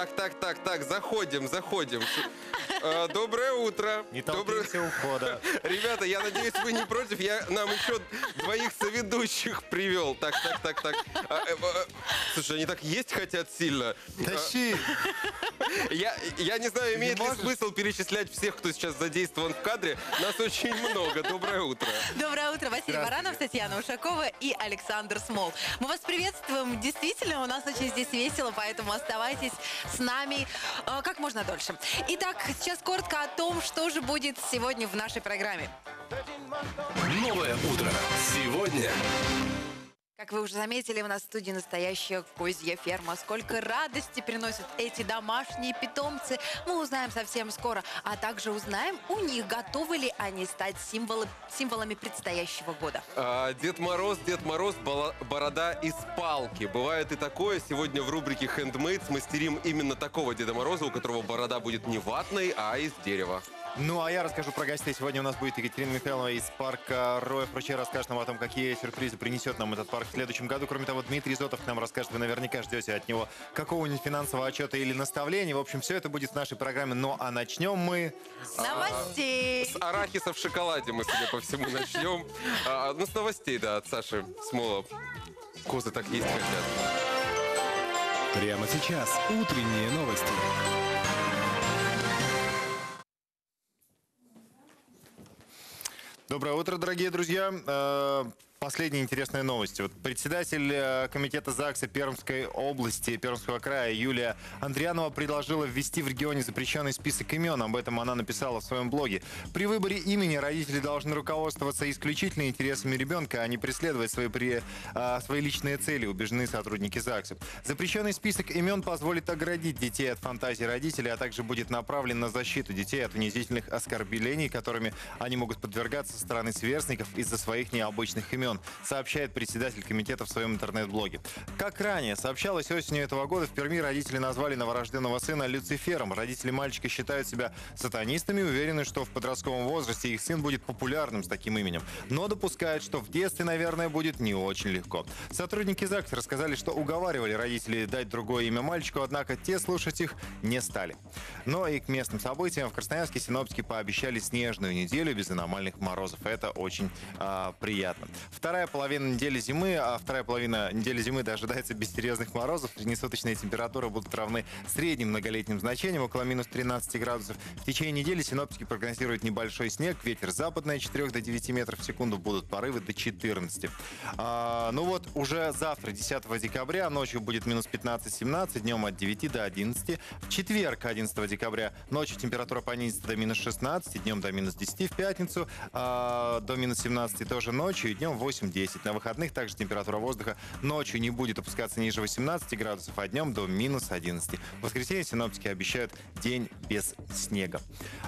Так, так, так, так, заходим, заходим. Э, Доброе утро. Не Доброе- толпимся у входа. Ребята, я надеюсь, вы не против. Я нам еще двоих соведущих привел. Так, так, так, так. А, э, э, Слушай, они так есть хотят сильно. Тащи! Я, я не знаю, имеет ли можешь? смысл перечислять всех, кто сейчас задействован в кадре. Нас очень много. Доброе утро. Доброе утро, Василий. Баранов, Татьяна Ушакова и Александр Смол. Мы вас приветствуем. Действительно, у нас очень здесь весело, поэтому оставайтесь с нами э, как можно дольше. Итак, сейчас коротко о том, что же будет сегодня в нашей программе. Новое утро. Сегодня Как вы уже заметили, у нас в студии настоящая козья ферма. Сколько радости приносят эти домашние питомцы, мы узнаем совсем скоро. А также узнаем, у них готовы ли они стать символы- символами предстоящего года. А, Дед Мороз, Дед Мороз, борода из палки. Бывает и такое. Сегодня в рубрике Handmade смастерим именно такого Деда Мороза, у которого борода будет не ватной, а из дерева. Ну, а я расскажу про гостей. Сегодня у нас будет Екатерина Михайлова из парка Роя. Впрочем, расскажет нам о том, какие сюрпризы принесет нам этот парк в следующем году. Кроме того, Дмитрий Зотов нам расскажет. Вы наверняка ждете от него какого-нибудь финансового отчета или наставления. В общем, все это будет в нашей программе. Ну, а начнем мы... С новостей! С арахиса в шоколаде мы, судя по всему, начнем. А, ну, с новостей, да, от Саши Смола. Козы так есть хотят. прямо сейчас утренние новости. Доброе утро, дорогие друзья. Э, Последние интересные новости. Вот председатель э, комитета ЗАГСа Пермской области, Пермского края Юлия Андрианова предложила ввести в регионе запрещенный список имен. Об этом она написала в своем блоге. При выборе имени родители должны руководствоваться исключительно интересами ребенка, а не преследовать свои, при- а, свои личные цели, убеждены сотрудники ЗАГСа. Запрещенный список имен позволит оградить детей от фантазий родителей, а также будет направлен на защиту детей от унизительных оскорблений, которыми они могут подвергаться со стороны сверстников из-за своих необычных имен, сообщает председатель комитета в своем интернет-блоге. Как ранее сообщалось осенью этого года, в Перми родители назвали новорожденного сына Люцифером. Родители мальчика считают себя сатанистами и уверены, что в подростковом возрасте их сын будет популярным с таким именем. Но допускают, что в детстве, наверное, будет не очень легко. Сотрудники ЗАГС рассказали, что уговаривали родителей дать другое имя мальчику, однако те слушать их не стали. Но и к местным событиям в Красноярске синоптики пообещали снежную неделю без аномальных морозов. Это очень а, приятно. Вторая половина недели зимы, а вторая половина недели зимы ожидается без серьезных морозов. Среднесуточные температуры будут равны средним многолетним значениям, около минус 13 градусов. В течение недели синоптики прогнозируют небольшой снег, ветер западный от 4 до 9 метров в секунду, будут порывы до 14. А, ну вот, уже завтра, 10 декабря, ночью будет минус 15-17, днем от 9 до 11. В четверг, 11 декабря, ночью температура понизится до минус 16, днем до минус 10 в пятницу, а, до минус 17 тоже ночью, и днем 8-10. На выходных также температура воздуха ночью не будет опускаться ниже 18 градусов, а днем до минус 11. В воскресенье синоптики обещают день без снега.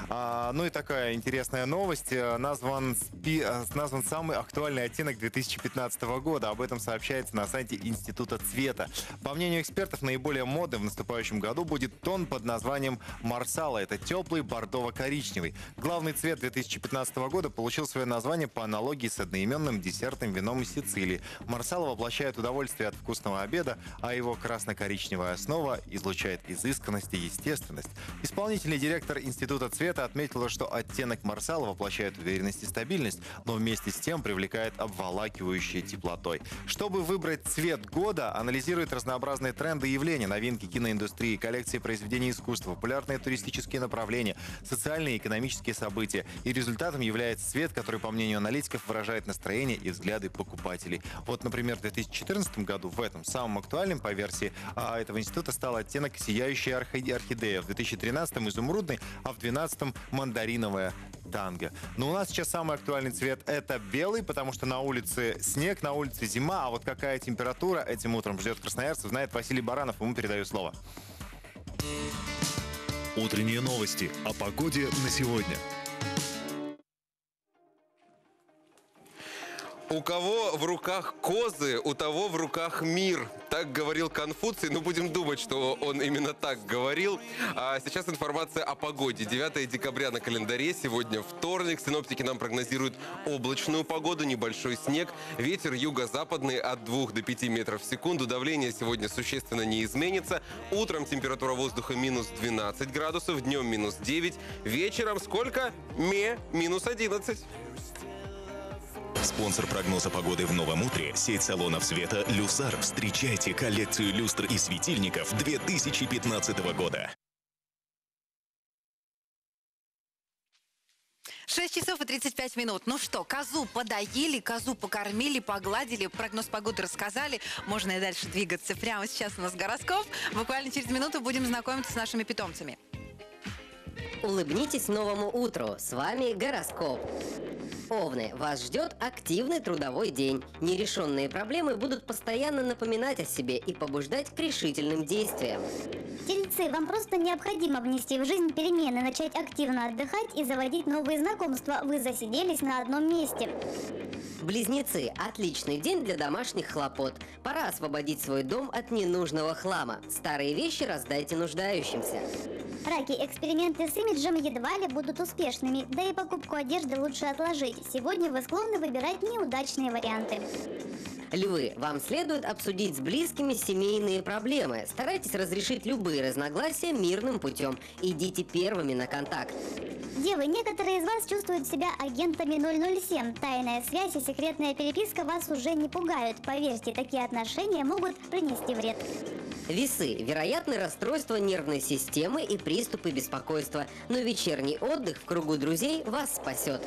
А, ну и такая интересная новость. Назван, спи- назван самый актуальный оттенок 2015 года. Об этом сообщается на сайте Института цвета. По мнению экспертов, наиболее модным в наступающем году будет тон под названием Марсала. Это теплый бордово-коричневый. Главный цвет 2015 года получил свое название по аналогии с одноименным десертным вином из Сицилии. Марсала воплощает удовольствие от вкусного обеда, а его красно-коричневая основа излучает изысканность и естественность. Исполнительный директор Института цвета отметила, что оттенок Марсала воплощает уверенность и стабильность, но вместе с тем привлекает обволакивающей теплотой. Чтобы выбрать цвет года, анализирует разнообразные тренды и явления, новинки киноиндустрии, коллекции произведений искусства, популярные туристические направления, социальные и экономические события. И результатом является цвет, который, по мнению аналитиков, выражает настроение и взгляды покупателей. Вот, например, в 2014 году, в этом самом актуальном по версии а, этого института, стал оттенок «Сияющая орхи- орхидея», в 2013 изумрудный, а в 2012 мандариновая танго. Но у нас сейчас самый актуальный цвет это белый, потому что на улице снег, на улице зима, а вот какая температура этим утром ждет красноярцев, знает Василий Баранов, ему передаю слово. Утренние новости о погоде на сегодня. У кого в руках козы, у того в руках мир. Так говорил Конфуций. Ну, будем думать, что он именно так говорил. А сейчас информация о погоде. 9 декабря на календаре. Сегодня вторник. Синоптики нам прогнозируют облачную погоду, небольшой снег. Ветер юго-западный от 2 до 5 метров в секунду. Давление сегодня существенно не изменится. Утром температура воздуха минус 12 градусов, днем минус 9. Вечером сколько? Ме минус 11. Спонсор прогноза погоды в новом утре – сеть салонов света «Люсар». Встречайте коллекцию люстр и светильников 2015 года. 6 часов и 35 минут. Ну что, козу подоили, козу покормили, погладили, прогноз погоды рассказали. Можно и дальше двигаться. Прямо сейчас у нас гороскоп. Буквально через минуту будем знакомиться с нашими питомцами. Улыбнитесь новому утру. С вами гороскоп. Овны, вас ждет активный трудовой день. Нерешенные проблемы будут постоянно напоминать о себе и побуждать к решительным действиям. Тельцы, вам просто необходимо внести в жизнь перемены, начать активно отдыхать и заводить новые знакомства. Вы засиделись на одном месте. Близнецы, отличный день для домашних хлопот. Пора освободить свой дом от ненужного хлама. Старые вещи раздайте нуждающимся. Раки, эксперименты с имиджем едва ли будут успешными, да и покупку одежды лучше отложить. Сегодня вы склонны выбирать неудачные варианты. Львы, вам следует обсудить с близкими семейные проблемы. Старайтесь разрешить любые разногласия мирным путем. Идите первыми на контакт. Девы, некоторые из вас чувствуют себя агентами 007. Тайная связь и секретная переписка вас уже не пугают. Поверьте, такие отношения могут принести вред. Весы. Вероятны расстройства нервной системы и приступы беспокойства. Но вечерний отдых в кругу друзей вас спасет.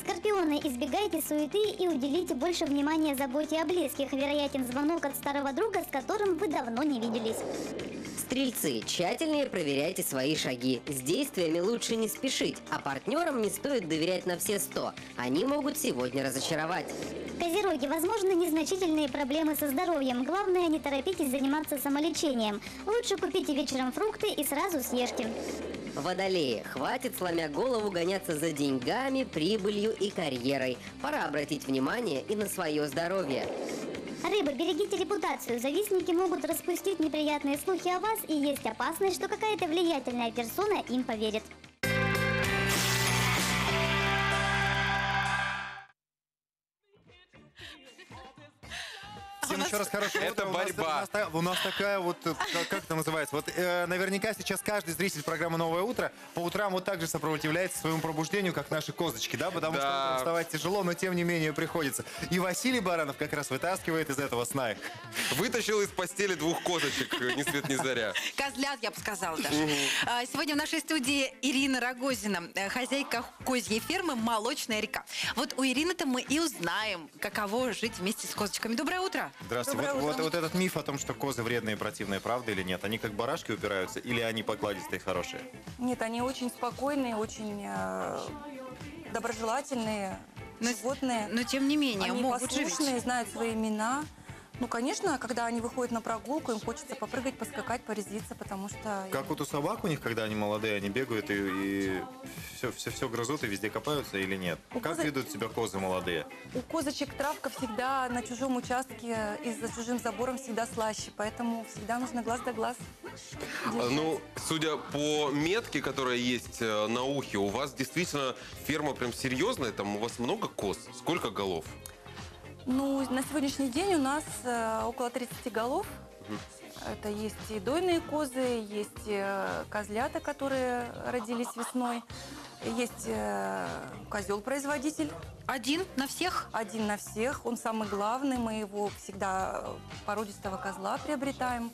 Скорпионы, избегайте суеты и уделите больше внимания заботе о близких. Вероятен звонок от старого друга, с которым вы давно не виделись. Стрельцы, тщательнее проверяйте свои шаги. С действиями лучше не спешить, а партнерам не стоит доверять на все сто. Они могут сегодня разочаровать. Козероги, возможно, незначительные проблемы со здоровьем. Главное, не торопитесь заниматься самолечением. Лучше купите вечером фрукты и сразу съешьте. Водолеи, хватит сломя голову гоняться за деньгами, прибылью и карьерой. Пора обратить внимание и на свое здоровье. Рыбы, берегите репутацию. Завистники могут распустить неприятные слухи о вас, и есть опасность, что какая-то влиятельная персона им поверит. Всем еще раз хорошего Это утра. У нас- борьба. У нас, та- у нас такая вот, э, как, как это называется? Вот э, наверняка сейчас каждый зритель программы «Новое утро» по утрам вот так же сопротивляется своему пробуждению, как наши козочки, да? Потому что Да. вставать тяжело, но тем не менее приходится. И Василий Баранов как раз вытаскивает из этого сна их. Вытащил из постели двух козочек, э, ни свет ни заря. Козлят, я бы сказала даже. А, Сегодня в нашей студии Ирина Рогозина, хозяйка козьей фермы «Молочная река». Вот у Ирины-то мы и узнаем, каково жить вместе с козочками. Доброе утро. Здравствуйте. Вот, вот- вот этот миф о том, что козы вредные и противные, правда или нет? Они как барашки упираются или они покладистые и хорошие? Нет, они очень спокойные, очень э, доброжелательные Но- животные. Но тем не менее, они могут послушные, ведь. знают свои имена. Ну, конечно, когда они выходят на прогулку, им хочется попрыгать, поскакать, порезвиться, потому что... Как вот у собак у них, когда они молодые, они бегают и, и все, все, все грызут и везде копаются или нет? У Как козы- ведут себя козы молодые? У козочек травка всегда на чужом участке и за чужим забором всегда слаще, поэтому всегда нужно глаз да глаз. А, держать. Ну, судя по метке, которая есть э, на ухе, у вас действительно ферма прям серьезная, там у вас много коз. Сколько голов? Ну, на сегодняшний день у нас э, около 30 голов. Это есть и дойные козы, есть э, козлята, которые родились весной, есть э, козел-производитель, Один на всех? один на всех, он самый главный, мы его всегда э, породистого козла приобретаем,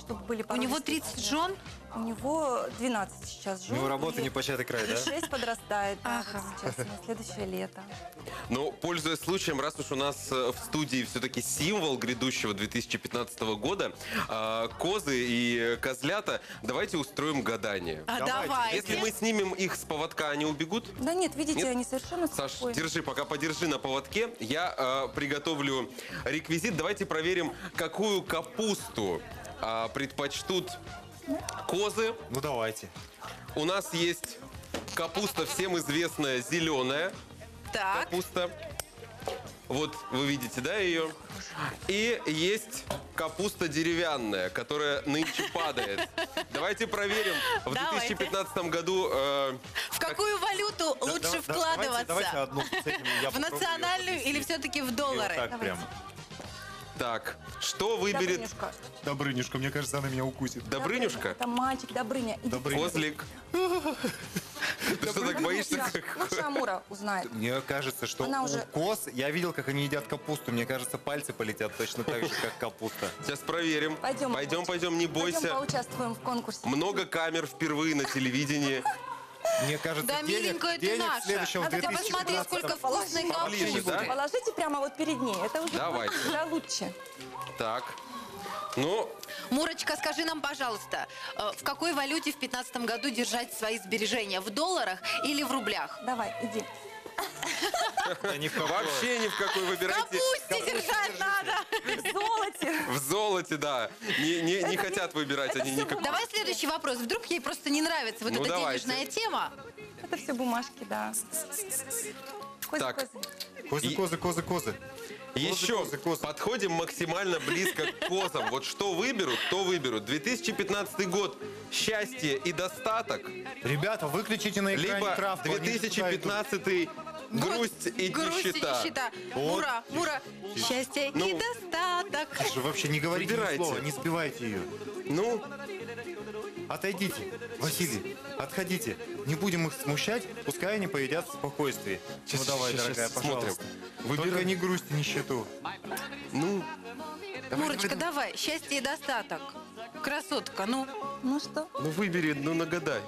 чтобы были У него породистые 30 козлы. жен? У него 12 сейчас У жен. него работа не початый край, да? 6 подрастает да, Ага. вот сейчас, на следующее лето. Но, пользуясь случаем, раз уж у нас э, в студии все-таки символ грядущего 2015 года, э, козы и козлята, давайте устроим гадание. А Давайте. давайте. Если мы снимем их с поводка, они убегут? Да нет, видите, Нет? они совершенно Саш, спокойны. держи, пока подержи на поводке. Я э, приготовлю реквизит. Давайте проверим, какую капусту э, предпочтут козы. Ну давайте. У нас есть капуста всем известная зеленая Так, капуста. Вот вы видите, да, ее? И есть капуста деревянная, которая нынче падает. Давайте проверим. В Давайте. 2015 году э, В какую валюту Да, лучше да, да, вкладываться? Давайте, давайте одну с этим я В попробую национальную или все-таки в доллары? Так прямо. Так, что выберет Добрынюшка. Добрынюшка, мне кажется, она меня укусит. Добрынюшка? Это мальчик, Добрыня. Иди Добрыня. Козлик. Ты что так боишься? Лучше Амура узнает. Мне кажется, что Она уже- коз, я видел, как они едят капусту, мне кажется, пальцы полетят точно так же, как капуста. Сейчас проверим. Пойдем, пойдем, пойдем, не Пойдем бойся. поучаствуем в конкурсе. Много камер впервые на телевидении. Мне кажется, Да, денег, миленькая ты денег в наша. следующем Надо тебя 2015 посмотреть, сколько вкусной Поближе, да? Положите прямо вот перед ней. Это уже, Давайте. уже лучше. Так. Ну, Мурочка, скажи нам, пожалуйста, э, в какой валюте в 2015 году держать свои сбережения? В долларах или в рублях? Давай, иди. Да ни в какой. вообще ни в какой выбирайте. Капусте держать надо! В золоте. В золоте, да. Не, не, не хотят выбирать они всё никак. Давай следующий вопрос. Вдруг ей просто не нравится вот Ну, эта давайте. денежная тема? Это все бумажки, да. Козы, Так. козы. Козы, козы, козы. Еще козы, козы. подходим максимально близко к козам. Вот что выберут, то выберут. 2015 год. Счастье и достаток. Ребята, выключите на экране Либо травку. они туда идут. 2015 грусть и Грусть и нищета. нищета. Вот. Мура, Мура, счастье Ну. и достаток. Слушай, Вообще не говорите ни Выбирайте. слова, не сбивайте ее. Ну, Отойдите, Василий, отходите. Не будем их смущать, пускай они поедят в спокойствии. Щас, ну давай, щас, дорогая, щас пожалуйста. смотрим. Только не грусть и нищету. ну, Мурочка, давай, счастье и достаток. Красотка, ну. Ну что? ну выбери, ну нагадай.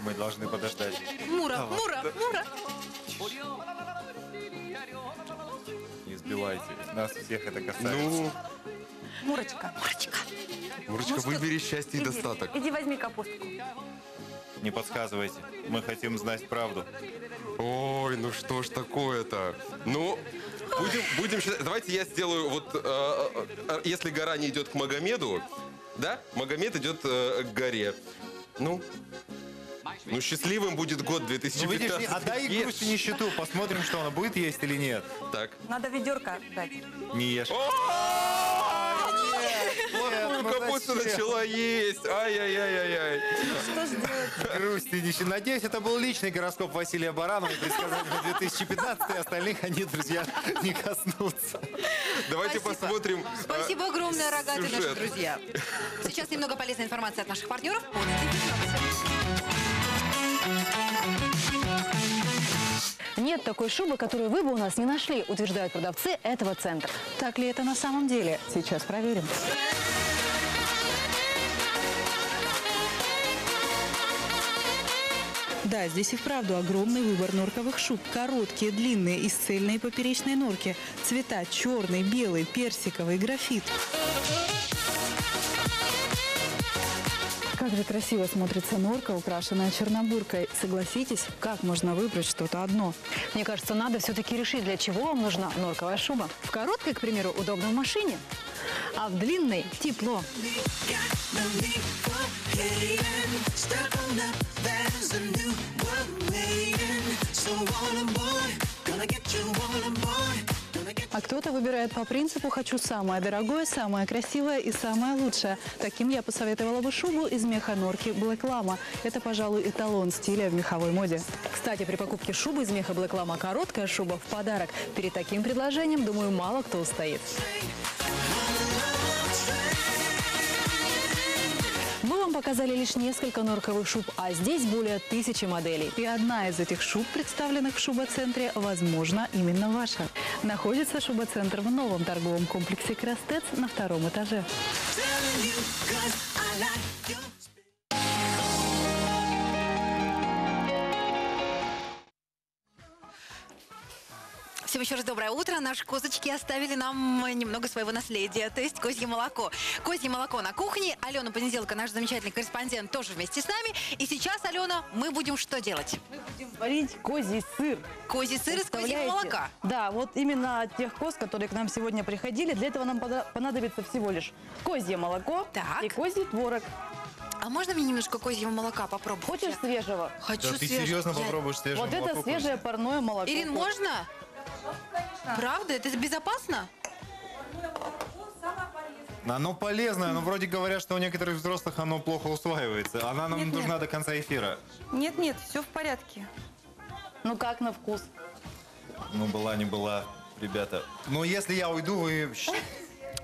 Мы должны подождать. Мура, Мура, Мура. Не сбивайте. Нас всех это касается. Ну, Мурочка. Мурочка. Мурочка, Ну что, выбери счастье и Иди, достаток. Иди возьми капустку. Не подсказывайте. Мы хотим знать правду. Ой, ну что ж такое-то? Ну, будем, будем считать. Давайте я сделаю вот, э, э, э, если гора не идет к Магомеду, да? Магомед идет э, к горе. Ну, ну счастливым будет год Ну 2015. видишь, не- отдай грусть и нищету. Посмотрим, что она будет есть или нет. Так. Надо ведерко дать. Не ешь. Плохую ну капусту зачем? начала есть. Ай-яй-яй-яй-яй. Что ж делать? Грусть и нищета. Надеюсь, это был личный гороскоп Василия Баранова и предсказания на 2015 и остальных они, друзья, не коснутся. Давайте Спасибо. посмотрим. э, Спасибо огромное, рогатые наши друзья. Сейчас немного полезной информации от наших партнеров. Нет такой шубы, которую вы бы у нас не нашли, утверждают продавцы этого центра. Так ли это на самом деле? Сейчас проверим. Да, здесь и вправду огромный выбор норковых шуб. Короткие, длинные, из цельной и поперечной норки. Цвета черный, белый, персиковый, графит. Как же красиво смотрится норка, украшенная чернобуркой. Согласитесь, как можно выбрать что-то одно? Мне кажется, надо все-таки решить, для чего вам нужна норковая шуба. В короткой, к примеру, удобно в машине, а в длинной – тепло. А кто-то выбирает по принципу «хочу самое дорогое, самое красивое и самое лучшее». Таким я посоветовала бы шубу из меха норки Black Lama. Это, пожалуй, эталон стиля в меховой моде. Кстати, при покупке шубы из меха Black Lama короткая шуба в подарок. Перед таким предложением, думаю, мало кто устоит. Мы вам показали лишь несколько норковых шуб, а здесь более тысячи моделей. И одна из этих шуб, представленных в шуба-центре, возможно, именно ваша. Находится шуба-центр в новом торговом комплексе «Крастец» на втором этаже. Всем еще раз доброе утро. Наши козочки оставили нам немного своего наследия, то есть козье молоко. Козье молоко на кухне. Алена Понеделка, наш замечательный корреспондент, тоже вместе с нами. И сейчас, Алена, мы будем что делать? Варить козий сыр. Козий сыр из козьего молока. Да, вот именно от тех коз, которые к нам сегодня приходили, для этого нам понадобится всего лишь козье молоко Так. и козий творог. А можно мне немножко козьего молока попробовать? Хочешь свежего? Хочу Да ты свежего. серьезно Я- попробуешь свежее вот это молоко свежее парное молоко. Ирин, можно? Правда? Это безопасно? Оно полезное, но вроде говорят, что у некоторых взрослых оно плохо усваивается. Она нам Нет, нужна нет. до конца эфира. Нет, нет, все в порядке. Ну как на вкус? Ну, была, не была, ребята. Но если я уйду, вы...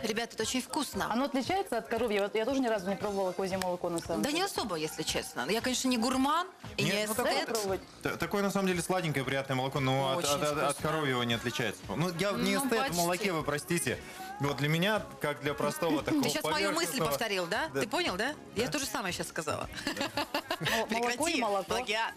Ребята, это очень вкусно. Оно отличается от коровья? Вот я тоже ни разу не пробовала козье молоко на самом Да деле. не особо, если честно. Я, конечно, не гурман и не ну, такое эстет. Т- Такое, на самом деле, сладенькое, приятное молоко, но от, Очень от- от- от вкусно. коровьего не отличается. Ну, я не Ну, эстет в молоке, вы простите. Вот для меня, как для простого такого Ты сейчас мою мысль повторил, да? Да. Ты понял, да? Я то же самое сейчас сказала. Мол- Молоко и Прекрати, молоко. плагиат.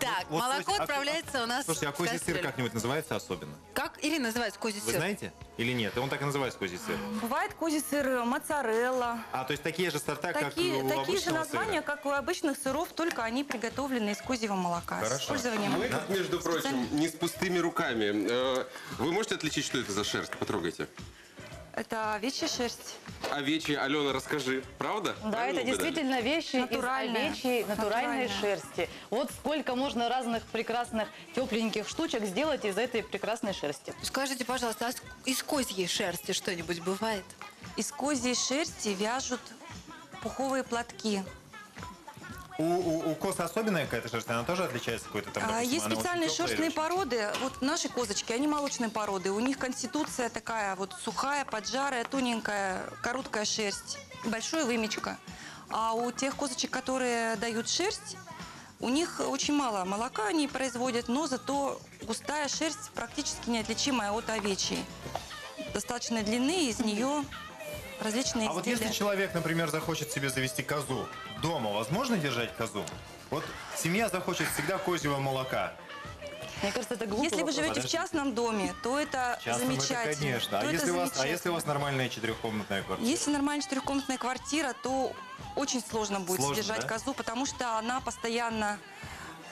Так, Вот, молоко слушайте, а- отправляется у нас Слушайте, а в козий сыр кастрюлю. как-нибудь называется особенно? Как или называется козий Вы сыр? знаете? Или нет? Он так и называется козий сыр. Бывает козий сыр, моцарелла. А, то есть такие же сорта, как Такие, у такие же обычного названия, сыра? как у обычных сыров, только они приготовлены из козьего молока. С Хорошо. использованием Мы, тут, между прочим, не с пустыми руками. Э, Вы можете отличить, что это за шерсть? Потрогайте. Это овечья шерсть. Овечья, Алена, расскажи. Правда? Да, Правильно это угадали? действительно вещи из овечьей натуральной Натуральная. шерсти. Вот сколько можно разных прекрасных тепленьких штучек сделать из этой прекрасной шерсти. Скажите, пожалуйста, а из козьей шерсти что-нибудь бывает? Из козьей шерсти вяжут пуховые платки. У, у, у коз особенная какая-то шерсть? Она тоже отличается какой-то там? А, допустим, Есть она очень специальные теплая шерстные или породы. Вот наши козочки, они молочные породы. У них конституция такая вот сухая, поджарая, тоненькая, короткая шерсть, большое вымечко. А у тех козочек, которые дают шерсть, у них очень мало молока они производят, но зато густая шерсть практически неотличимая от овечьей. Достаточной длины, из нее различные А вот изделия. если человек, например, захочет себе завести козу, дома возможно держать козу? Вот семья захочет всегда козьего молока. Мне кажется, это глупо. Если вы живете в Подожди. частном доме, то это Частном это, замечательно. конечно. А То это если, у вас, а если у вас нормальная четырехкомнатная квартира? Если нормальная четырехкомнатная квартира, то очень сложно будет Сложно, содержать да? козу, потому что она постоянно...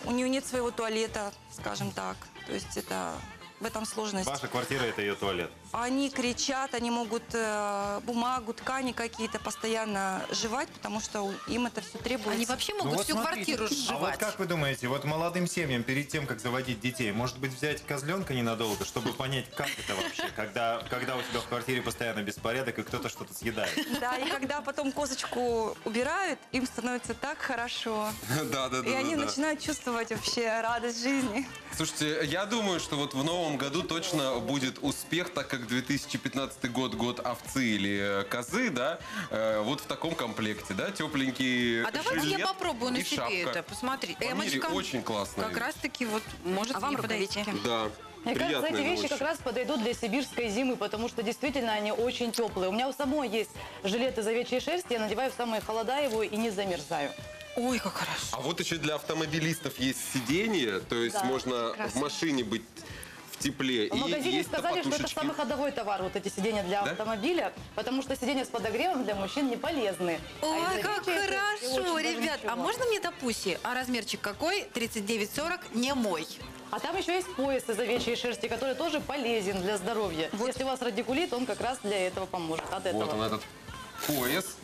У нее нет своего туалета, скажем так. То есть это в этом сложность. Ваша квартира это ее туалет. Они кричат, они могут э, бумагу, ткани какие-то постоянно жевать, потому что им это все требуется. Они вообще Ну могут вот всю смотрите, квартиру А вот как вы думаете, вот молодым семьям перед тем, как заводить детей, может быть взять козленка ненадолго, чтобы понять, как это вообще, когда, когда у тебя в квартире постоянно беспорядок и кто-то что-то съедает? Да, и когда потом козочку убирают, им становится так хорошо. Да, да, да. И они начинают чувствовать вообще радость жизни. Слушайте, я думаю, что вот в новом году точно будет успех, так как 2015 год год овцы или э, козы, да, э, вот в таком комплекте, да, тепленький А давайте жилет я попробую на себе шапка. это посмотреть. По мере Эмочка очень классная. как раз-таки вот может А вам подойти. Да. Мне кажется, эти вещи очень. как раз подойдут для сибирской зимы, потому что действительно они очень теплые. У меня у самой есть жилет из овечьей шерсти, я надеваю в самые холода его и не замерзаю. Ой, как хорошо. А вот еще для автомобилистов есть сиденье, то есть Да, можно в машине быть в тепле. В магазине есть сказали, что это самый ходовой товар, вот эти сиденья для Да? автомобиля, потому что сиденья с подогревом для мужчин не полезны. А Ой, из как хорошо, ребят. А можно мне до пуси? А размерчик какой? 39-40, не мой. А там еще есть пояс из овечьей шерсти, который тоже полезен для здоровья. Если у вас радикулит, он как раз для этого поможет. От этого. Вот он этот пояс.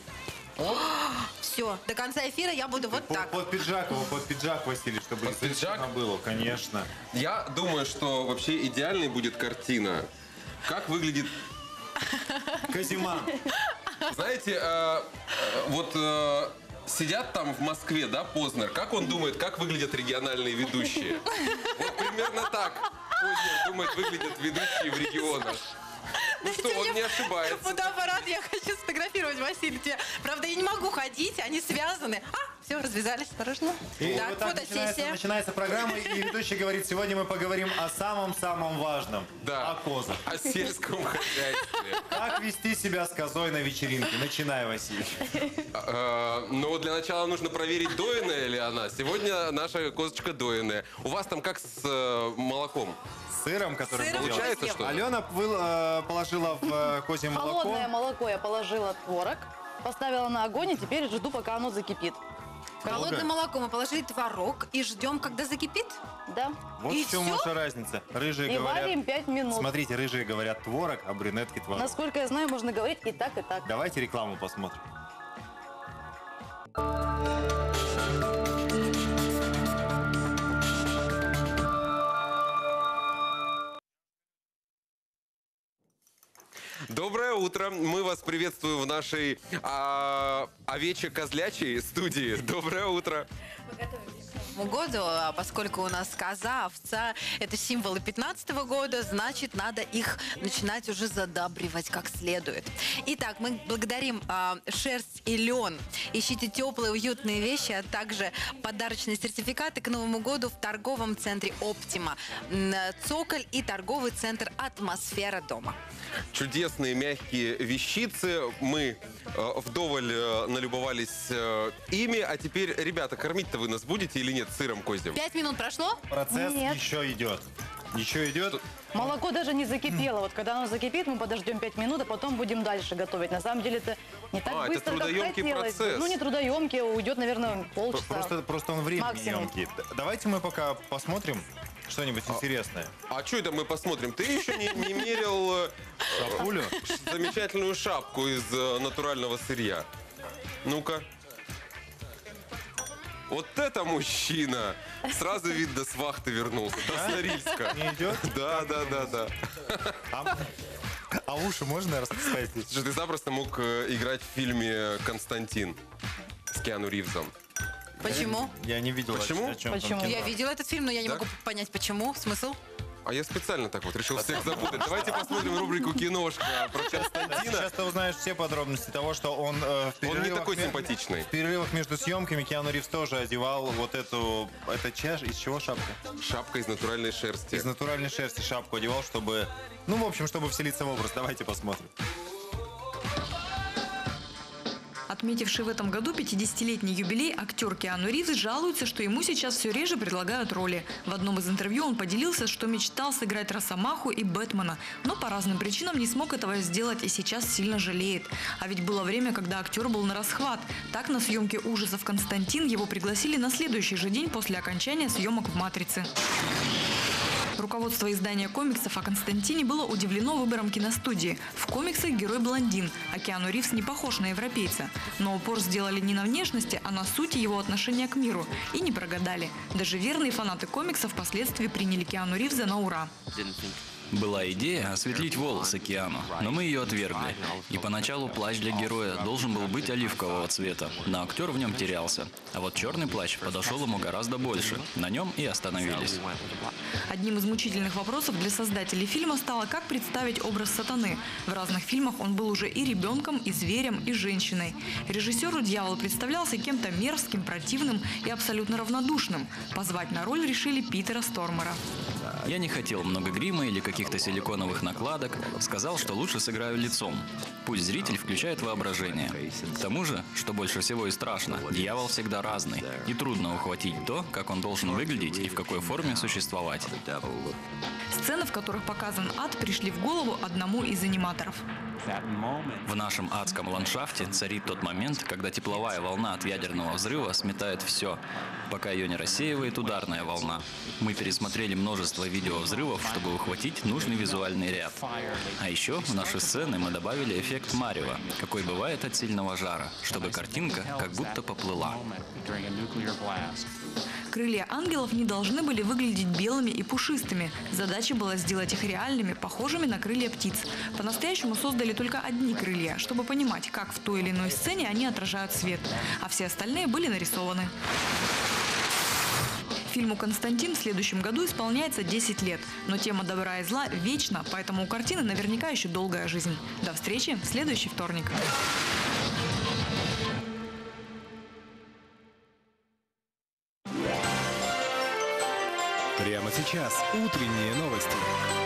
Все, до конца эфира я буду вот Под, так. под пиджак его, под пиджак, Василий, чтобы Под пиджак? было, конечно. Я думаю, что вообще идеальной будет картина. Как выглядит Казиман. Знаете, э, э, вот э, сидят там в Москве, да, Познер. Как он думает, как выглядят региональные ведущие? Вот примерно так Познер думает, выглядят ведущие в регионах. Ну что, он не ошибается. Фотоаппарат я хочу сфотографировать, Василий. тебе. Правда, я не могу ходить, они связаны. А, все, развязались, осторожно. И так, вот так начинается, начинается программа, и ведущий говорит, сегодня мы поговорим о самом-самом важном. Да. О козах. О сельском хозяйстве. Как вести себя с козой на вечеринке? Начинай, Василий. Э, Но для начала нужно проверить, доенная ли она. Сегодня наша козочка доенная. У вас там как с э, молоком? С сыром, который Сыром был. Получается что-то? Алена вы- э, положила в э, козье молоко. Холодное молоко я положила творог, поставила на огонь и теперь жду, пока оно закипит. В Холодное молоко мы положили творог и ждем, когда закипит. Да. Вот И в чем всё? наша разница. Рыжие И говорят... варим 5 минут. Смотрите, рыжие говорят творог, а брюнетки творог. Насколько я знаю, можно говорить и так, и так. Давайте рекламу посмотрим. Доброе утро. Мы вас приветствуем в нашей а, овечье-козлячей студии. Доброе утро. Новому году, а поскольку у нас коза, овца – это символы 15 года, значит, надо их начинать уже задабривать как следует. Итак, мы благодарим а, шерсть и лен. Ищите теплые, уютные вещи, а также подарочные сертификаты к Новому году в торговом центре «Оптима». Цоколь и торговый центр «Атмосфера дома». Чудесные мягкие вещицы. Мы э, вдоволь э, налюбовались э, ими. А теперь, ребята, кормить-то вы нас будете или нет сыром козьим? Пять минут прошло? Процесс Нет. еще идет. Еще идет. Молоко даже не закипело. Вот когда оно закипит, мы подождем 5 минут, а потом будем дальше готовить. На самом деле это не так А, это быстро, как трудоемкий хотелось. процесс. Ну, не трудоемкий, уйдет, наверное, полчаса. Просто, просто он времени Максимум. емкий. Д- Давайте мы пока посмотрим что-нибудь интересное. А что это мы посмотрим? Ты еще не, не мерил э, Шапулю? ш- замечательную шапку из э, натурального сырья. Ну-ка. Вот это мужчина! Сразу видно, с вахты вернулся. До Норильска. Не идет? Да, да, да, да. А, а уши можно расписать? Слушай, ты запросто мог э, играть в фильме «Константин» с Киану Ривзом. Почему? Я не видел. Почему? о чем Почему? Я видела этот фильм, но я не Да? могу понять, почему. Смысл? А я специально так вот решил всех запутать. Давайте посмотрим рубрику «Киношка» про Константина. Сейчас ты узнаешь все подробности того, что он э, Он не такой симпатичный. В перерывах между съемками Киану Ривз тоже одевал вот эту... Это чаш? Из чего шапка? Шапка из натуральной шерсти. Из натуральной шерсти шапку одевал, чтобы... Ну, в общем, чтобы вселиться в образ. Давайте посмотрим. Отметивший в этом году 50-летний юбилей, актер Киану Ривз жалуется, что ему сейчас все реже предлагают роли. В одном из интервью он поделился, что мечтал сыграть Росомаху и Бэтмена, но по разным причинам не смог этого сделать и сейчас сильно жалеет. А ведь было время, когда актер был на расхват. Так на съемке ужасов «Константин» его пригласили на следующий же день после окончания съемок в «Матрице». Руководство издания комиксов о Константине было удивлено выбором киностудии. В комиксах герой блондин, а Киану Ривз не похож на европейца. Но упор сделали не на внешности, а на сути его отношения к миру. И не прогадали. Даже верные фанаты комиксов впоследствии приняли Киану Ривза на ура. Была идея осветлить волосы Киану, но мы ее отвергли. И поначалу плащ для героя должен был быть оливкового цвета, но актер в нем терялся. А вот черный плащ подошел ему гораздо больше. На нем и остановились. Одним из мучительных вопросов для создателей фильма стало, как представить образ сатаны. В разных фильмах он был уже и ребенком, и зверем, и женщиной. Режиссеру дьявол представлялся кем-то мерзким, противным и абсолютно равнодушным. Позвать на роль решили Питера Стормера. Я не хотел много грима или каких-то силиконовых накладок. Сказал, что лучше сыграю лицом. Пусть зритель включает воображение. К тому же, что больше всего и страшно, дьявол всегда разный. И трудно ухватить то, как он должен выглядеть и в какой форме существовать. Сцены, в которых показан ад, пришли в голову одному из аниматоров. В нашем адском ландшафте царит тот момент, когда тепловая волна от ядерного взрыва сметает все, пока ее не рассеивает ударная волна. Мы пересмотрели множество видео взрывов, чтобы ухватить нужный визуальный ряд. А еще в наши сцены мы добавили эффект марева, какой бывает от сильного жара, чтобы картинка как будто поплыла. Крылья ангелов не должны были выглядеть белыми и пушистыми. Задача была сделать их реальными, похожими на крылья птиц. По-настоящему создали только одни крылья, чтобы понимать, как в той или иной сцене они отражают свет. А все остальные были нарисованы. Фильму «Константин» в следующем году исполняется 10 лет. Но тема добра и зла вечна, поэтому у картины наверняка еще долгая жизнь. До встречи в следующий вторник. Прямо сейчас утренние новости.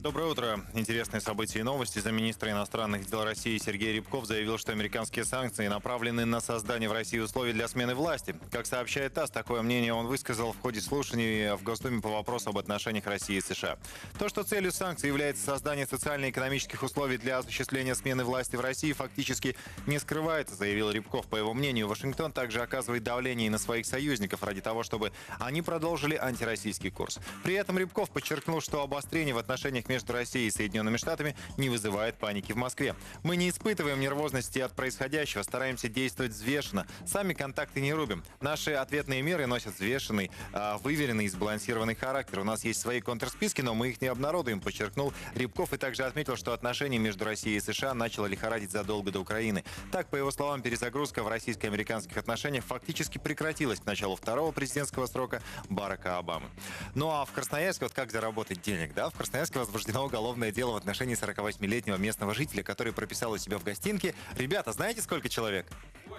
Доброе утро. Интересные события и новости. Замминистра иностранных дел России Сергей Рябков заявил, что американские санкции направлены на создание в России условий для смены власти. Как сообщает ТАСС, такое мнение он высказал в ходе слушаний в Госдуме по вопросу об отношениях России и США. То, что целью санкций является создание социально-экономических условий для осуществления смены власти в России, фактически не скрывается, заявил Рябков. По его мнению, Вашингтон также оказывает давление и на своих союзников ради того, чтобы они продолжили антироссийский курс. При этом Рябков подчеркнул, что обострение в отношениях между Россией и Соединенными Штатами не вызывает паники в Москве. Мы не испытываем нервозности от происходящего, стараемся действовать взвешенно. Сами контакты не рубим. Наши ответные меры носят взвешенный, а, выверенный и сбалансированный характер. У нас есть свои контрсписки, но мы их не обнародуем, подчеркнул Рябков и также отметил, что отношения между Россией и США начало лихорадить задолго до Украины. Так, по его словам, перезагрузка в российско-американских отношениях фактически прекратилась к началу второго президентского срока Барака Обамы. Ну а в Красноярске, вот как заработать денег, да? В Красноярске возбуждено уголовное дело в отношении 48-летнего местного жителя, который прописал у себя в гостинке. Ребята, знаете, сколько человек?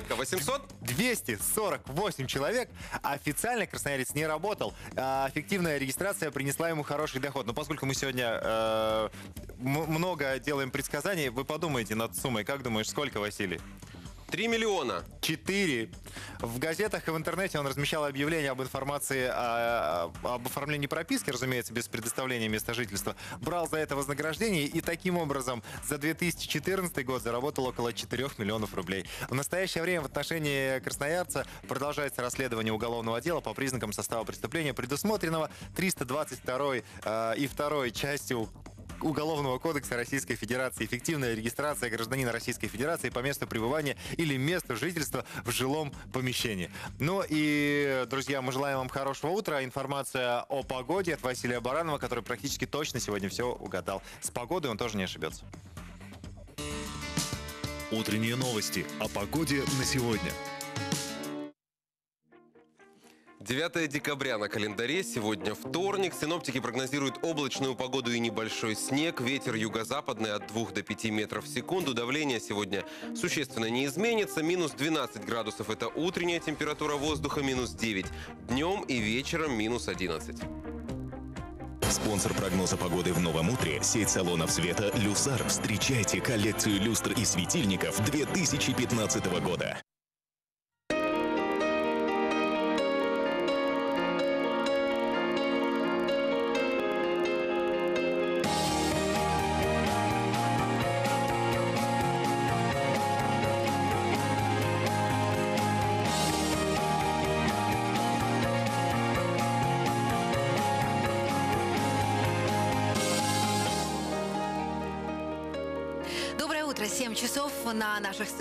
800? 248 человек. Официально красноярец не работал. А фиктивная регистрация принесла ему хороший доход. Но поскольку мы сегодня э, много делаем предсказаний, вы подумайте над суммой. Как думаешь, сколько, Василий? 3 миллиона. 4. В газетах и в интернете он размещал объявление об информации о, об оформлении прописки, разумеется, без предоставления места жительства. Брал за это вознаграждение и таким образом за 2014 год заработал около 4 миллионов рублей. В настоящее время в отношении красноярца продолжается расследование уголовного дела по признакам состава преступления, предусмотренного 322 э, и 2 частью Уголовного кодекса Российской Федерации эффективная регистрация гражданина Российской Федерации по месту пребывания или месту жительства в жилом помещении. Ну и, друзья, мы желаем вам хорошего утра. Информация о погоде от Василия Баранова, который практически точно сегодня все угадал. С погодой он тоже не ошибется. Утренние новости о погоде на сегодня. 9 декабря на календаре, сегодня вторник. Синоптики прогнозируют облачную погоду и небольшой снег. Ветер юго-западный от 2 до 5 метров в секунду. Давление сегодня существенно не изменится. Минус 12 градусов – это утренняя температура воздуха, минус 9. Днем и вечером минус 11. Спонсор прогноза погоды в новом утре – сеть салонов света «Люсар». Встречайте коллекцию люстр и светильников 2015 года.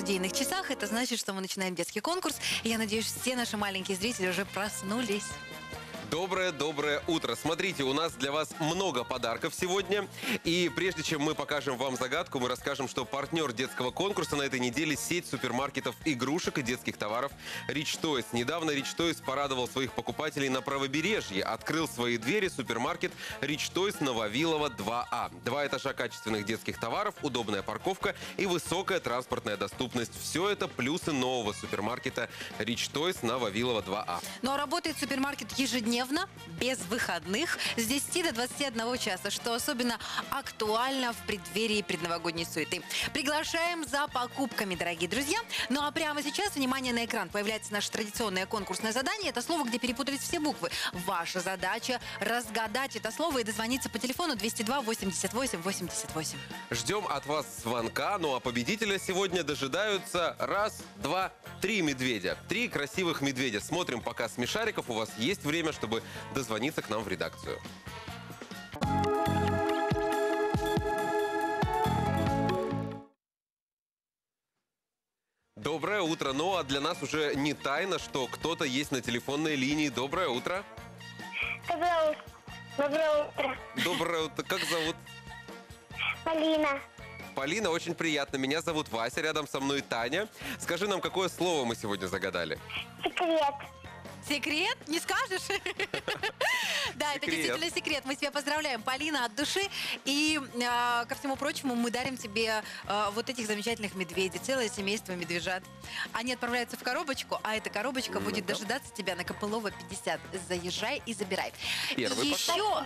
Студийных часах. Это значит, что мы начинаем детский конкурс. И я надеюсь, все наши маленькие зрители уже проснулись. Доброе-доброе утро. Смотрите, у нас для вас много подарков сегодня. И прежде чем мы покажем вам загадку, мы расскажем, что партнер детского конкурса на этой неделе – сеть супермаркетов игрушек и детских товаров Rich Toys. Недавно Rich Toys порадовал своих покупателей на правобережье. Открыл свои двери супермаркет Rich Toys на Вавилова 2А. Два этажа качественных детских товаров, удобная парковка и высокая транспортная доступность. Все это плюсы нового супермаркета Rich Toys на Вавилова 2А. Но работает супермаркет ежедневно, без выходных, с 10 до 21 часа, что особенно актуально в преддверии предновогодней суеты. Приглашаем за покупками, дорогие друзья. Ну а прямо сейчас, внимание, на экран появляется наше традиционное конкурсное задание. Это слово, где перепутались все буквы. Ваша задача разгадать это слово и дозвониться по телефону 202 88 88. Ждем от вас звонка, ну а победителя сегодня дожидаются раз, два, три медведя. Три красивых медведя. Смотрим пока смешариков. У вас есть время, чтобы дозвониться к нам в редакцию. Доброе утро. Ну а для нас уже не тайна, что кто-то есть на телефонной линии. Доброе утро. Доброе утро. Доброе утро. Доброе утро. Как зовут? Полина. Полина, очень приятно. Меня зовут Вася, рядом со мной Таня. Скажи нам, какое слово мы сегодня загадали? Секрет. Секрет? Не скажешь? Да, это действительно секрет. Мы тебя поздравляем, Полина, от души. И, э, ко всему прочему, мы дарим тебе э, вот этих замечательных медведей. Целое семейство медвежат. Они отправляются в коробочку, а эта коробочка будет дожидаться тебя на Копылова 50. Заезжай и забирай. Первый еще,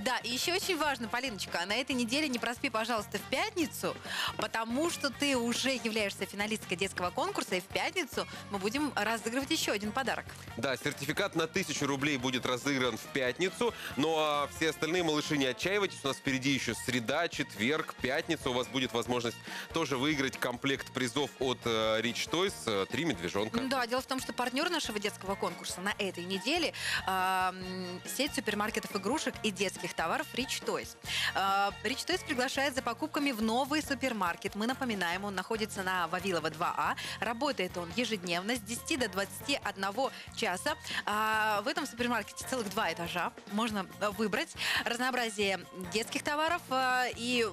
да, и еще очень важно, Полиночка, на этой неделе не проспи, пожалуйста, в пятницу, потому что ты уже являешься финалисткой детского конкурса, и в пятницу мы будем разыгрывать еще один подарок. Да, Сертификат на 1000 рублей будет разыгран в пятницу. Ну а все остальные малыши не отчаивайтесь. У нас впереди еще среда, четверг, пятница. У вас будет возможность тоже выиграть комплект призов от э, Rich Toys. э, Три медвежонка. Да, дело в том, что партнер нашего детского конкурса на этой неделе а, м, сеть супермаркетов игрушек и детских товаров Rich Toys. А, Rich Toys приглашает за покупками в новый супермаркет. Мы напоминаем, он находится на Вавилова 2А. Работает он ежедневно с 10 до 21 часа. А, В этом супермаркете целых два этажа. Можно э, выбрать разнообразие детских товаров. а, И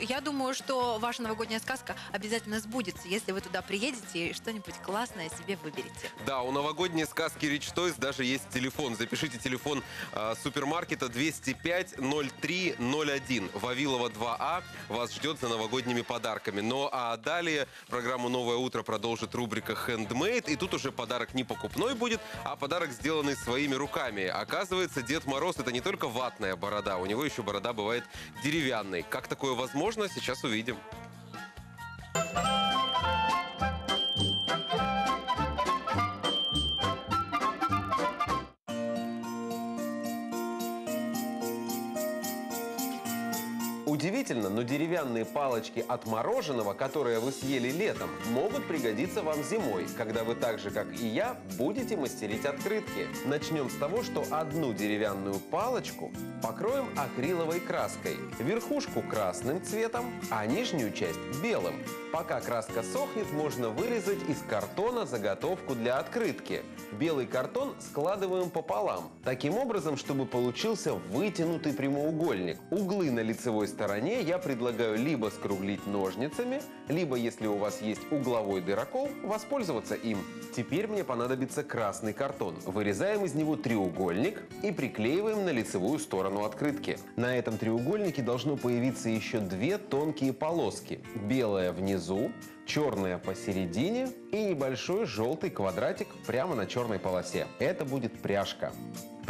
я думаю, что ваша новогодняя сказка обязательно сбудется, если вы туда приедете и что-нибудь классное себе выберете. Да, у новогодней сказки Rich Toys даже есть телефон. Запишите телефон э, супермаркета 205-0301. Вавилова 2А вас ждет за новогодними подарками. Ну а далее программу «Новое утро» продолжит рубрика «Handmade». И тут уже подарок не покупной будет, а подарок, сделанный своими руками. Оказывается, Дед Мороз — это не только ватная борода, у него еще борода бывает деревянной. Как такое возможно, сейчас увидим. Удивительно, но деревянные палочки от мороженого, которые вы съели летом, могут пригодиться вам зимой, когда вы так же, как и я, будете мастерить открытки. Начнем с того, что одну деревянную палочку покроем акриловой краской. Верхушку красным цветом, а нижнюю часть белым. Пока краска сохнет, можно вырезать из картона заготовку для открытки. Белый картон складываем пополам, таким образом, чтобы получился вытянутый прямоугольник. Углы на лицевой стороне я предлагаю либо скруглить ножницами, либо, если у вас есть угловой дырокол, воспользоваться им. Теперь мне понадобится красный картон. Вырезаем из него треугольник и приклеиваем на лицевую сторону открытки. На этом треугольнике должно появиться еще две тонкие полоски. Белая внизу, черная посередине и небольшой желтый квадратик прямо на черной полосе. Это будет пряжка.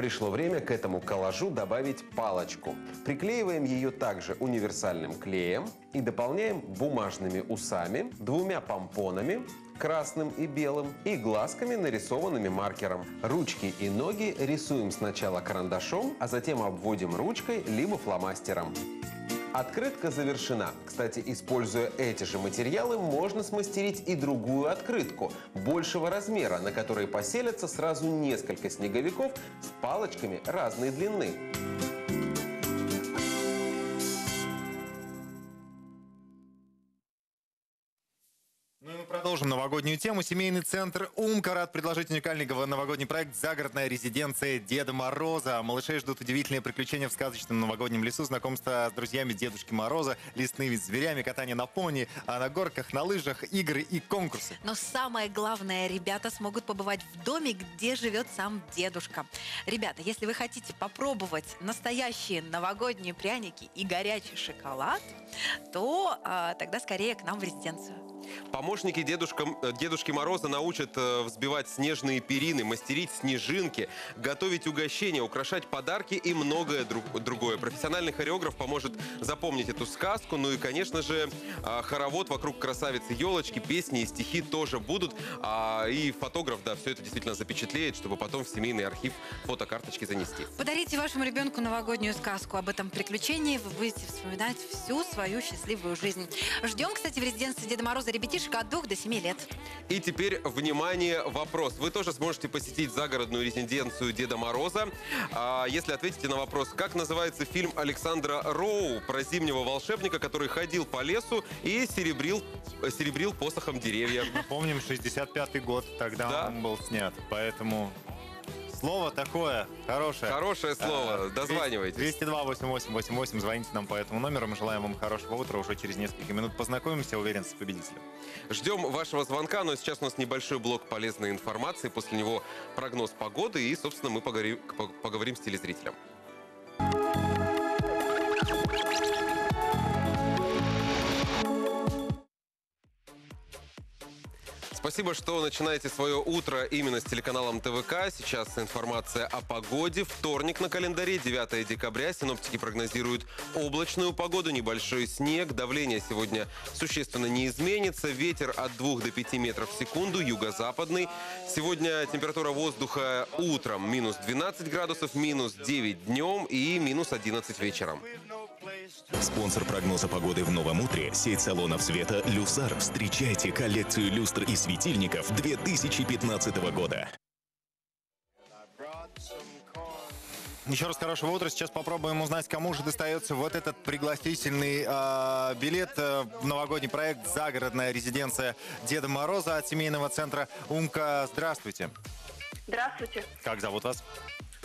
Пришло время к этому коллажу добавить палочку. Приклеиваем ее также универсальным клеем и дополняем бумажными усами, двумя помпонами, красным и белым, и глазками, нарисованными маркером. Ручки и ноги рисуем сначала карандашом, а затем обводим ручкой либо фломастером. Открытка завершена. Кстати, используя эти же материалы, можно смастерить и другую открытку большего размера, на которой поселятся сразу несколько снеговиков с палочками разной длины. Продолжим новогоднюю тему. Семейный центр «Умка» рад предложить уникальный новогодний проект «Загородная резиденция Деда Мороза». Малышей ждут удивительные приключения в сказочном новогоднем лесу, знакомство с друзьями Дедушки Мороза, лесными зверями, катание на пони, а на горках, на лыжах, игры и конкурсы. Но самое главное, ребята смогут побывать в доме, где живет сам дедушка. Ребята, если вы хотите попробовать настоящие новогодние пряники и горячий шоколад, то а, тогда скорее к нам в резиденцию. Помощники дедушка, э, Дедушки Мороза научат э, взбивать снежные перины, мастерить снежинки, готовить угощения, украшать подарки и многое друг- другое. Профессиональный хореограф поможет запомнить эту сказку. Ну и, конечно же, а, хоровод вокруг красавицы елочки, песни и стихи тоже будут. А, И фотограф, да, все это действительно запечатлеет, чтобы потом в семейный архив фотокарточки занести. Подарите вашему ребенку новогоднюю сказку об этом приключении. Вы будете вспоминать всю свою счастливую жизнь. Ждем, кстати, в резиденции Деда Мороза ребятишек от 2 до 7 лет. И теперь, внимание, вопрос. Вы тоже сможете посетить загородную резиденцию Деда Мороза, а, если ответите на вопрос, как называется фильм Александра Роу про зимнего волшебника, который ходил по лесу и серебрил, серебрил посохом деревья. Помним 65-й год, тогда Да. он был снят, поэтому слово такое хорошее. Хорошее слово. А, Дозванивайтесь. 202-8888, звоните нам по этому номеру. Мы желаем вам хорошего утра. Уже через несколько минут познакомимся, уверен, с победителем. Ждем вашего звонка, но сейчас у нас небольшой блок полезной информации. После него прогноз погоды и, собственно, мы поговорим, поговорим с телезрителем. Спасибо, что начинаете свое утро именно с телеканалом ТВК. Сейчас информация о погоде. Вторник на календаре, 9 декабря. Синоптики прогнозируют облачную погоду, небольшой снег. Давление сегодня существенно не изменится. Ветер от 2 до 5 метров в секунду, юго-западный. Сегодня температура воздуха утром минус 12 градусов, минус 9 днем и минус 11 вечером. Спонсор прогноза погоды в новом утре – сеть салонов света «Люсар». Встречайте коллекцию люстр и светильников 2015 года. Еще раз хорошего утра. Сейчас попробуем узнать, кому же достается вот этот пригласительный э, билет э, в новогодний проект «Загородная резиденция Деда Мороза» от семейного центра «Умка». Здравствуйте. Здравствуйте, Как зовут вас?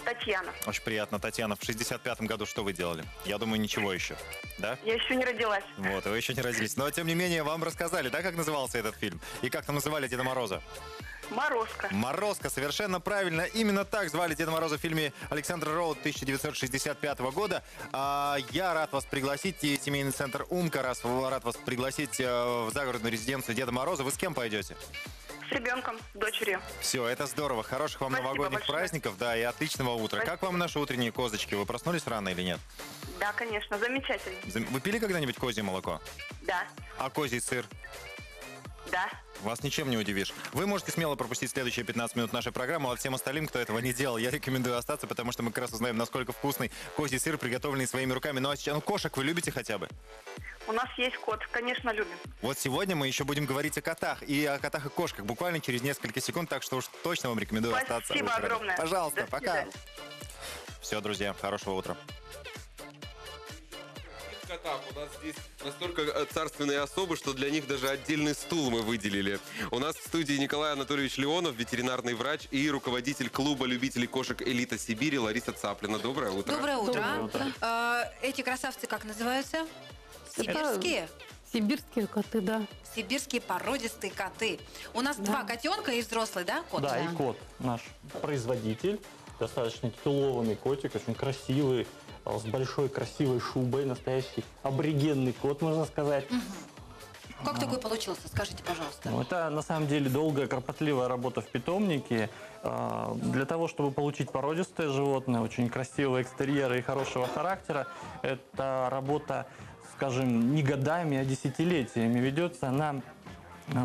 Татьяна. Очень приятно, Татьяна. В 65-м году что вы делали? Я думаю, ничего еще. Да? Я еще не родилась. Вот, вы еще не родились. Но, тем не менее, вам рассказали, да, как назывался этот фильм? И как там называли Деда Мороза? Морозко. Морозко, совершенно правильно. Именно так звали Деда Мороза в фильме Александра Роуд 1965 года. А, я рад вас пригласить, и семейный центр «Умка» раз рад вас пригласить э, в загородную резиденцию Деда Мороза. Вы с кем пойдете? С ребенком, с дочерью. Все, это здорово. Хороших вам Спасибо новогодних большое. праздников, да, и отличного утра. Как вам наши утренние козочки? Вы проснулись рано или нет? Да, конечно, замечательно. Зам- Вы пили когда-нибудь козье молоко? Да, А козий сыр? Да. Вас ничем не удивишь. Вы можете смело пропустить следующие 15 минут нашей программы, а всем остальным, кто этого не делал, я рекомендую остаться, потому что мы как раз узнаем, насколько вкусный козий сыр, приготовленный своими руками. Ну а сейчас, ну кошек вы любите хотя бы? У нас есть кот, конечно, любим. Вот сегодня мы еще будем говорить о котах и о котах и кошках буквально через несколько секунд, так что уж точно вам рекомендую остаться. Спасибо в эфире. огромное. Пожалуйста, До пока. свидания. Все, друзья, хорошего утра. Котах. У нас здесь настолько э, царственные особы, что для них даже отдельный стул мы выделили. У нас в студии Николай Анатольевич Леонов, ветеринарный врач и руководитель клуба любителей кошек «Элита Сибири» Лариса Цаплина. Доброе утро. Доброе утро. Э, Эти красавцы как называются? Сибирские. Сибирские коты, да. Сибирские породистые коты. У нас два котенка и взрослый, да, кот? Да, и кот наш производитель. Достаточно титулованный котик, очень красивый, а, с большой красивой шубой, настоящий аборигенный кот, можно сказать. Как такой получился? Скажите, пожалуйста. Ну, это на самом деле долгая, кропотливая работа в питомнике. А, Для того, чтобы получить породистое животное, очень красивого экстерьера и хорошего характера, это работа, скажем, не годами, а десятилетиями ведется на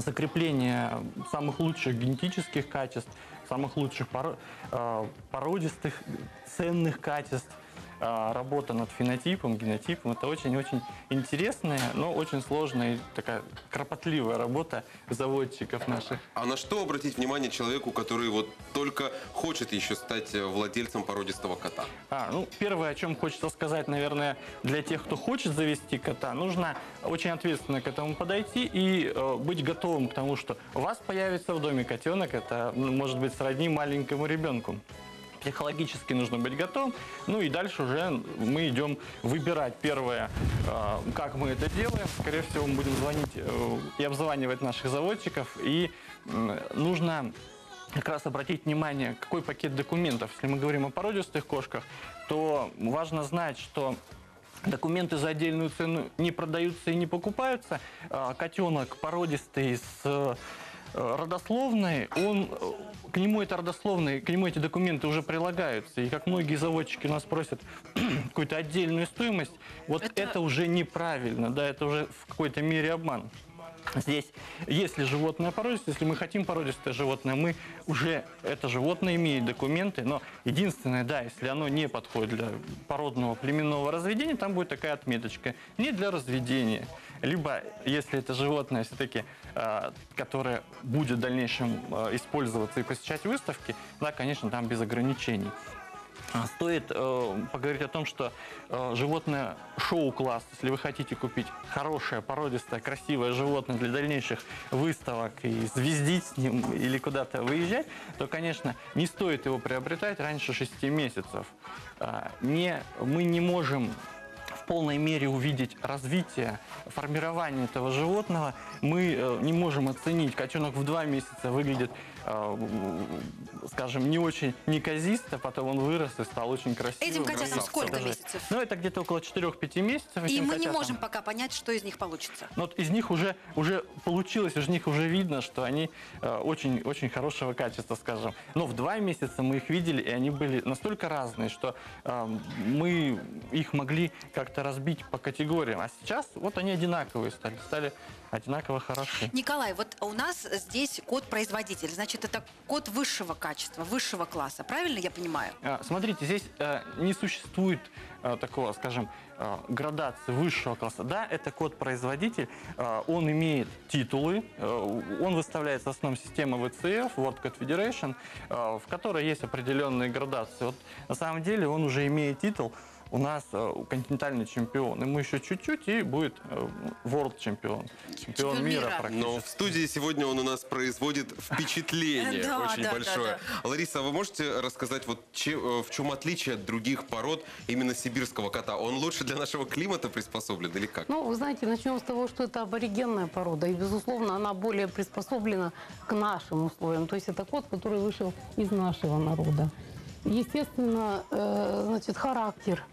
закрепление самых лучших генетических качеств, самых лучших э, породистых, ценных качеств. Э, Работа над фенотипом, генотипом – это очень-очень интересная, но очень сложная такая кропотливая работа заводчиков наших. А на что обратить внимание человеку, который вот только хочет еще стать э, владельцем породистого кота? А, ну, первое, о чем хочется сказать, наверное, для тех, кто хочет завести кота, нужно очень ответственно к этому подойти и э, быть готовым к тому, что у вас появится в доме котенок, это может быть сродни маленькому ребенку. Психологически нужно быть готовым. Ну и дальше уже мы идем выбирать первое, э, как мы это делаем. Скорее всего, мы будем звонить э, и обзванивать наших заводчиков. И нужно как раз обратить внимание, какой пакет документов. Если мы говорим о породистых кошках, то важно знать, что документы за отдельную цену не продаются и не покупаются. А Котенок породистый с родословной, он, э, к нему это родословные, к нему эти документы уже прилагаются. И как многие заводчики у нас просят какую-то отдельную стоимость, вот это, уже неправильно, да, это уже в какой-то мере обман. Здесь, если животное породистое, если мы хотим породистое животное, мы уже это животное имеет документы, но единственное, да, если оно не подходит для породного племенного разведения, там будет такая отметочка, не для разведения. Либо, если это животное все-таки, э, которое будет в дальнейшем э, использоваться и посещать выставки, да, конечно, там без ограничений. А, Стоит э, поговорить о том, что э, животное шоу-класс, если вы хотите купить хорошее, породистое, красивое животное для дальнейших выставок и звездить с ним или куда-то выезжать, то, конечно, не стоит его приобретать раньше 6 месяцев. А, не, мы не можем полной мере увидеть развитие, формирование этого животного, мы э, не можем оценить. Котенок в два месяца выглядит, скажем, не очень неказисто, потом он вырос и стал очень красивым. Этим котятам сколько Даже- месяцев? Ну, это где-то около 4-5 месяцев. И мы не котятам. можем пока понять, что из них получится. Но вот из них уже, уже получилось, из них уже видно, что они э, очень, очень хорошего качества, скажем. Но в два месяца мы их видели, и они были настолько разные, что э, мы их могли как-то разбить по категориям. А сейчас вот они одинаковые стали, стали одинаково хороши. Николай, вот у нас здесь код-производитель. Значит, это код высшего качества, высшего класса. Правильно я понимаю? А, Смотрите, здесь э, не существует э, такого, скажем, э, градации высшего класса. Да, это код-производитель, он имеет титулы, он выставляется в основном системы VCF, World Code Federation, в которой есть определенные градации. Вот на самом деле он уже имеет титул, у нас э, континентальный чемпион. Ему еще чуть-чуть и будет э, World чемпион. Чемпион мира практически. Но в студии сегодня он у нас производит впечатление очень большое. Лариса, а вы можете рассказать, вот че- э, в чем отличие от других пород именно сибирского кота? Он лучше для нашего климата приспособлен или как? Ну, вы знаете, начнем с того, что это аборигенная порода. И, безусловно, она более приспособлена к нашим условиям. То есть это кот, который вышел из нашего народа. Естественно, значит, характер.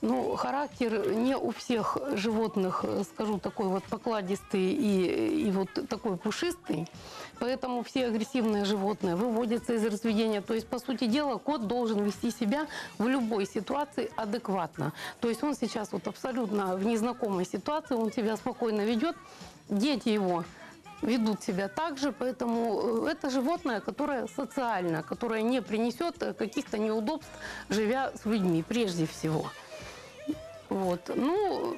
Ну, характер не у всех животных, э, скажу, такой вот покладистый и, и вот такой пушистый. Поэтому все агрессивные животные выводятся из разведения. То есть, по сути дела, кот должен вести себя в любой ситуации адекватно. То есть он сейчас вот абсолютно в незнакомой ситуации, он себя спокойно ведет. Дети его ведут себя так же, поэтому э, это животное, которое социально, которое не принесет э, каких-то неудобств, живя с людьми прежде всего. Вот. Ну,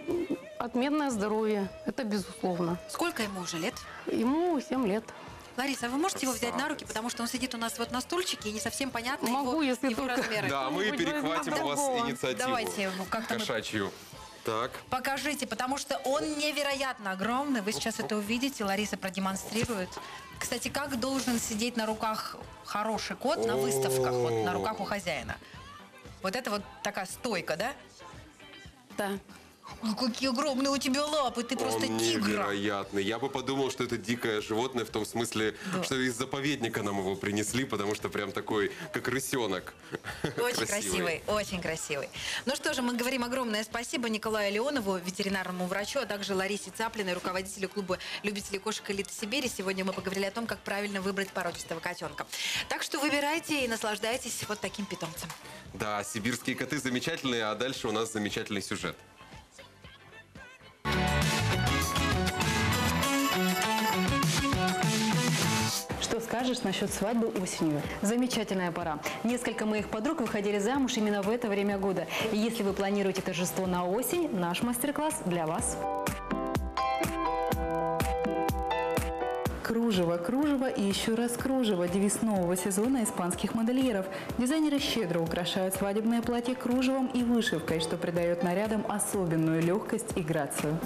отменное здоровье, это безусловно. Сколько ему уже лет? Ему 7 лет. Лариса, а вы можете его взять на руки, потому что он сидит у нас вот на стульчике, и не совсем понятно Могу, его, если его только- размеры. Да, мы перехватим у вас инициативу. Давайте как-то мы Кошачью. Так. Покажите, потому что он невероятно огромный. Вы сейчас это увидите. Лариса продемонстрирует. Кстати, как должен сидеть на руках хороший кот на выставках, вот на руках у хозяина? Вот это вот такая стойка, да? Да. Ой, какие огромные у тебя лапы, ты просто Он тигр. невероятный. Я бы подумал, что это дикое животное, в том смысле, Да. что из заповедника нам его принесли, потому что прям такой, как рысенок. Очень красивый, очень красивый. Ну что же, мы говорим огромное спасибо Николаю Леонову, ветеринарному врачу, а также Ларисе Цаплиной, руководителю клуба любителей кошек «Элита Сибири». Сегодня мы поговорили о том, как правильно выбрать породистого котенка. Так что выбирайте и наслаждайтесь вот таким питомцем. Да, сибирские коты замечательные, а дальше у нас замечательный сюжет. Что скажешь насчет свадьбы осенью? Замечательная пора. Несколько моих подруг выходили замуж именно в это время года. И если вы планируете торжество на осень, наш мастер-класс для вас. Кружево, кружево и еще раз кружево. Девиз нового сезона испанских модельеров. Дизайнеры щедро украшают свадебное платье кружевом и вышивкой, что придает нарядам особенную легкость и грацию.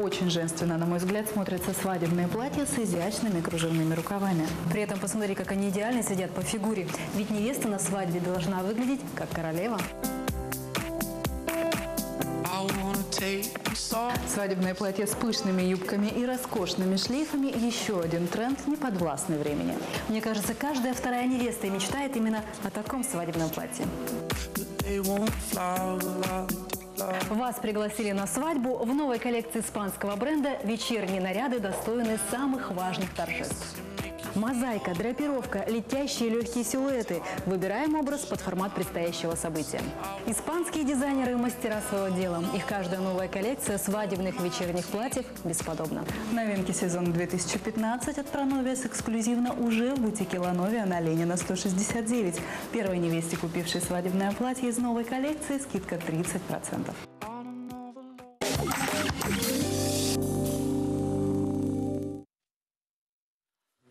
Очень женственно, на мой взгляд, смотрятся свадебные платья с изящными кружевными рукавами. При этом посмотри, как они идеально сидят по фигуре. Ведь невеста на свадьбе должна выглядеть как королева. Свадебное платье с пышными юбками и роскошными шлейфами – еще один тренд, не подвластный времени. Мне кажется, каждая вторая невеста мечтает именно о таком свадебном платье. Вас пригласили на свадьбу в новой коллекции испанского бренда «Вечерние наряды достойны самых важных торжеств». Мозаика, драпировка, летящие легкие силуэты. Выбираем образ под формат предстоящего события. Испанские дизайнеры – мастера своего дела. Их каждая новая коллекция свадебных вечерних платьев бесподобна. Новинки сезона 2015 от Pronovias эксклюзивно уже в бутике Лановия на Ленина 169. Первой невесте, купившей свадебное платье из новой коллекции, скидка 30%.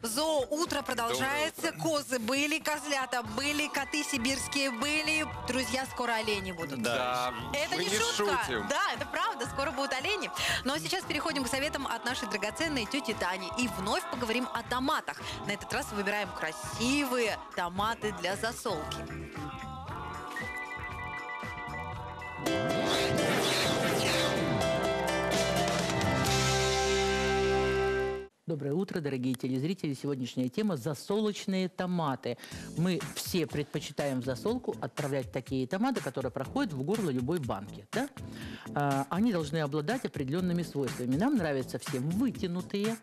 Зоо утро продолжается. Козы были, козлята были, коты сибирские были. Друзья, скоро олени будут. Да. Это мы не не шутка. шутим. Да, это правда. Скоро будут олени. Ну а сейчас переходим к советам от нашей драгоценной тети Тани. И вновь поговорим о томатах. На этот раз выбираем красивые томаты для засолки. Доброе утро, дорогие телезрители. Сегодняшняя тема – засолочные томаты. Мы все предпочитаем в засолку отправлять такие томаты, которые проходят в горло любой банки. Да? А, они должны обладать определенными свойствами. Нам нравятся всем вытянутые,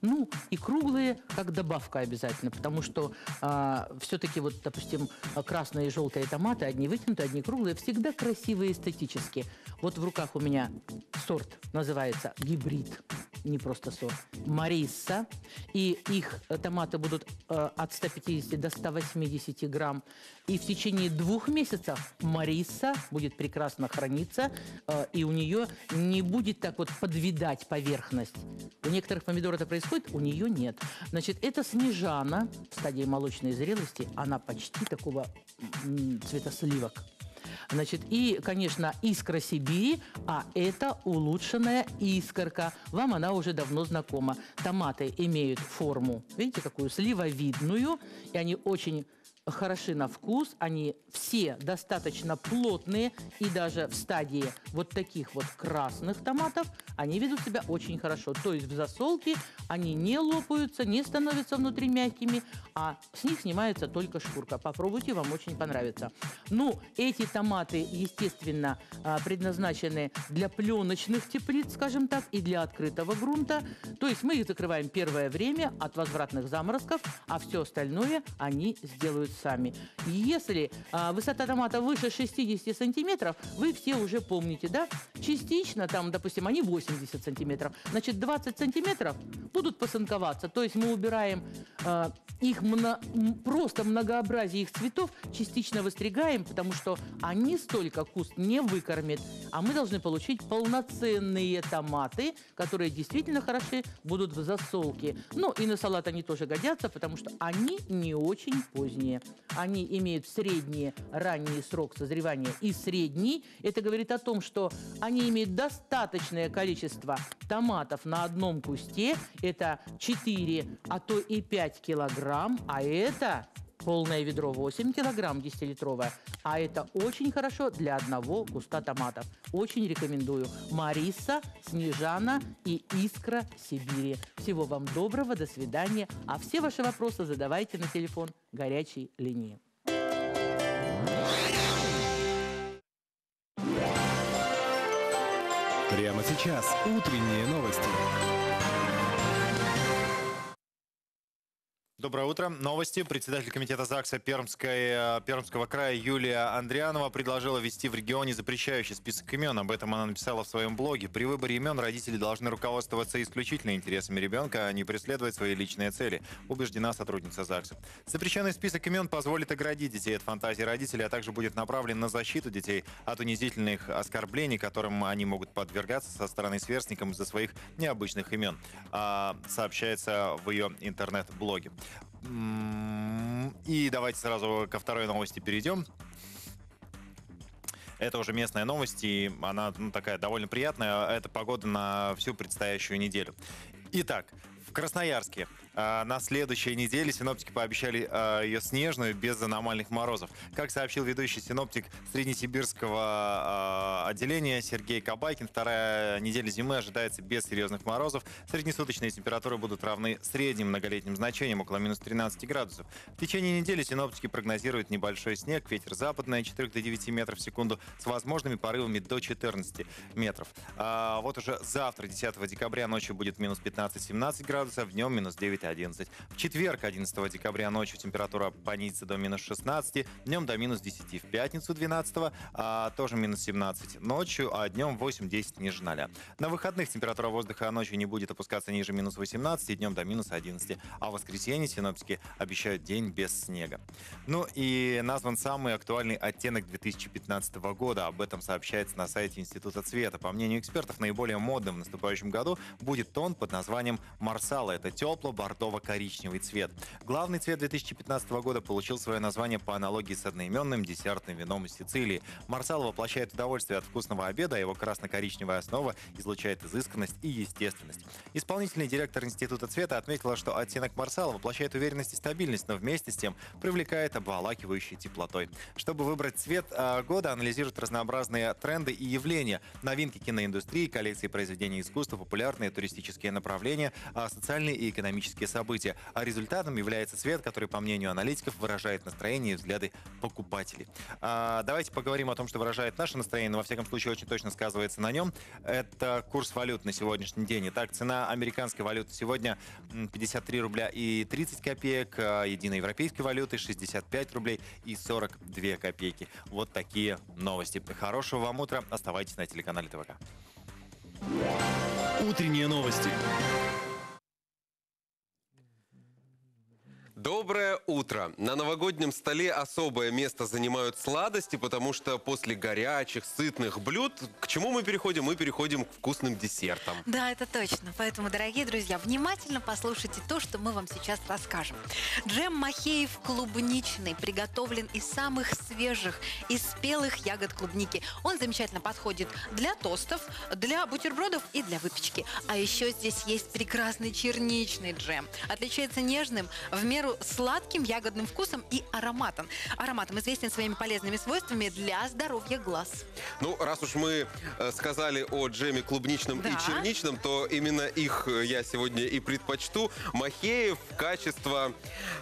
ну и круглые, как добавка обязательно, потому что а, все-таки вот, допустим, красные и желтые томаты, одни вытянутые, одни круглые, всегда красивые эстетически. Вот в руках у меня сорт называется гибрид не просто сорт, Мариса. И их э, томаты будут э, от 150 до 180 грамм. И в течение двух месяцев Мариса будет прекрасно храниться, э, и у нее не будет так вот подвидать поверхность. У некоторых помидор это происходит, у нее нет. Значит, это снежана в стадии молочной зрелости, она почти такого цвета сливок. Значит, и, конечно, искра Сибири, а это улучшенная искорка. Вам она уже давно знакома. Томаты имеют форму, видите, какую сливовидную, и они очень хороши на вкус, они все достаточно плотные, и даже в стадии вот таких вот красных томатов они ведут себя очень хорошо. То есть в засолке они не лопаются, не становятся внутри мягкими, а с них снимается только шкурка. Попробуйте, вам очень понравится. Ну, эти томаты, естественно, а, предназначены для пленочных теплиц, скажем так, и для открытого грунта. То есть мы их закрываем первое время от возвратных заморозков, а все остальное они сделают сами. Если а, высота томата выше 60 сантиметров, вы все уже помните, да? Частично, там, допустим, они 80 сантиметров, значит, 20 сантиметров будут посынковаться. То есть мы убираем а, их мно, просто многообразие их цветов, частично выстригаем, потому что они столько куст не выкормят. А мы должны получить полноценные томаты, которые действительно хороши будут в засолке. Ну и на салат они тоже годятся, потому что они не очень поздние. Они имеют средний ранний срок созревания и средний. Это говорит о том, что они имеют достаточное количество томатов на одном кусте. Это 4, а то и 5 килограмм. А это полное ведро 8 килограмм 10-литровое. А это очень хорошо для одного куста томатов. Очень рекомендую. Мариса, Снежана и Искра Сибири. Всего вам доброго, до свидания. А все ваши вопросы задавайте на телефон горячей линии. Прямо сейчас утренние новости. Доброе утро. Новости. Председатель комитета ЗАГСа Пермской, э, Пермского края Юлия Андрианова предложила ввести в регионе запрещающий список имен. Об этом она написала в своем блоге. При выборе имен родители должны руководствоваться исключительно интересами ребенка, а не преследовать свои личные цели, убеждена сотрудница ЗАГСа. Запрещенный список имен позволит оградить детей от фантазии родителей, а также будет направлен на защиту детей от унизительных оскорблений, которым они могут подвергаться со стороны сверстников из-за своих необычных имен, а, сообщается в ее интернет-блоге. И давайте сразу ко второй новости перейдем. Это уже местная новость, и она ну, такая довольно приятная. Это погода на всю предстоящую неделю. Итак, в Красноярске на следующей неделе синоптики пообещали а, ее снежную, без аномальных морозов. Как сообщил ведущий синоптик Среднесибирского а, отделения Сергей Кабайкин, вторая неделя зимы ожидается без серьезных морозов. Среднесуточные температуры будут равны средним многолетним значениям, около минус 13 градусов. В течение недели синоптики прогнозируют небольшой снег, ветер западный от 4 до 9 метров в секунду с возможными порывами до 14 метров. А вот уже завтра, 10 декабря, ночью будет минус 15-17 градусов, днем минус 9 11. В четверг, 11 декабря, ночью температура понизится до минус 16, днем до минус 10. В пятницу, 12 а, тоже минус 17 ночью, а днем 8-10 ниже 0. На выходных температура воздуха ночью не будет опускаться ниже минус 18, днем до минус 11. А в воскресенье синоптики обещают день без снега. Ну и назван самый актуальный оттенок 2015 года. Об этом сообщается на сайте Института цвета. По мнению экспертов, наиболее модным в наступающем году будет тон под названием «Марсала». Это тепло-бордовый бордово-коричневый цвет. Главный цвет 2015 года получил свое название по аналогии с одноименным десертным вином из Сицилии. Марсал воплощает удовольствие от вкусного обеда, а его красно-коричневая основа излучает изысканность и естественность. Исполнительный директор Института цвета отметила, что оттенок Марсала воплощает уверенность и стабильность, но вместе с тем привлекает обволакивающей теплотой. Чтобы выбрать цвет э, года, анализируют разнообразные тренды и явления, новинки киноиндустрии, коллекции произведений искусства, популярные туристические направления, а социальные и экономические события. А результатом является цвет, который, по мнению аналитиков, выражает настроение и взгляды покупателей. А, давайте поговорим о том, что выражает наше настроение, но во всяком случае очень точно сказывается на нем. Это курс валют на сегодняшний день. Итак, цена американской валюты сегодня 53 рубля и 30 копеек, а единой европейской валюты 65 рублей и 42 копейки. Вот такие новости. Хорошего вам утра. Оставайтесь на телеканале ТВК. Утренние новости. Доброе утро! На новогоднем столе особое место занимают сладости, потому что после горячих, сытных блюд, к чему мы переходим? Мы переходим к вкусным десертам. Да, это точно. Поэтому, дорогие друзья, внимательно послушайте то, что мы вам сейчас расскажем. Джем Махеев клубничный приготовлен из самых свежих и спелых ягод клубники. Он замечательно подходит для тостов, для бутербродов и для выпечки. А еще здесь есть прекрасный черничный джем. Отличается нежным, в меру сладким ягодным вкусом и ароматом. Ароматом известен своими полезными свойствами для здоровья глаз. Ну, раз уж мы э, сказали о джеме клубничном Да. и черничном, то именно их э, я сегодня и предпочту. Махеев, качество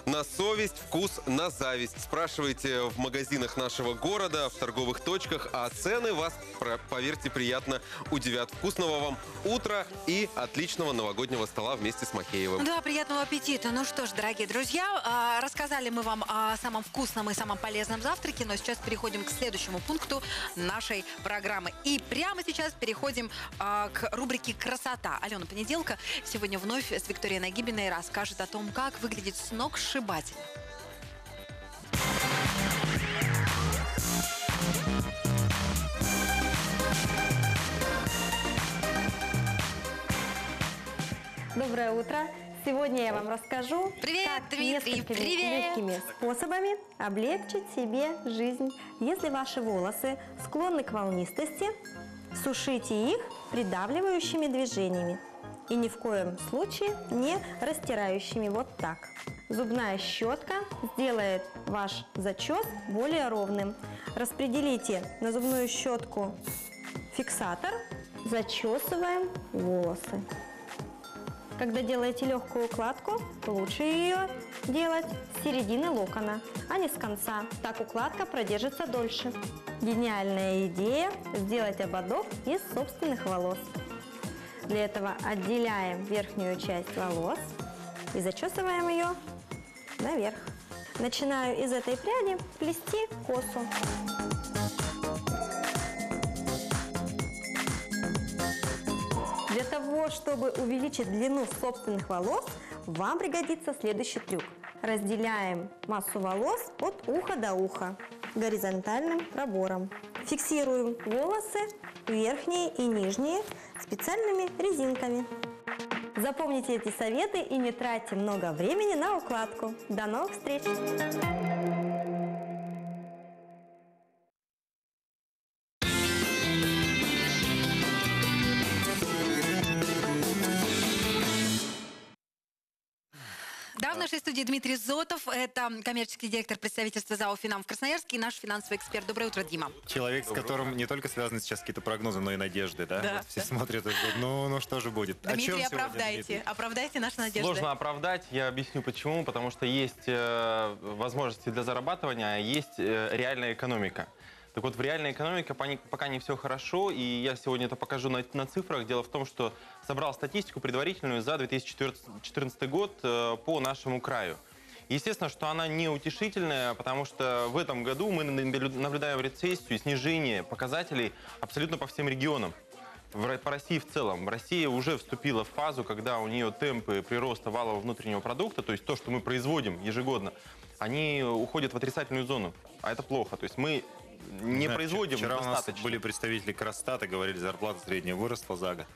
на совесть, вкус на зависть. Спрашивайте в магазинах нашего города, в торговых точках, а цены вас, поверьте, приятно удивят. Вкусного вам утра и отличного новогоднего стола вместе с Махеевым. Да, приятного аппетита. Ну что ж, дорогие друзья, а, рассказали мы вам о самом вкусном и самом полезном завтраке, но сейчас переходим к следующему пункту нашей программы. И прямо сейчас переходим а, к рубрике «Красота». Алена Понеделка сегодня вновь с Викторией Нагибиной расскажет о том, как выглядит сногсшибательно. Доброе утро! Сегодня я вам расскажу, Привет, как Дмитрий, несколькими привет! легкими способами облегчить себе жизнь. Если ваши волосы склонны к волнистости, сушите их придавливающими движениями и ни в коем случае не растирающими вот так. Зубная щетка сделает ваш зачес более ровным. Распределите на зубную щетку фиксатор, зачесываем волосы. Когда делаете легкую укладку, лучше ее делать с середины локона, а не с конца. Так укладка продержится дольше. Гениальная идея – сделать ободок из собственных волос. Для этого отделяем верхнюю часть волос и зачесываем ее наверх. Начинаю из этой пряди плести косу. Того, чтобы увеличить длину собственных волос, вам пригодится следующий трюк. Разделяем массу волос от уха до уха горизонтальным пробором. Фиксируем волосы, верхние и нижние, специальными резинками. Запомните эти советы и не тратьте много времени на укладку. До новых встреч! Да, в нашей студии Дмитрий Зотов. Это коммерческий директор представительства ЗАО «Финам» в Красноярске и наш финансовый эксперт. Доброе утро, Дима. Человек, с которым не только связаны сейчас какие-то прогнозы, но и надежды, да? Да, Вот все да. смотрят и ждут, ну, ну что же будет? О чем Дмитрий, сегодня, оправдайте. Дмитрий? Оправдайте наши надежды. Сложно оправдать, я объясню почему. Потому что есть э, возможности для зарабатывания, а есть э, реальная экономика. Так вот, в реальной экономике пока не все хорошо, и я сегодня это покажу на, на цифрах. Дело в том, что собрал статистику предварительную за 2014 год э, по нашему краю. Естественно, что она неутешительная, потому что в этом году мы наблю- наблюдаем рецессию, снижение показателей абсолютно по всем регионам. По России в целом. Россия уже вступила в фазу, когда у нее темпы прироста валового внутреннего продукта, то есть то, что мы производим ежегодно, они уходят в отрицательную зону. А это плохо. То есть мы не Да, производим Вчера у нас достаточно. были представители Кросстата, говорили, зарплата средняя выросла за год.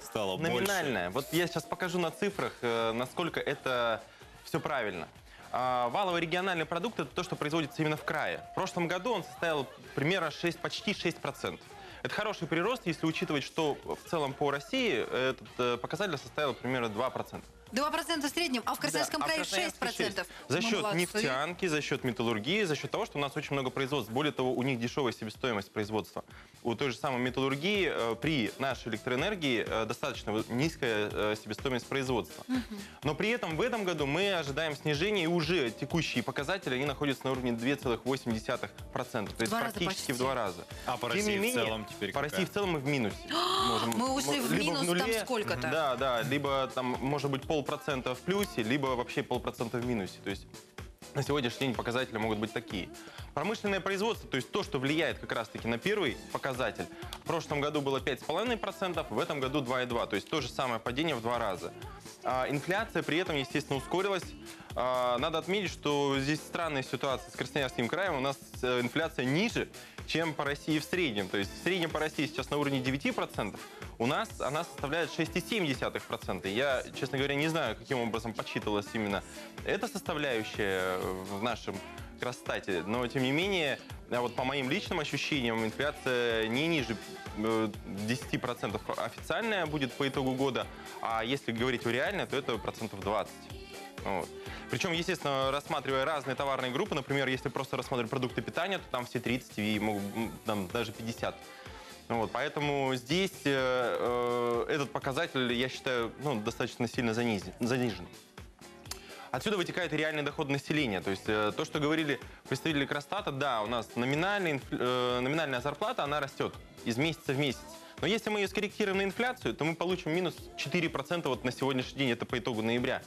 стало больше. Номинальная. Вот я сейчас покажу на цифрах, э, насколько это все правильно. А, Валовый региональный продукт – это то, что производится именно в крае. В прошлом году он составил примерно 6, почти 6%. Это хороший прирост, если учитывать, что в целом по России этот э, показатель составил примерно 2%. 2% в среднем, а в Красноярском Да, а в крае Красноярске 6%. За Мы счет молодцы. нефтянки, за счет металлургии, за счет того, что у нас очень много производств. Более того, у них дешевая себестоимость производства. У той же самой металлургии э, при нашей электроэнергии э, достаточно низкая э, себестоимость производства. Но при этом в этом году мы ожидаем снижения, и уже текущие показатели они находятся на уровне 2,8%. То есть практически почти. в два раза. А по Тем России не в менее, целом теперь По какая? России в целом мы в минусе. Можем- Мы ушли в минус, там нуле, сколько-то? Да, да, либо там может быть полпроцента в плюсе, либо вообще полпроцента в минусе. То есть на сегодняшний день показатели могут быть такие. Промышленное производство, то есть то, что влияет как раз-таки на первый показатель, в прошлом году было 5,5%, в этом году 2,2%, то есть то же самое падение в два раза. А инфляция при этом, естественно, ускорилась. А, надо отметить, что здесь странная ситуация с Красноярским краем. У нас э, инфляция ниже, чем по России в среднем. То есть в среднем по России сейчас на уровне 9%, у нас она составляет 6,7%. Я, честно говоря, не знаю, каким образом подсчитывалась именно эта составляющая в нашем Красстате, но тем не менее, а вот по моим личным ощущениям, инфляция не ниже э, 10% официальная будет по итогу года, а если говорить о реальной, то это процентов 20. Вот. Причем, естественно, рассматривая разные товарные группы, например, если просто рассматривать продукты питания, то там все 30 и могут, там, даже 50. Вот, поэтому здесь э, э, этот показатель, я считаю, ну, достаточно сильно занизи- занижен. Отсюда вытекает реальный доход населения. То есть э, то, что говорили представители Кростата, да, у нас номинальная, инф- э, номинальная зарплата, она растет из месяца в месяц. Но если мы ее скорректируем на инфляцию, то мы получим минус 4% вот на сегодняшний день, это по итогу ноября.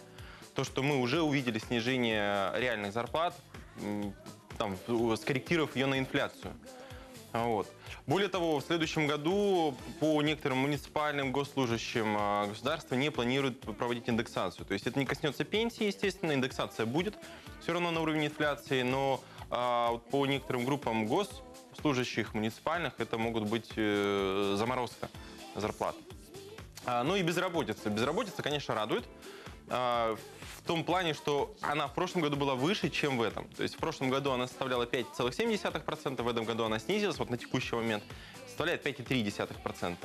То, что мы уже увидели снижение реальных зарплат, там, скорректировав ее на инфляцию. Вот. Более того, в следующем году по некоторым муниципальным госслужащим а, государство не планирует проводить индексацию. То есть это не коснется пенсии, естественно, индексация будет все равно на уровне инфляции, но а, по некоторым группам госслужащих муниципальных это могут быть э, заморозка зарплат. А, Ну и безработица. Безработица, конечно, радует. а, том плане, что она в прошлом году была выше, чем в этом. То есть в прошлом году она составляла 5,7%, в этом году она снизилась, вот на текущий момент составляет 5,3%.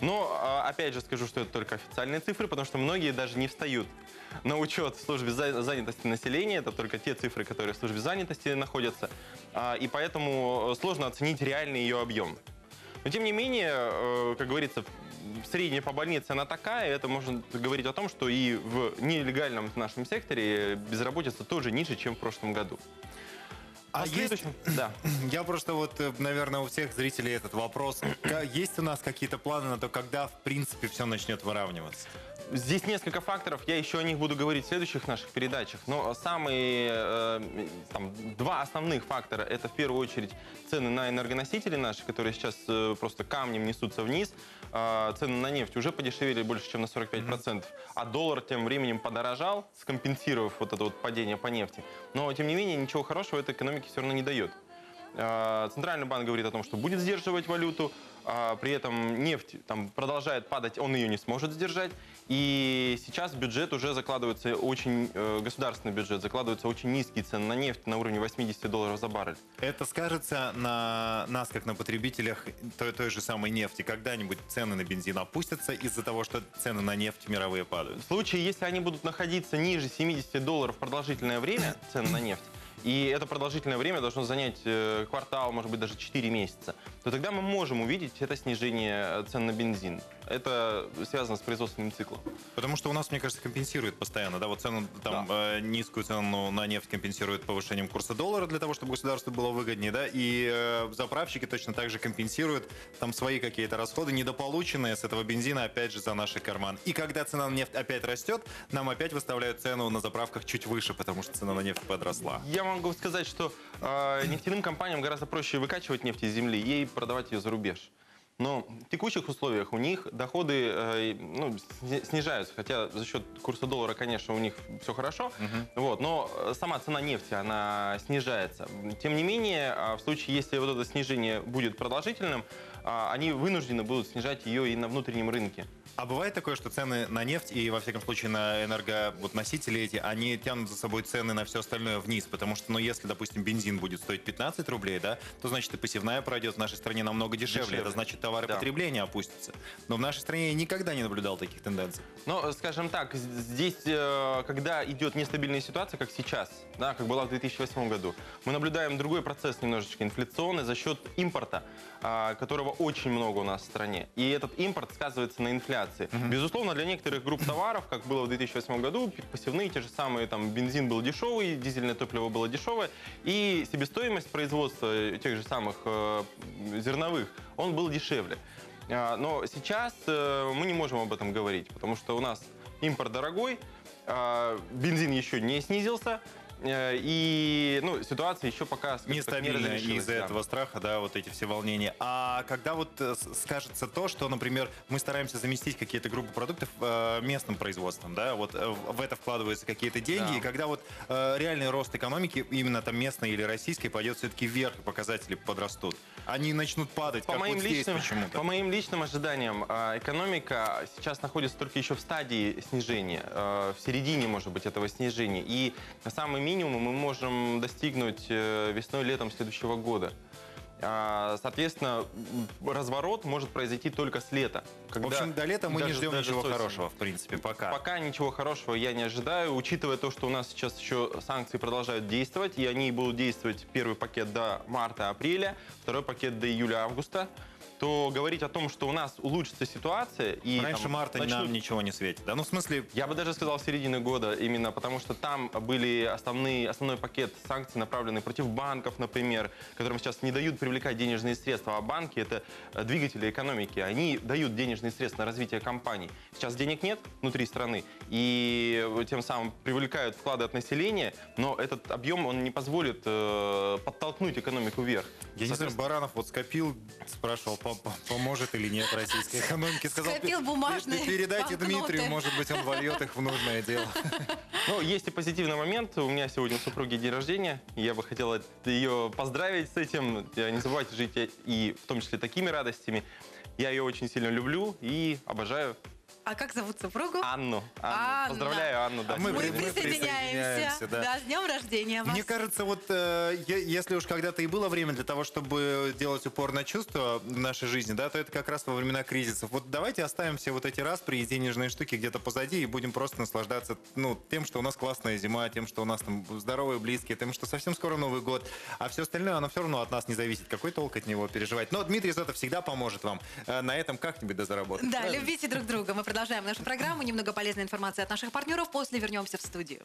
Но, а, опять же, скажу, что это только официальные цифры, потому что многие даже не встают на учет в службе за- занятости населения. Это только те цифры, которые в службе занятости находятся. А, И поэтому сложно оценить реальный ее объем. Но тем не менее, э, как говорится, средняя по больнице она такая, это можно говорить о том, что и в нелегальном нашем секторе безработица тоже ниже, чем в прошлом году. А По следующим- Да. Я просто вот, э, наверное, у всех зрителей этот вопрос. Есть у нас какие-то планы на то, когда, в принципе, все начнет выравниваться? Здесь несколько факторов, я еще о них буду говорить в следующих наших передачах. Но самые э, там, два основных фактора это в первую очередь цены на энергоносители наши, которые сейчас э, просто камнем несутся вниз. А, цены на нефть уже подешевели больше, чем на 45%, а доллар тем временем подорожал, скомпенсировав вот это вот падение по нефти. Но тем не менее ничего хорошего этой экономике все равно не дает. А, Центральный банк говорит о том, что будет сдерживать валюту, а при этом нефть там, продолжает падать, он ее не сможет сдержать. И сейчас бюджет уже закладывается очень, э, государственный бюджет, закладываются очень низкие цены на нефть на уровне 80 долларов за баррель. Это скажется на нас, как на потребителях той, той же самой нефти. Когда-нибудь цены на бензин опустятся из-за того, что цены на нефть мировые падают? В случае, если они будут находиться ниже 70 долларов продолжительное время, цены на нефть, и это продолжительное время должно занять э, квартал, может быть, даже 4 месяца, то тогда мы можем увидеть это снижение э, цен на бензин. Это связано с производственным циклом. Потому что у нас, мне кажется, компенсирует постоянно. Да, вот цену, там, э, низкую цену на нефть компенсирует повышением курса доллара для того, чтобы государству было выгоднее, да, и э, заправщики точно так же компенсируют там свои какие-то расходы, недополученные с этого бензина, опять же, за наши карман. И когда цена на нефть опять растет, нам опять выставляют цену на заправках чуть выше, потому что цена на нефть подросла. Я могу сказать, что э, нефтяным компаниям гораздо проще выкачивать нефть из земли и продавать ее за рубеж. Но в текущих условиях у них доходы э, ну, сни- снижаются, хотя за счет курса доллара, конечно, у них все хорошо, вот, но э, сама цена нефти, она снижается. Тем не менее, а, в случае, если вот это снижение будет продолжительным, а, они вынуждены будут снижать ее и на внутреннем рынке. А бывает такое, что цены на нефть и, во всяком случае, на энергоносители эти, они тянут за собой цены на все остальное вниз, потому что, ну, если, допустим, бензин будет стоить 15 рублей, да, то, значит, и посевная пройдет в нашей стране намного дешевле. Дешевле. Это значит, товары Да. потребления опустятся. Но в нашей стране я никогда не наблюдал таких тенденций. Но, э, скажем так, здесь, э, когда идет нестабильная ситуация, как сейчас, да, как была в 2008 году, мы наблюдаем другой процесс немножечко инфляционный за счет импорта, а, которого очень много у нас в стране. И этот импорт сказывается на инфляции. Безусловно, для некоторых групп товаров, как было в 2008 году, посевные те же самые, там, бензин был дешевый, дизельное топливо было дешевое, и себестоимость производства тех же самых э, зерновых, он был дешевле. А, Но сейчас э, мы не можем об этом говорить, потому что у нас импорт дорогой, а, бензин еще не снизился, и ну, ситуация еще пока так, не из-за да. этого страха, да, вот эти все волнения. А когда вот э, скажется то, что, например, мы стараемся заместить какие-то группы продуктов э, местным производством, да, вот э, в это вкладываются какие-то деньги, Да. и когда вот э, реальный рост экономики, именно там местной или российской, пойдет все-таки вверх, и показатели подрастут, они начнут падать, По моим, вот личным, по моим личным ожиданиям, а, экономика сейчас находится только еще в стадии снижения, э, в середине, может быть, этого снижения. И самый минимум мы можем достигнуть э, весной-летом следующего года. А, Соответственно, разворот может произойти только с лета. В общем, до лета мы не даже- ждем даже ничего с осени. хорошего, в принципе, пока. Пока ничего хорошего я не ожидаю, учитывая то, что у нас сейчас еще санкции продолжают действовать, и они будут действовать первый пакет до марта-апреля, второй пакет до июля-августа, то говорить о том, что у нас улучшится ситуация и Раньше там, марта начнут- нам ничего не светит, да? Ну, в смысле... Я бы даже сказал середины года, именно потому что там были основные, основной пакет санкций, направленный против банков, например, которым сейчас не дают привлекать денежные средства, а банки — это э, двигатели экономики, они дают денежные средства на развитие компаний. Сейчас денег нет внутри страны, и тем самым привлекают вклады от населения, но этот объем, он не позволит э, подтолкнуть экономику вверх. Я не знаю, Баранов вот скопил, спрашивал, по- поможет или нет российской экономике. Сказал, Скопил «Пе- бумажные пе- Передайте банкноты». Дмитрию, может быть, он вольет их в нужное дело. Ну, есть и позитивный момент. У меня сегодня у супруги день рождения. Я бы хотел ее поздравить с этим. Э, Не забывайте жить и в том числе такими радостями. Я ее очень сильно люблю и обожаю А как зовут супругу? Анну. Анну. Анна. Поздравляю Анну. да, А мы Мы присоединяемся. присоединяемся, да. Да, с днем рождения вас. Мне кажется, вот э, если уж когда-то и было время для того, чтобы делать упор на чувства в нашей жизни, да, то это как раз во времена кризисов. Вот давайте оставим все вот эти распри и денежные штуки где-то позади и будем просто наслаждаться ну, тем, что у нас классная зима, тем, что у нас там здоровые близкие, тем, что совсем скоро Новый год. А все остальное, оно все равно от нас не зависит. Какой толк от него переживать? Но Дмитрий Зотов всегда поможет вам э, на этом как-нибудь дозаработать. Да, Правильно? любите друг друга. Мы продолжаем нашу программу. Немного полезной информации от наших партнеров. После вернемся в студию.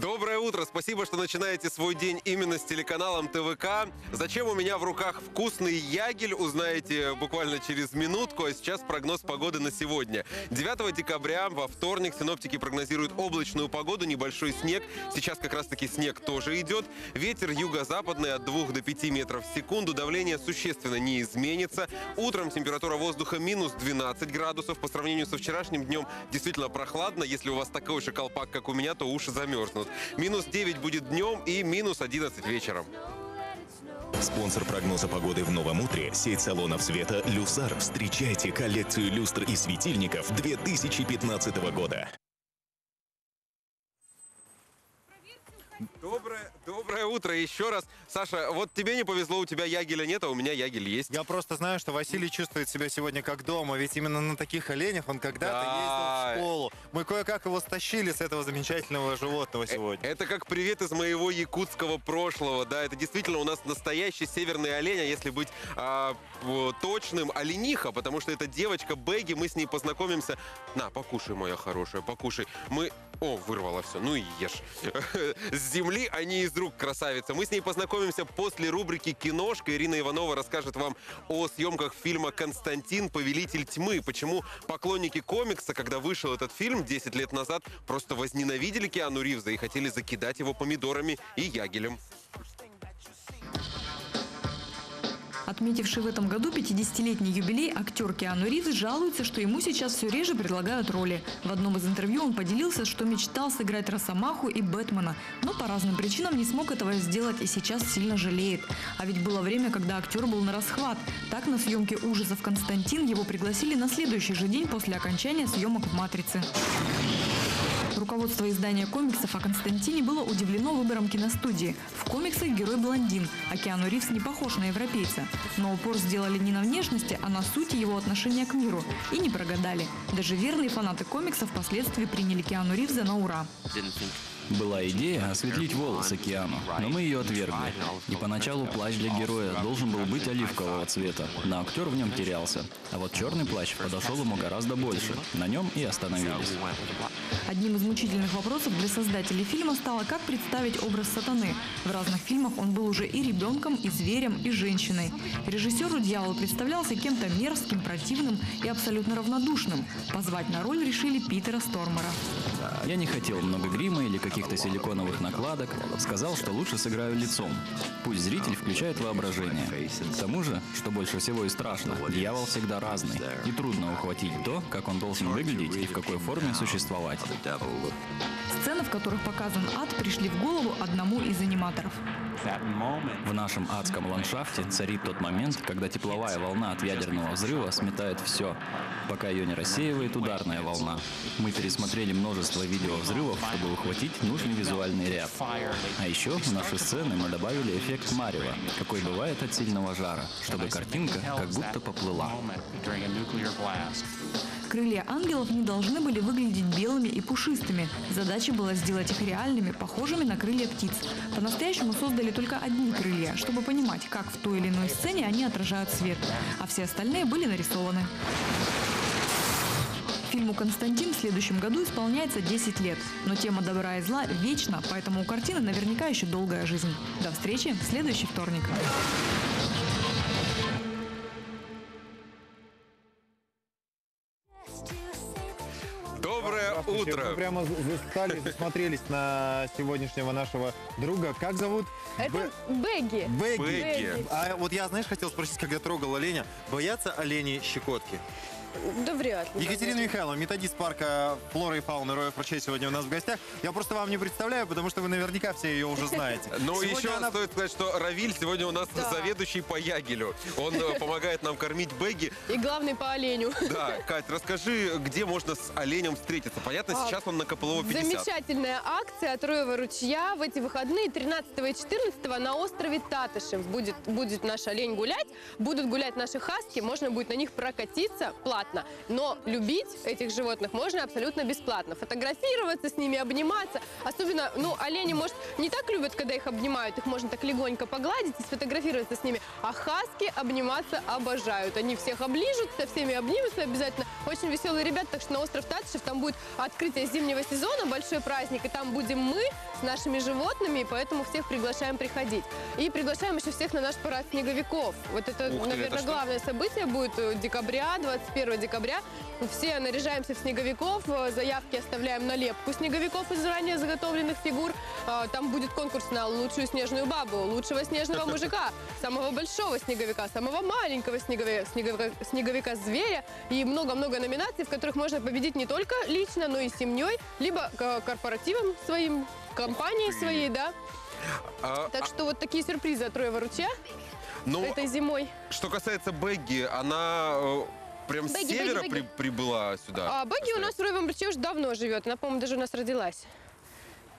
Доброе утро. Спасибо, что начинаете свой день именно с телеканалом ТВК. Зачем у меня в руках вкусный ягель, узнаете буквально через минутку. А сейчас прогноз погоды на сегодня. 9 декабря во вторник синоптики прогнозируют облачную погоду, небольшой снег. Сейчас как раз-таки снег тоже идет. Ветер юго-западный от 2 до 5 метров в секунду. Давление существенно не изменится. Утром температура воздуха минус 12 градусов. По сравнению со вчерашним днем действительно прохладно. Если у вас такой же колпак, как у меня, то уши замерзнут. Минус 9 будет днем и минус 11 вечером. Спонсор прогноза погоды в новом утре – сеть салонов света «Люсар». Встречайте коллекцию люстр и светильников 2015 года. Доброе, доброе утро еще раз. Саша, вот тебе не повезло, у тебя ягеля нет, а у меня ягель есть. Я просто знаю, что Василий чувствует себя сегодня как дома, ведь именно на таких оленях он когда-то Да. ездил в школу. Мы кое-как его стащили с этого замечательного животного сегодня. Это как привет из моего якутского прошлого, да, это действительно у нас настоящий северный олень, а если быть а, точным, олениха, потому что это девочка Бэгги, мы с ней познакомимся. На, покушай, моя хорошая, покушай. Мы... О, вырвала все, ну и ешь. С земли, а не из рук, красавица. Мы с ней познакомимся после рубрики «Киношка». Ирина Иванова расскажет вам о съемках фильма «Константин. Повелитель тьмы». Почему поклонники комикса, когда вышел этот фильм 10 лет назад, просто возненавидели Киану Ривза и хотели закидать его помидорами и ягелем. Отметивший в этом году 50-летний юбилей, актер Киану Ривз жалуется, что ему сейчас все реже предлагают роли. В одном из интервью он поделился, что мечтал сыграть Росомаху и Бэтмена, но по разным причинам не смог этого сделать и сейчас сильно жалеет. А ведь было время, когда актер был на расхват. Так на съемке ужасов «Константин» его пригласили на следующий же день после окончания съемок в «Матрице». Руководство издания комиксов о Константине было удивлено выбором киностудии. В комиксах герой блондин, а Киану Ривз не похож на европейца. Но упор сделали не на внешности, а на сути его отношения к миру. И не прогадали. Даже верные фанаты комиксов впоследствии приняли Киану Ривза на ура. Была идея осветлить волосы Киану, но мы ее отвергли. И поначалу плащ для героя должен был быть оливкового цвета, но актер в нем терялся. А вот черный плащ подошел ему гораздо больше. На нем и остановились. Одним из мучительных вопросов для создателей фильма стало, как представить образ сатаны. В разных фильмах он был уже и ребенком, и зверем, и женщиной. Режиссеру дьявол представлялся кем-то мерзким, противным и абсолютно равнодушным. Позвать на роль решили Питера Стормера. Я не хотел много грима или каких-то силиконовых накладок. Сказал, что лучше сыграю лицом. Пусть зритель включает воображение. К тому же, что больше всего и страшно, дьявол всегда разный. И трудно ухватить то, как он должен выглядеть и в какой форме существовать. Сцены, в которых показан ад, пришли в голову одному из аниматоров. В нашем адском ландшафте царит тот момент, когда тепловая волна от ядерного взрыва сметает все, пока ее не рассеивает ударная волна. Мы пересмотрели множество видео взрывов, чтобы ухватить нужный визуальный ряд. А еще в наши сцены мы добавили эффект марева, какой бывает от сильного жара, чтобы картинка как будто поплыла. Крылья ангелов не должны были выглядеть белыми и пушистыми. Задача была сделать их реальными, похожими на крылья птиц. По-настоящему создали только одни крылья, чтобы понимать, как в той или иной сцене они отражают свет. А все остальные были нарисованы. Фильму «Константин» в следующем году исполняется 10 лет. Но тема добра и зла вечна, поэтому у картины наверняка еще долгая жизнь. До встречи в следующий вторник. Доброе утро. Мы прямо застали, засмотрелись на сегодняшнего нашего друга. Как зовут? Это Бэгги. Бэгги. Бэгги. А вот я, знаешь, хотел спросить, когда трогал оленя, боятся олени щекотки? Да вряд ли. Екатерина Михайловна, методист парка флоры и фауны Роя Фручей сегодня у нас в гостях. Я просто вам не представляю, потому что вы наверняка все ее уже знаете. Ну, Сегодня еще она- стоит сказать, что Равиль сегодня у нас Да. заведующий по Ягелю. Он э, помогает нам кормить Бэгги. И главный по оленю. Да, Кать, расскажи, где можно с оленем встретиться? Понятно, А, сейчас он на Копылова 50. Замечательная акция от Роева ручья. В эти выходные 13 и 14 на острове Татышев будет, будет наш олень гулять. Будут гулять наши хаски. Можно будет на них прокатиться платно. Но любить этих животных можно абсолютно бесплатно. Фотографироваться с ними, обниматься. Особенно, ну, олени, может, не так любят, когда их обнимают. Их можно так легонько погладить и сфотографироваться с ними. А хаски обниматься обожают. Они всех оближут, со всеми обнимутся обязательно. Очень веселые ребята, так что на остров Татышев там будет открытие зимнего сезона, большой праздник, и там будем мы с нашими животными, и поэтому всех приглашаем приходить. И приглашаем еще всех на наш парад снеговиков. Вот это, Ух ты, наверное, это главное событие будет э, декабря, 21 декабря. Все наряжаемся в снеговиков, э, заявки оставляем на лепку снеговиков из заранее заготовленных фигур. Э, Там будет конкурс на лучшую снежную бабу, лучшего снежного мужика, самого большого снеговика, самого маленького снеговика, снеговика, снеговика зверя и много-много номинаций, в которых можно победить не только лично, но и семьей, либо корпоративом своим, компанией своей, да. А, Так что вот такие сюрпризы от Роева ручья ну, этой зимой. что касается Бэгги, она э, прям с Бэгги, севера Бэгги, при- Бэгги. прибыла сюда. А Баги у нас в Роевом ручье уже давно живет. Она, по-моему, даже у нас родилась.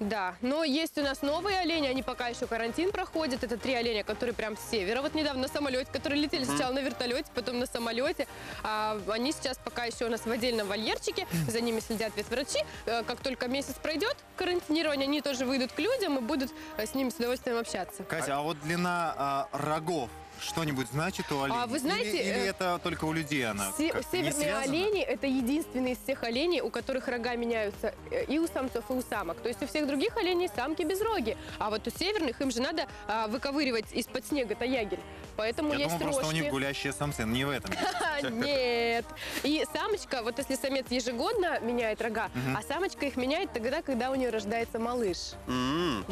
Да, но есть у нас новые олени, они пока еще карантин проходят. Это три оленя, которые прям с севера. Вот недавно на самолете, которые летели сначала на вертолете, потом на самолете. А, они сейчас пока еще у нас в отдельном вольерчике, за ними следят ветврачи. Э, Как только месяц пройдет карантинирование, они тоже выйдут к людям и будут э, с ними с удовольствием общаться. Катя, а вот длина а, рогов что-нибудь значит у оленей? А вы знаете, Или, или э, это только у людей она? Се- не северные олени – это единственные из всех оленей, у которых рога меняются э, и у самцов, и у самок. То есть у всех других оленей самки без роги. А вот у северных им же надо а, выковыривать из-под снега-то ягель. Поэтому Я есть думал, просто у рожки. них гулящие самцы, не в этом. Нет. И самочка, вот если самец ежегодно меняет рога, а самочка их меняет тогда, когда у нее рождается малыш.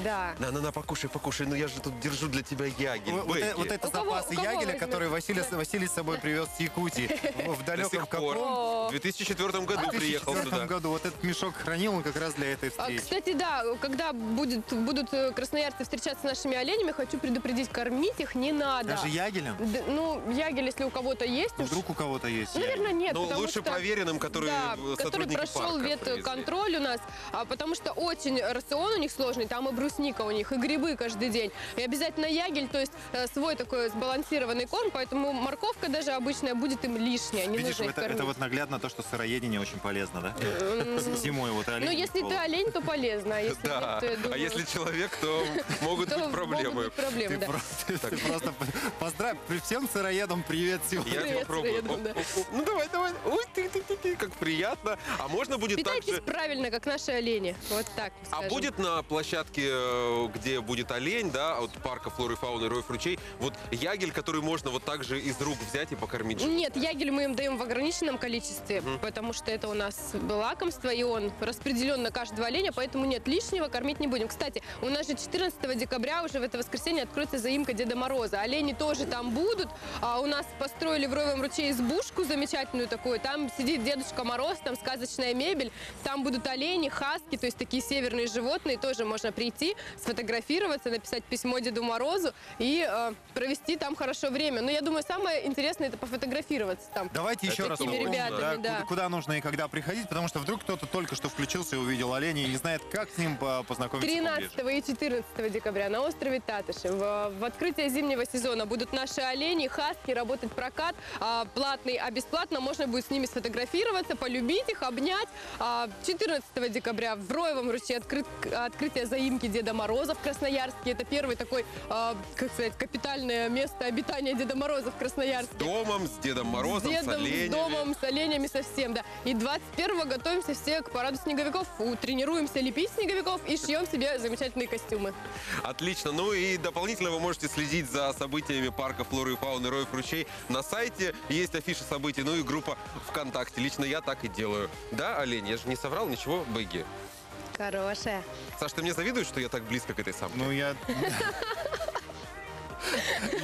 Да. На, на, на, покушай, покушай. Ну я же тут держу для тебя ягель. Вот, э- вот это У кого ягеля, возьмем? которые Василий, Василий с собой привез с Якутии. В в далеком каком? В 2004 году В приехал 2004 сюда. году. Вот этот мешок хранил он как раз для этой А, встречи. Кстати, да, когда будет, будут э, красноярцы встречаться с нашими оленями, хочу предупредить, кормить их не надо. Даже ягелем? Д- ну, ягель, если у кого-то есть, уж- Вдруг у кого-то есть Ну, наверное, нет. Ну, потому лучше что- проверенным, которые да, э, который сотрудники прошел парка ветконтроль у нас, а, потому что очень рацион у них сложный, там и брусника у них, и грибы каждый день. И обязательно ягель, то есть э, свой такой сбалансированный корм, поэтому морковка даже обычная будет им лишняя, не Видишь, нужно это, это вот наглядно то, что сыроедение очень полезно, да? Зимой вот олень. Ну, если ты олень, то полезно, а если Да, я а если человек, то могут быть проблемы. проблемы, Ты, да. просто, поздравь. Всем сыроедам привет сегодня. Я попробую. Ну давай, давай. Ой, ты, ты, ты, ты, как приятно. А можно будет Питайтесь также... правильно, как наши олени. Вот так. А будет на площадке, э, где будет олень, да, от парка флоры и фауны Роев ручей, вот ягель, который можно вот так же из рук взять и покормить? животных? Нет, ягель мы им даем в ограниченном количестве, потому что это у нас лакомство, и он распределен на каждого оленя, поэтому нет, лишнего кормить не будем. Кстати, у нас же 14 декабря уже в это воскресенье откроется заимка Деда Мороза. Олени тоже там будут. А у нас построили в Роевом ручье избушку замечательную такую. Там сидит Дедушка Мороз, там сказочная мебель. Там будут олени, хаски, то есть такие северные животные. Тоже можно прийти, сфотографироваться, написать письмо Деду Морозу и э, провести там хорошо время. Но я думаю, самое интересное это пофотографироваться там. Давайте еще раз такими напомним, ребятами, да, да. Куда, куда нужно и когда приходить, потому что вдруг кто-то только что включился и увидел оленей и не знает, как с ним по- познакомиться 13 поближе. и 14 декабря на острове Татышев. В, в открытие зимнего сезона будут наши олени, хаски, работать прокат а, платный, а бесплатно можно будет с ними сфотографироваться, полюбить их, обнять. А, 14 декабря в Роевом ручье открыт, открытие заимки Деда Мороза в Красноярске. Это первый такой, а, как сказать, капитальное место обитания Деда Мороза в Красноярске. Домом, с Дедом Морозом, с дедом, с оленями. с домом, с оленями совсем, да. И 21-го готовимся все к параду снеговиков, У, тренируемся лепить снеговиков и шьем себе замечательные костюмы. Отлично. Ну и дополнительно вы можете следить за событиями парка флоры и фауны Роев ручей. На сайте есть афиша событий, ну и группа ВКонтакте. Лично я так и делаю. Да, олень? Я же не соврал ничего, Бэги. Хорошая. Саш, ты мне завидуешь, что я так близко к этой самке? Ну, я...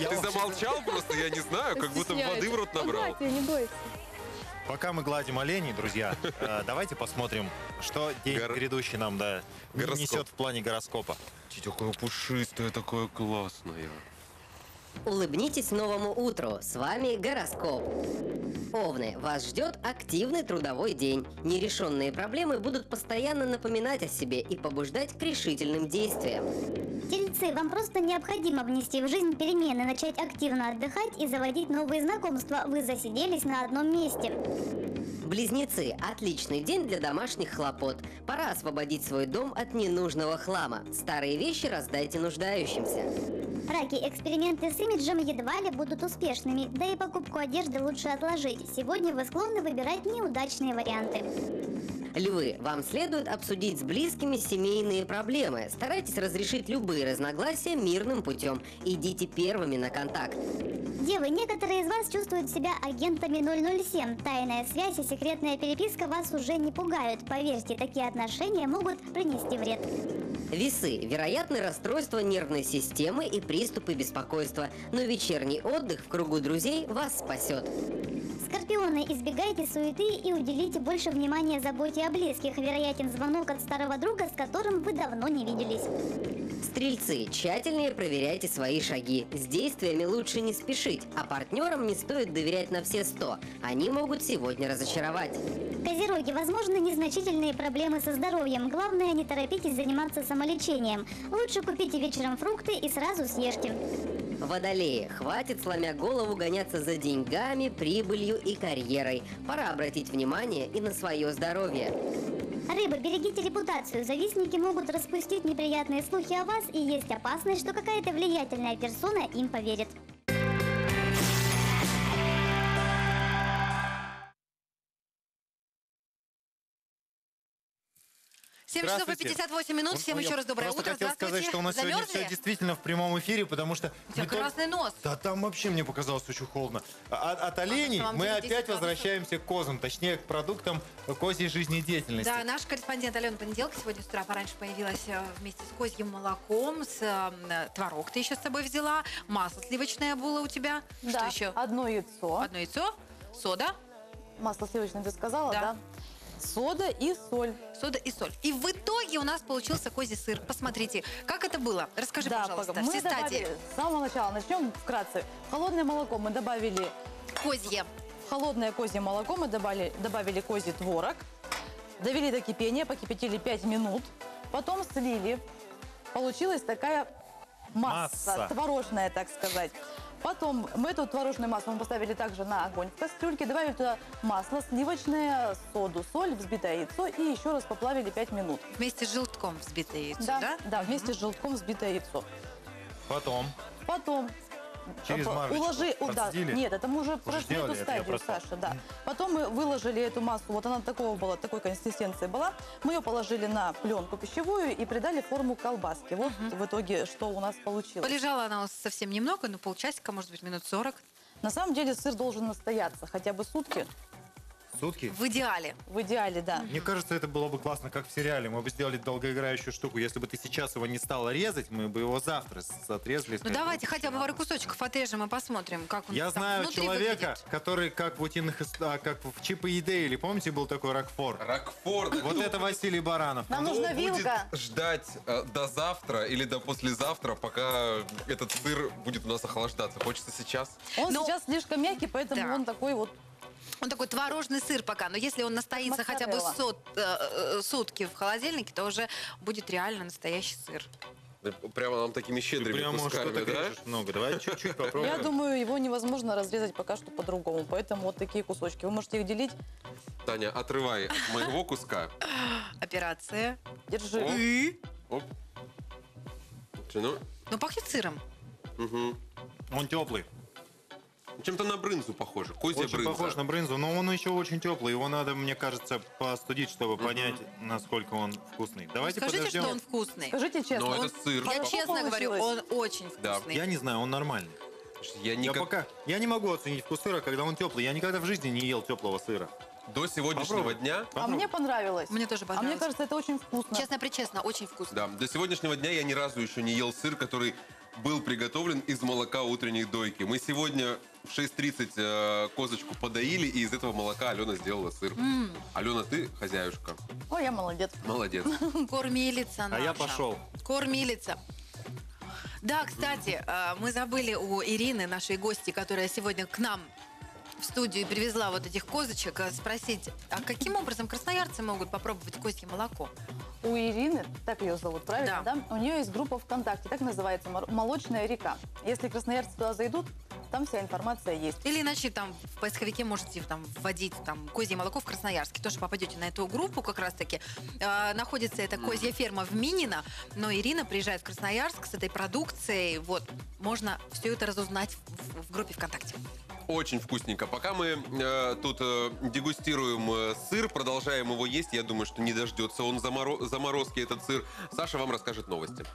Ты замолчал просто, я не знаю, как будто воды в рот набрал. Не бойся. Пока мы гладим оленей, друзья, э, давайте посмотрим, что день грядущий нам да, несет в плане гороскопа. Такое пушистое, такое классное. Улыбнитесь новому утру. С вами гороскоп. Овны, вас ждет активный трудовой день. Нерешенные проблемы будут постоянно напоминать о себе и побуждать к решительным действиям. Тельцы, вам просто необходимо внести в жизнь перемены, начать активно отдыхать и заводить новые знакомства. Вы засиделись на одном месте. Близнецы, отличный день для домашних хлопот. Пора освободить свой дом от ненужного хлама. Старые вещи раздайте нуждающимся. Раки, эксперименты с имиджем едва ли будут успешными, да и покупку одежды лучше отложить. Сегодня вы склонны выбирать неудачные варианты. Львы, вам следует обсудить с близкими семейные проблемы. Старайтесь разрешить любые разногласия мирным путем. Идите первыми на контакт. Девы, некоторые из вас чувствуют себя агентами 007. Тайная связь и секретная переписка вас уже не пугают. Поверьте, такие отношения могут принести вред. Весы, вероятны расстройства нервной системы и приступы беспокойства, но вечерний отдых в кругу друзей вас спасет. Скорпионы, избегайте суеты и уделите больше внимания заботе о близких. Вероятен звонок от старого друга, с которым вы давно не виделись. Стрельцы, тщательнее проверяйте свои шаги. С действиями лучше не спешить, а партнерам не стоит доверять на все сто. Они могут сегодня разочаровать. Козероги, возможны незначительные проблемы со здоровьем. Главное, не торопитесь заниматься самолечением. Лучше купите вечером фрукты и сразу съешьте. Водолеи, хватит сломя голову гоняться за деньгами, прибылью и карьерой. Пора обратить внимание и на свое здоровье. Рыбы, берегите репутацию. Завистники могут распустить неприятные слухи о вас, и есть опасность, что какая-то влиятельная персона им поверит. 7 часов и Здравствуйте. 58 минут. Всем Ну, еще я раз доброе просто утро. хотел сказать, что у нас сегодня Замерзли? все действительно в прямом эфире, потому что... У тебя мы только- красный нос. Да там вообще мне показалось очень холодно. А- От, от оленей мы деле 10 опять возвращаемся к козам, точнее к продуктам козьей жизнедеятельности. Да, наш корреспондент Алена Понеделка сегодня с утра пораньше появилась э, вместе с козьим молоком, с э, творог ты еще с собой взяла, масло сливочное было у тебя. Что Да, еще? одно яйцо. Одно яйцо, сода. Масло сливочное ты сказала, Да. да? Сода и соль. Сода и соль. И в итоге у нас получился козий сыр. Посмотрите, как это было. Расскажи, Да, пожалуйста, мы все добавили, стадии. с самого начала начнем вкратце. Холодное молоко мы добавили... Козье. В холодное козье молоко мы добавили, добавили козий творог. Довели до кипения, покипятили 5 минут. Потом слили. Получилась такая масса, Масса. творожная, так сказать. Потом мы эту творожную массу мы поставили также на огонь в кастрюльке, добавили туда масло сливочное, соду, соль, взбитое яйцо и еще раз поплавили 5 минут. Вместе с желтком взбитое яйцо, Да, да? да, вместе с желтком взбитое яйцо. Потом. Потом Через э, марочку уложи, о, да, нет, это мы уже прошли сделали, эту это стадию, Саша, да. Потом мы выложили эту массу, вот она такого была, такой консистенции была. Мы ее положили на пленку пищевую и придали форму колбаски. Вот в итоге что у нас получилось. Полежала она у нас совсем немного, ну полчасика, может быть, минут 40. На самом деле сыр должен настояться хотя бы сутки. Сутки? В идеале. В идеале, да. Мне кажется, это было бы классно, как в сериале. Мы бы сделали долгоиграющую штуку. Если бы ты сейчас его не стала резать, мы бы его завтра с- отрезали. Ну давайте хотя бы пару кусочков отрежем и посмотрим, как он Я там знаю человека, выглядит. который как в утиных, а, как в Чипа и Дейли, помните, был такой Рокфор? Рокфор. Вот это Василий Баранов. Нам нужна вилка. ждать э, до завтра или до послезавтра, пока этот сыр будет у нас охлаждаться? Хочется сейчас? Он Ну, сейчас слишком мягкий, поэтому он такой вот Он такой творожный сыр пока, но если он настоится хотя бы Моцарелла. сот- э, э, сутки в холодильнике, то уже будет реально настоящий сыр. Прямо нам такими щедрыми Прямо кусками, да? много. Давай чуть-чуть попробуем. Я думаю, его невозможно разрезать пока что по-другому. Поэтому вот такие кусочки. Вы можете их делить. Таня, отрывай от моего куска. Операция. Держи. Оп. Ну, Ну, пахнет сыром. мгм. Он теплый. Чем-то на брынзу похоже. Козья Очень брынза. похож на брынзу, но он еще очень теплый. Его надо, мне кажется, постудить, чтобы понять, насколько он вкусный. Давайте Скажите, подождем. что он вкусный. Скажите честно. Но он- это сыр. Я честно говорю, получилось? он очень Да. вкусный. Я не знаю, он нормальный. Я Я никак... пока я не могу оценить вкус сыра, когда он теплый. Я никогда в жизни не ел теплого сыра. До сегодняшнего Попробуй. дня... А мне понравилось. Мне тоже А мне понравилось. кажется, это очень вкусно. Честно-причестно, очень вкусно. Да, до сегодняшнего дня я ни разу еще не ел сыр, который был приготовлен из молока утренней дойки. Мы сегодня в 6.30 э, козочку подоили, и из этого молока Алена сделала сыр. М. Алена, ты хозяюшка. Ой, я молодец. Молодец. Кормилица А наша. я пошел. Кормилица. Да, кстати, э, мы забыли у Ирины, нашей гости, которая сегодня к нам в студию привезла вот этих козочек, э, спросить, а каким образом красноярцы могут попробовать козье молоко? У Ирины, так ее зовут, правильно, да? У нее есть группа ВКонтакте, так называется, «Мор- «Молочная река». Если красноярцы туда зайдут, там вся информация есть. Или иначе там в поисковике можете там вводить там козье молоко в Красноярске. Тоже попадете на эту группу как раз-таки. Э, находится эта козья ферма в Минино, но Ирина приезжает в Красноярск с этой продукцией. Вот, можно все это разузнать в, в группе ВКонтакте. Очень вкусненько. Пока мы э, тут э, дегустируем э, сыр, продолжаем его есть, я думаю, что не дождется он заморо- заморозки, этот сыр. Саша вам расскажет новости.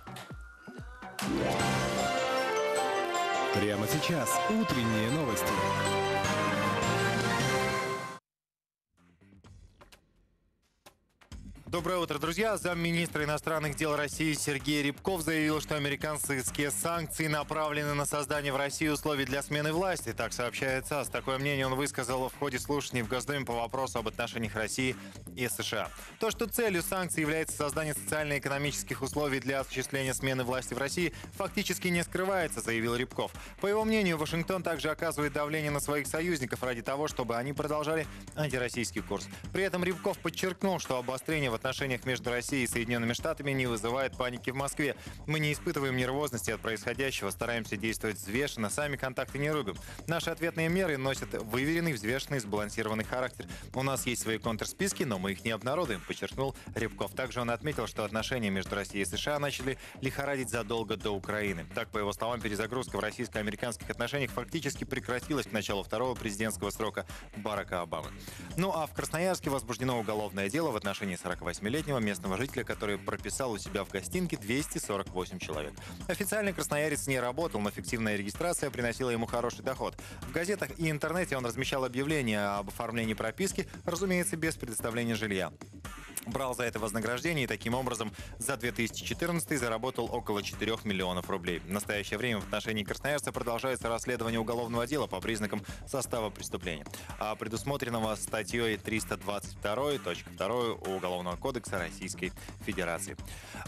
Прямо сейчас утренние новости. Доброе утро, друзья. Замминистра иностранных дел России Сергей Рябков заявил, что американские санкции направлены на создание в России условий для смены власти. Так сообщает САС. Такое мнение он высказал в ходе слушаний в Госдуме по вопросу об отношениях России и США. То, что целью санкций является создание социально-экономических условий для осуществления смены власти в России, фактически не скрывается, заявил Рябков. По его мнению, Вашингтон также оказывает давление на своих союзников ради того, чтобы они продолжали антироссийский курс. При этом Рябков подчеркнул, что обострение в отношениях между Россией и Соединенными Штатами не вызывает паники в Москве. Мы не испытываем нервозности от происходящего, стараемся действовать взвешенно, сами контакты не рубим. Наши ответные меры носят выверенный, взвешенный, сбалансированный характер. У нас есть свои контрсписки, но мы их не обнародуем, подчеркнул Рябков. Также он отметил, что отношения между Россией и США начали лихорадить задолго до Украины. Так, по его словам, перезагрузка в российско-американских отношениях фактически прекратилась к началу второго президентского срока Барака Обамы. Ну а в Красноярске возбуждено уголовное дело в отношении 48 48-летнего местного жителя, который прописал у себя в гостинке 248 человек. Официальный красноярец не работал, но фиктивная регистрация приносила ему хороший доход. В газетах и интернете он размещал объявления об оформлении прописки, разумеется, без предоставления жилья брал за это вознаграждение и таким образом за 2014 заработал около 4 миллионов рублей. В настоящее время в отношении красноярца продолжается расследование уголовного дела по признакам состава преступления, а предусмотренного статьей 322.2 Уголовного кодекса Российской Федерации.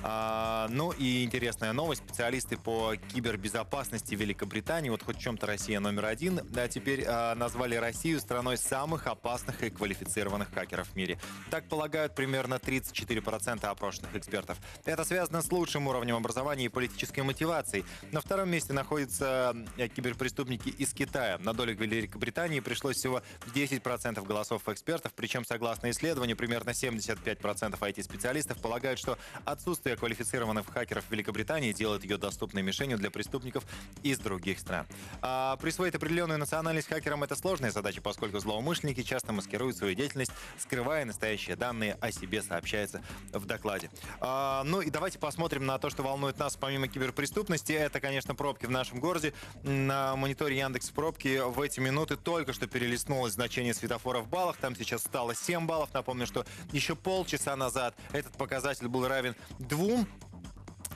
А, ну и интересная новость. Специалисты по кибербезопасности Великобритании, вот хоть в чем-то Россия номер один, а теперь а, назвали Россию страной самых опасных и квалифицированных хакеров в мире. Так полагают примерно 34% опрошенных экспертов. Это связано с лучшим уровнем образования и политической мотивацией. На втором месте находятся э, киберпреступники из Китая. На долю Великобритании пришлось всего 10% голосов экспертов, причем, согласно исследованию, примерно 75% IT-специалистов полагают, что отсутствие квалифицированных хакеров в Великобритании делает ее доступной мишенью для преступников из других стран. А присвоить определенную национальность хакерам это сложная задача, поскольку злоумышленники часто маскируют свою деятельность, скрывая настоящие данные о себе, сообщается в докладе. А, ну и давайте посмотрим на то, что волнует нас помимо киберпреступности. Это, конечно, пробки в нашем городе. На мониторе Яндекс пробки в эти минуты только что перелистнулось значение светофора в баллах. Там сейчас стало 7 баллов. Напомню, что еще полчаса назад этот показатель был равен двум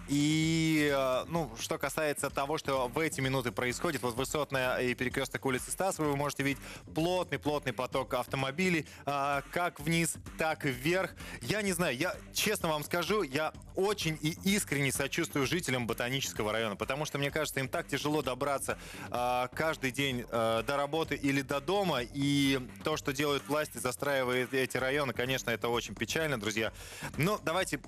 и, э, ну, что касается того, что в эти минуты происходит, вот высотная и перекресток улицы Стасовой, вы можете видеть плотный-плотный поток автомобилей, а, как вниз, так и вверх. Я не знаю, я честно вам скажу, я очень и искренне сочувствую жителям Ботанического района, потому что, мне кажется, им так тяжело добраться а, каждый день до работы или до дома, и то, что делают власти, застраивает эти районы, конечно, это очень печально, друзья. Но давайте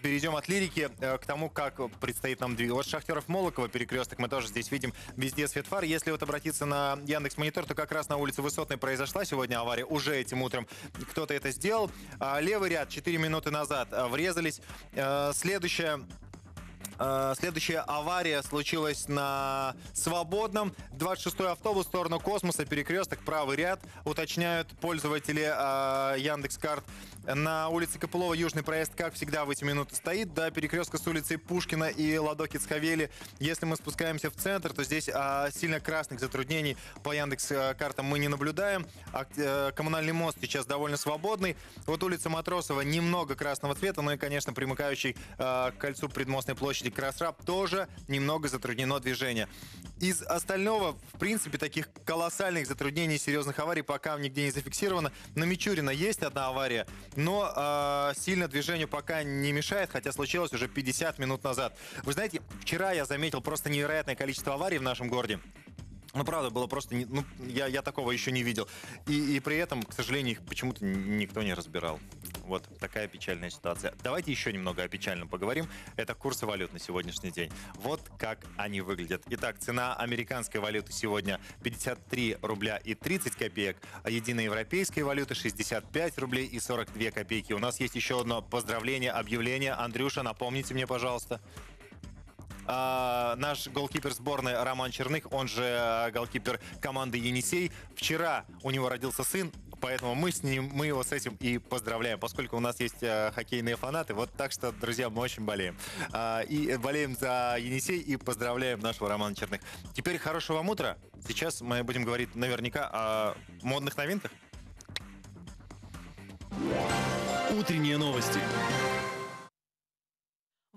перейдем от лирики э, к тому, как предстоит нам двигаться. Вот Шахтеров Молокова перекресток мы тоже здесь видим везде свет фар. Если вот обратиться на Яндекс Монитор, то как раз на улице Высотной произошла сегодня авария. Уже этим утром кто-то это сделал. А левый ряд 4 минуты назад э, врезались. Э, следующая следующая авария случилась на Свободном. 26-й автобус в сторону космоса, перекресток, правый ряд, уточняют пользователи э, Яндекс.Карт. На улице Копылова южный проезд, как всегда, в эти минуты стоит. До перекрестка с улицей Пушкина и Ладокиц-Хавели. Если мы спускаемся в центр, то здесь э, сильно красных затруднений по Яндекс.Картам мы не наблюдаем. А, э, коммунальный мост сейчас довольно свободный. Вот улица Матросова немного красного цвета, ну и, конечно, примыкающий э, к кольцу предмостной площади Красраб тоже немного затруднено движение. Из остального, в принципе, таких колоссальных затруднений, серьезных аварий пока нигде не зафиксировано. На Мичурина есть одна авария, но э, сильно движению пока не мешает, хотя случилось уже 50 минут назад. Вы знаете, вчера я заметил просто невероятное количество аварий в нашем городе. Ну, правда, было просто... Не, ну, я, я такого еще не видел. И, и при этом, к сожалению, их почему-то никто не разбирал. Вот такая печальная ситуация. Давайте еще немного о печальном поговорим. Это курсы валют на сегодняшний день. Вот как они выглядят. Итак, цена американской валюты сегодня 53 рубля и 30 копеек, а единой европейской валюты 65 рублей и 42 копейки. У нас есть еще одно поздравление, объявление. Андрюша, напомните мне, пожалуйста. А, наш голкипер сборной Роман Черных, он же а, голкипер команды Енисей. Вчера у него родился сын, поэтому мы с ним, мы его с этим и поздравляем, поскольку у нас есть э, хоккейные фанаты. Вот так что, друзья, мы очень болеем. Э, и болеем за Енисей и поздравляем нашего Романа Черных. Теперь хорошего вам утра. Сейчас мы будем говорить наверняка о модных новинках. Утренние новости.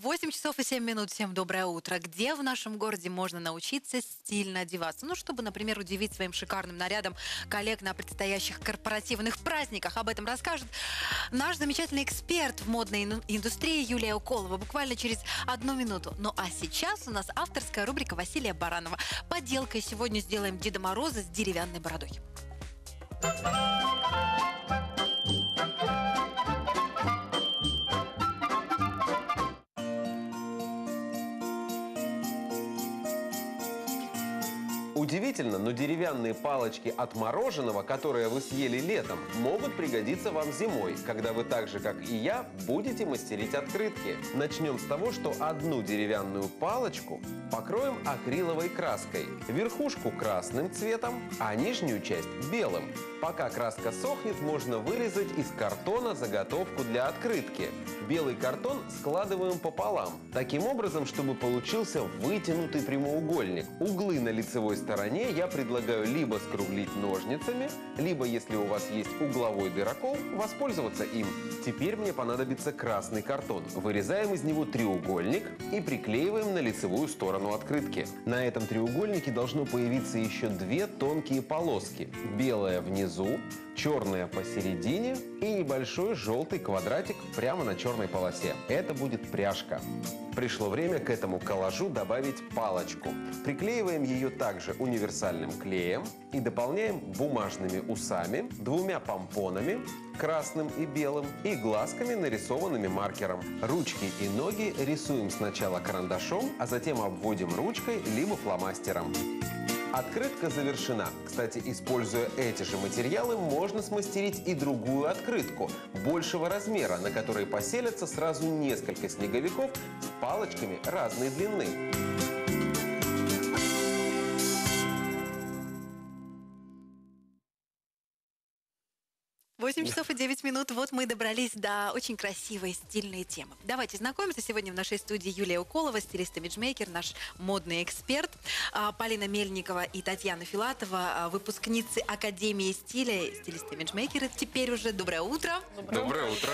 8 часов и 7 минут. Всем доброе утро. Где в нашем городе можно научиться стильно одеваться? Ну, чтобы, например, удивить своим шикарным нарядом коллег на предстоящих корпоративных праздниках. Об этом расскажет наш замечательный эксперт в модной индустрии Юлия Уколова буквально через одну минуту. Ну, а сейчас у нас авторская рубрика Василия Баранова. Поделкой сегодня сделаем Деда Мороза с деревянной бородой. Удивительно, но деревянные палочки от мороженого, которые вы съели летом, могут пригодиться вам зимой, когда вы так же, как и я, будете мастерить открытки. Начнем с того, что одну деревянную палочку покроем акриловой краской. Верхушку красным цветом, а нижнюю часть белым. Пока краска сохнет, можно вырезать из картона заготовку для открытки. Белый картон складываем пополам, таким образом, чтобы получился вытянутый прямоугольник. Углы на лицевой стороне я предлагаю либо скруглить ножницами, либо, если у вас есть угловой дырокол, воспользоваться им. Теперь мне понадобится красный картон. Вырезаем из него треугольник и приклеиваем на лицевую сторону открытки. На этом треугольнике должно появиться еще две тонкие полоски. Белая внизу, черная посередине и небольшой желтый квадратик прямо на черной полосе. Это будет пряжка. Пришло время к этому коллажу добавить палочку. Приклеиваем ее также универсальным клеем и дополняем бумажными усами, двумя помпонами, красным и белым, и глазками, нарисованными маркером. Ручки и ноги рисуем сначала карандашом, а затем обводим ручкой либо фломастером. Открытка завершена. Кстати, используя эти же материалы, можно смастерить и другую открытку большего размера, на которой поселятся сразу несколько снеговиков с палочками разной длины. 8 часов и 9 минут. Вот мы добрались до очень красивой, стильной темы. Давайте знакомиться. Сегодня в нашей студии Юлия Уколова, стилист имиджмейкер, наш модный эксперт. А, Полина Мельникова и Татьяна Филатова, а, выпускницы Академии стиля, стилисты имиджмейкеры. Теперь уже доброе утро. Доброе утро.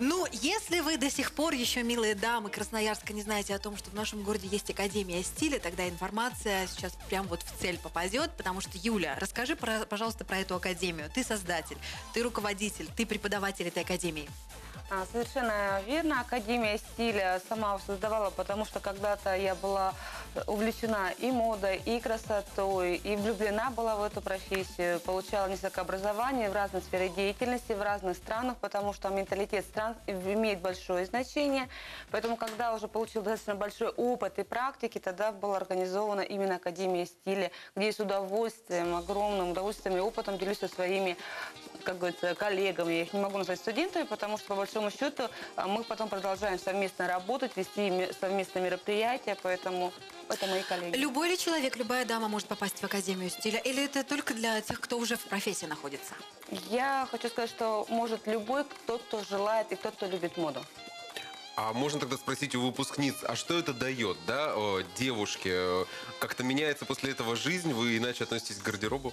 Ну, если вы до сих пор еще, милые дамы Красноярска, не знаете о том, что в нашем городе есть Академия стиля, тогда информация сейчас прям вот в цель попадет, потому что, Юля, расскажи, про, пожалуйста, про эту Академию. Ты создатель, ты руководитель, ты преподаватель этой Академии. А, Совершенно верно. Академия стиля сама создавала, потому что когда-то я была увлечена и модой, и красотой, и влюблена была в эту профессию. Получала несколько образований в разной сфере деятельности, в разных странах, потому что менталитет стран имеет большое значение. Поэтому, когда уже получил достаточно большой опыт и практики, тогда была организована именно Академия стиля, где я с удовольствием, огромным удовольствием и опытом делюсь со своими как говорится, коллегами. Я их не могу назвать студентами, потому что, по большому счету, а, мы потом продолжаем совместно работать, вести ме- совместные мероприятия, поэтому это мои коллеги. Любой ли человек, любая дама может попасть в Академию стиля? Или это только для тех, кто уже в профессии находится? Я хочу сказать, что может любой, тот, кто желает и тот, кто любит моду. А можно тогда спросить у выпускниц, а что это дает, да, девушке? Э, Как-то меняется после этого жизнь, вы иначе относитесь к гардеробу?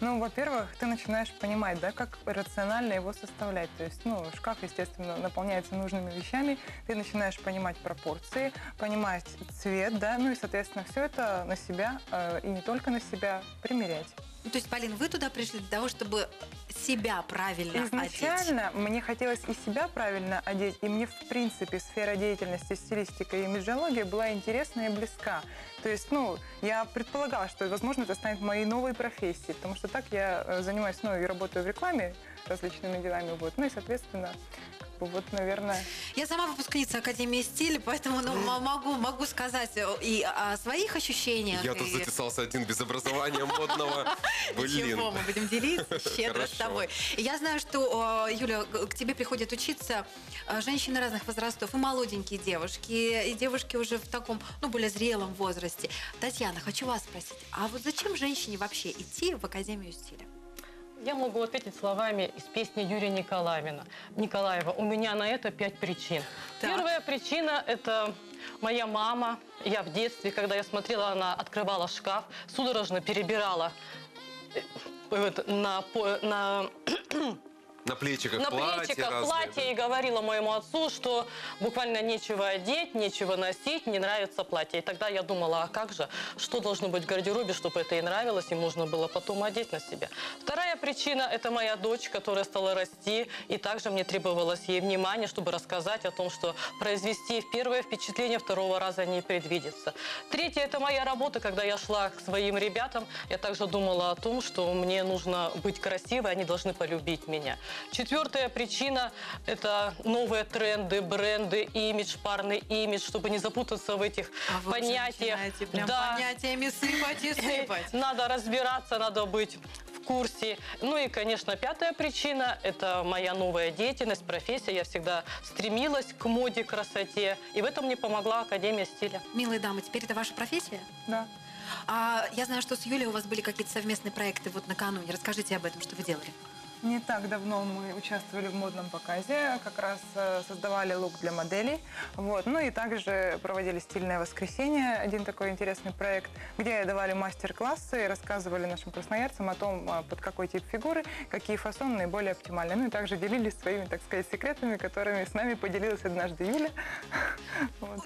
Ну, во-первых, ты начинаешь понимать, да, как рационально его составлять. То есть, ну, шкаф, естественно, наполняется нужными вещами. Ты начинаешь понимать пропорции, понимать цвет, да, ну и, соответственно, все это на себя э, и не только на себя примерять. Ну, То есть, Полин, вы туда пришли для того, чтобы себя правильно одеть? Изначально мне хотелось и себя правильно одеть, и мне, в принципе, сфера деятельности, стилистика и имиджология была интересна и близка. То есть, ну, я предполагала, что, возможно, это станет моей новой профессией, потому что так я э, занимаюсь, ну, и работаю в рекламе различными делами, вот. Ну и, соответственно, вот, наверное... Я сама выпускница Академии стиля, поэтому ну, могу, могу сказать э, и о своих ощущениях. Я тут и- затесался один без образования модного. Блин. Ничего, мы будем делиться щедро с тобой. И Я знаю, что, Юля, к тебе приходят учиться э, женщины разных возрастов, и молоденькие девушки, и девушки уже в таком, ну, более зрелом возрасте. Татьяна, хочу вас спросить, а вот зачем женщине вообще идти в Академию стиля? Я могу ответить словами из песни Юрия Николаевна. Николаева. У меня на это пять причин. Первая причина – это моя мама. Я в детстве, когда я смотрела, она открывала шкаф, судорожно перебирала э, на, на На плечиках на платье плечиках разные, платье и говорила моему отцу, что буквально нечего одеть, нечего носить, не нравится платье. И тогда я думала, а как же, что должно быть в гардеробе, чтобы это и нравилось, и можно было потом одеть на себя. Вторая причина – это моя дочь, которая стала расти, и также мне требовалось ей внимание, чтобы рассказать о том, что произвести первое впечатление второго раза не предвидится. Третье – это моя работа, когда я шла к своим ребятам, я также думала о том, что мне нужно быть красивой, они должны полюбить меня. Четвертая причина – это новые тренды, бренды, имидж, парный имидж, чтобы не запутаться в этих А вы понятиях. начинаете прям понятиями сыпать и сыпать. Надо разбираться, надо быть в курсе. Ну и, конечно, пятая причина – это моя новая деятельность, профессия. Я всегда стремилась к моде, красоте. И в этом мне помогла Академия стиля. Милые дамы, теперь это ваша профессия? Да. А я знаю, что с Юлей у вас были какие-то совместные проекты вот накануне. Расскажите об этом, что вы делали. Не так давно мы участвовали в модном показе, как раз э, создавали лук для моделей. Вот. Ну и также проводили стильное воскресенье, один такой интересный проект, где давали мастер-классы и рассказывали нашим красноярцам о том, а, под какой тип фигуры, какие фасоны наиболее оптимальны. Ну и также делились своими, так сказать, секретами, которыми с нами поделилась однажды Юля.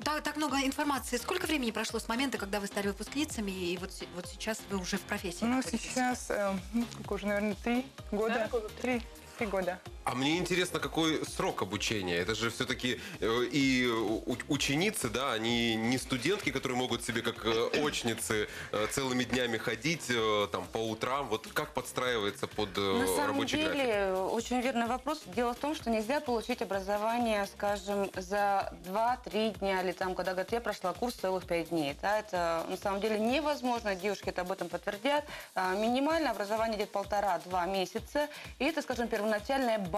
Так, так много информации. Сколько времени прошло с момента, когда вы стали выпускницами, и вот, вот сейчас вы уже в профессии? Ну, сейчас, э, ну, сколько уже, наверное, три года. Три, три года. А мне интересно, какой срок обучения? Это же все-таки и у- ученицы, да, они не студентки, которые могут себе как э, очницы э, целыми днями ходить э, там по утрам. Вот как подстраивается под э, На самом рабочий деле, график? очень верный вопрос. Дело в том, что нельзя получить образование, скажем, за 2-3 дня, или там, когда говорят, я прошла курс целых 5 дней. Да, это на самом деле невозможно, девушки это об этом подтвердят. А, Минимальное образование идет полтора-два месяца, и это, скажем, первоначальная база.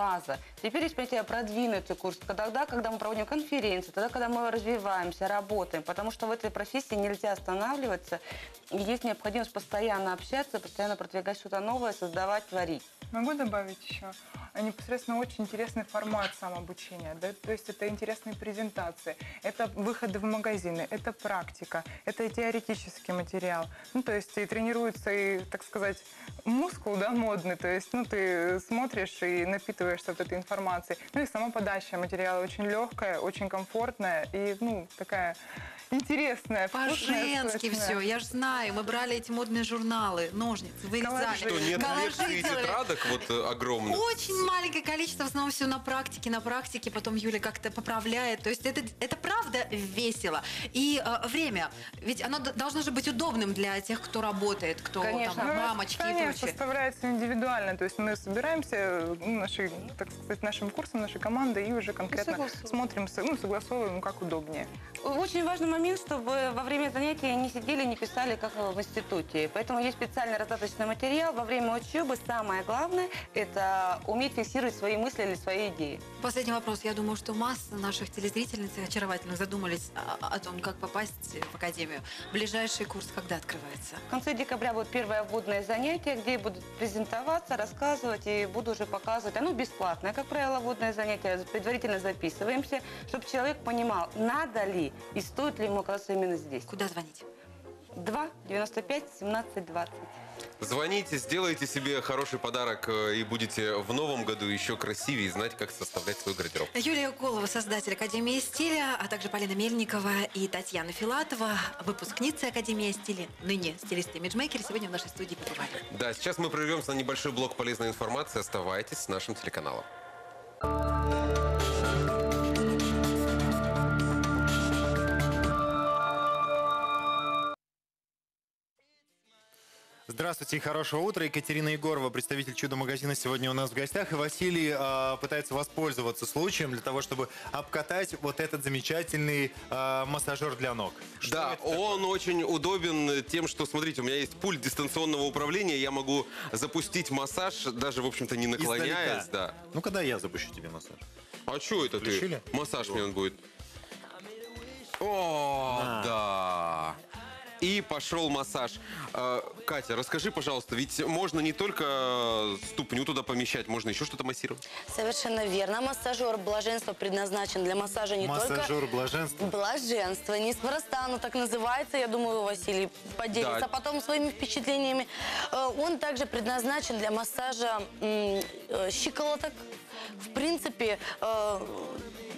Теперь есть понятие продвинутый курс, тогда, когда мы проводим конференции, тогда, когда мы развиваемся, работаем, потому что в этой профессии нельзя останавливаться, и есть необходимость постоянно общаться, постоянно продвигать что-то новое, создавать, творить. Могу добавить еще? А Непосредственно очень интересный формат самообучения. Да? То есть это интересные презентации, это выходы в магазины, это практика, это теоретический материал. Ну, то есть и тренируется, и, так сказать, мускул, да, модный. То есть, ну, ты смотришь и напитываешься вот этой информацией. Ну и сама подача материала очень легкая, очень комфортная и, ну, такая вкусная, По-женски все, я же знаю. Мы брали эти модные журналы, ножницы, вырезали. Что, нет лекций и тетрадок вот э, огромных? Очень маленькое количество, в основном все на практике, на практике, потом Юля как-то поправляет. То есть это, это правда весело. И э, время, ведь оно должно же быть удобным для тех, кто работает, кто Конечно. там, Ну, мамочки и расписание прочее. составляется индивидуально. То есть мы собираемся ну, нашей, так сказать, нашим курсом, нашей командой и уже конкретно согласовываем. смотрим, ну, согласовываем, как удобнее. Очень важный момент, чтобы во время занятия не сидели, не писали, как в институте. Поэтому есть специальный раздаточный материал. Во время учебы самое главное – это уметь фиксировать свои мысли или свои идеи. Последний вопрос. Я думаю, что масса наших телезрительниц и очаровательных задумались о, о том, как попасть в академию. Ближайший курс когда открывается? В конце декабря будет первое вводное занятие, где будут презентоваться, рассказывать и буду уже показывать. Оно бесплатное, как правило, вводное занятие. Предварительно записываемся, чтобы человек понимал, надо ли и стоит ли ему оказаться именно здесь. Куда звонить? 2 95 17 20. Звоните, сделайте себе хороший подарок э, и будете в новом году еще красивее и знать, как составлять свой гардероб. Юлия Колова, создатель Академии стиля, а также Полина Мельникова и Татьяна Филатова, выпускницы Академии стиля, ныне стилисты и имиджмейкеры, сегодня в нашей студии побывали. Да, сейчас мы прервемся на небольшой блок полезной информации. Оставайтесь с нашим телеканалом. Здравствуйте и хорошего утра. Екатерина Егорова, представитель чудо-магазина, сегодня у нас в гостях. И Василий э, пытается воспользоваться случаем для того, чтобы обкатать вот этот замечательный э, массажер для ног. да, он очень удобен тем, что, смотрите, у меня есть пульт дистанционного управления, я могу запустить массаж, даже, в общем-то, не наклоняясь. Издалека. Да. Ну, когда я запущу тебе массаж? А что это Включили? ты? Массаж мне он будет. О, да. И пошел массаж. Э, Катя, расскажи, пожалуйста, ведь можно не только ступню туда помещать, можно еще что-то массировать. Совершенно верно. Массажер блаженства предназначен для массажа не Массажер только... блаженства. Блаженство. Неспроста оно так называется. Я думаю, Василий поделится Да. потом своими впечатлениями. Э, Он также предназначен для массажа э, щиколоток. В принципе, э,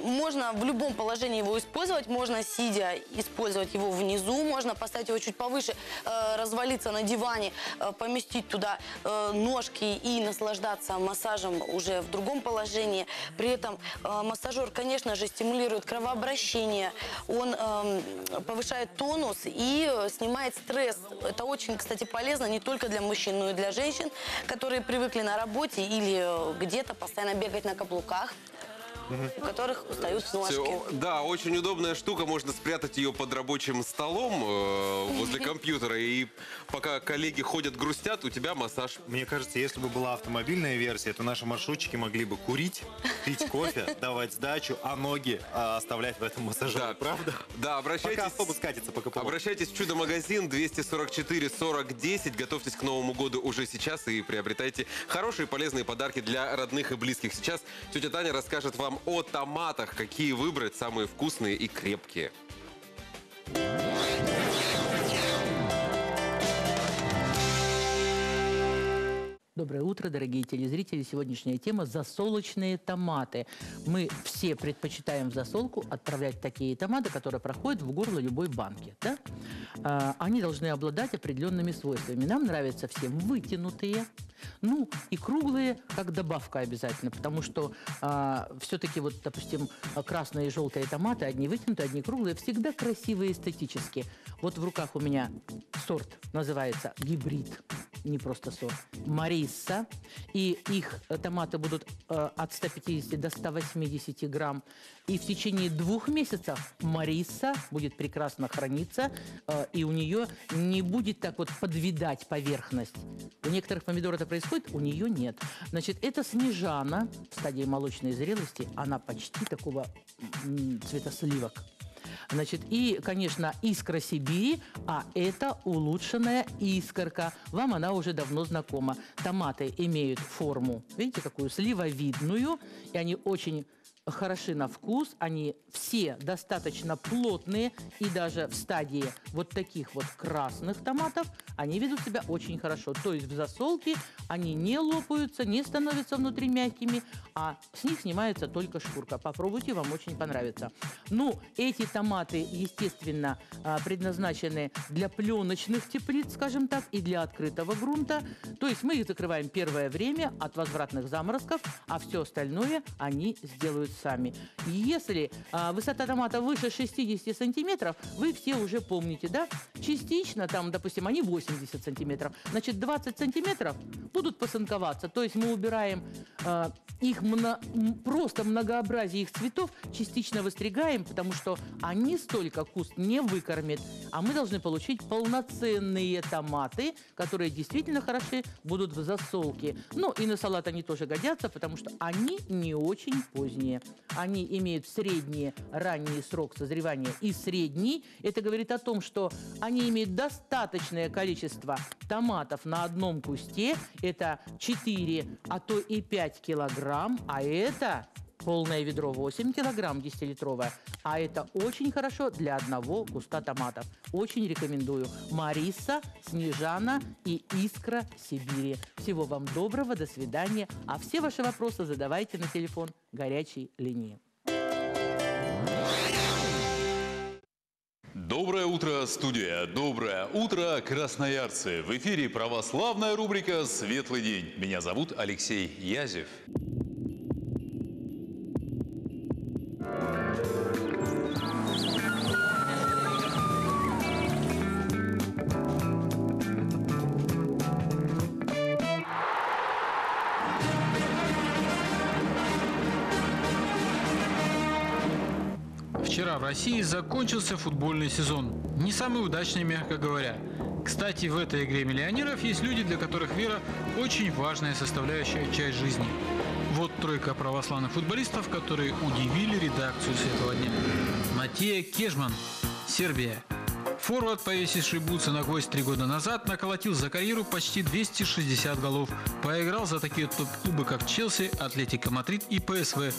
можно в любом положении его использовать. Можно сидя использовать его внизу, можно поставить его чуть повыше, э, развалиться на диване, э, поместить туда э, ножки и наслаждаться массажем уже в другом положении. При этом массажер, конечно же, стимулирует кровообращение, он эм, повышает тонус и снимает стресс. Это очень, кстати, полезно не только для мужчин, но и для женщин, которые привыкли на работе или где-то постоянно бегать на каблуках у которых устают ножки. Да, очень удобная штука. Можно спрятать ее под рабочим столом э, возле компьютера. И пока коллеги ходят, грустят, у тебя массаж. Мне кажется, если бы была автомобильная версия, то наши маршрутчики могли бы курить, пить кофе, давать сдачу, а ноги а, оставлять в этом массажере. Правда? Да, обращайтесь. Пока автобус катится по КПО. Обращайтесь в Чудо-магазин 244 40 10. Готовьтесь к Новому году уже сейчас и приобретайте хорошие полезные подарки для родных и близких. Сейчас тетя Таня расскажет вам о томатах, какие выбрать самые вкусные и крепкие. Доброе утро, дорогие телезрители. Сегодняшняя тема – засолочные томаты. Мы все предпочитаем в засолку отправлять такие томаты, которые проходят в горло любой банки. Да? А, они должны обладать определенными свойствами. Нам нравятся всем вытянутые, ну и круглые, как добавка обязательно, потому что а, все-таки вот, допустим, красные и желтые томаты, одни вытянутые, одни круглые, всегда красивые эстетически. Вот в руках у меня сорт называется гибрид не просто сорт, Мариса. И их э, томаты будут э, от 150 до 180 грамм. И в течение двух месяцев Мариса будет прекрасно храниться, э, и у нее не будет так вот подвидать поверхность. У некоторых помидор это происходит, у нее нет. Значит, это снежана в стадии молочной зрелости, она почти такого цвета сливок. Значит, и, конечно, искра Сибири, а это улучшенная искорка. Вам она уже давно знакома. Томаты имеют форму, видите, какую сливовидную, и они очень хороши на вкус, они все достаточно плотные, и даже в стадии вот таких вот красных томатов они ведут себя очень хорошо. То есть в засолке они не лопаются, не становятся внутри мягкими, а с них снимается только шкурка. Попробуйте, вам очень понравится. Ну, эти томаты, естественно, а, предназначены для пленочных теплиц, скажем так, и для открытого грунта. То есть мы их закрываем первое время от возвратных заморозков, а все остальное они сделают сами. Если а, высота томата выше 60 сантиметров, вы все уже помните, да? Частично, там, допустим, они 80 сантиметров, значит, 20 сантиметров будут посынковаться. То есть мы убираем а, их мно- просто многообразие их цветов, частично выстригаем, потому что они столько куст не выкормят. А мы должны получить полноценные томаты, которые действительно хороши будут в засолке. Ну и на салат они тоже годятся, потому что они не очень поздние. Они имеют средний ранний срок созревания и средний. Это говорит о том, что они имеют достаточное количество томатов на одном кусте. Это 4, а то и 5 килограмм. А это полное ведро 8 килограмм 10-литровое. А это очень хорошо для одного куста томатов. Очень рекомендую. Мариса, Снежана и Искра Сибири. Всего вам доброго, до свидания. А все ваши вопросы задавайте на телефон горячей линии. Доброе утро, студия! Доброе утро, красноярцы! В эфире православная рубрика «Светлый день». Меня зовут Алексей Язев. России закончился футбольный сезон. Не самый удачный, мягко говоря. Кстати, в этой игре миллионеров есть люди, для которых вера – очень важная составляющая часть жизни. Вот тройка православных футболистов, которые удивили редакцию «Светлого дня». Матея Кежман, Сербия. Форвард, повесивший бутсы на гвоздь три года назад, наколотил за карьеру почти 260 голов. Поиграл за такие топ-клубы, как Челси, Атлетико Мадрид и ПСВ.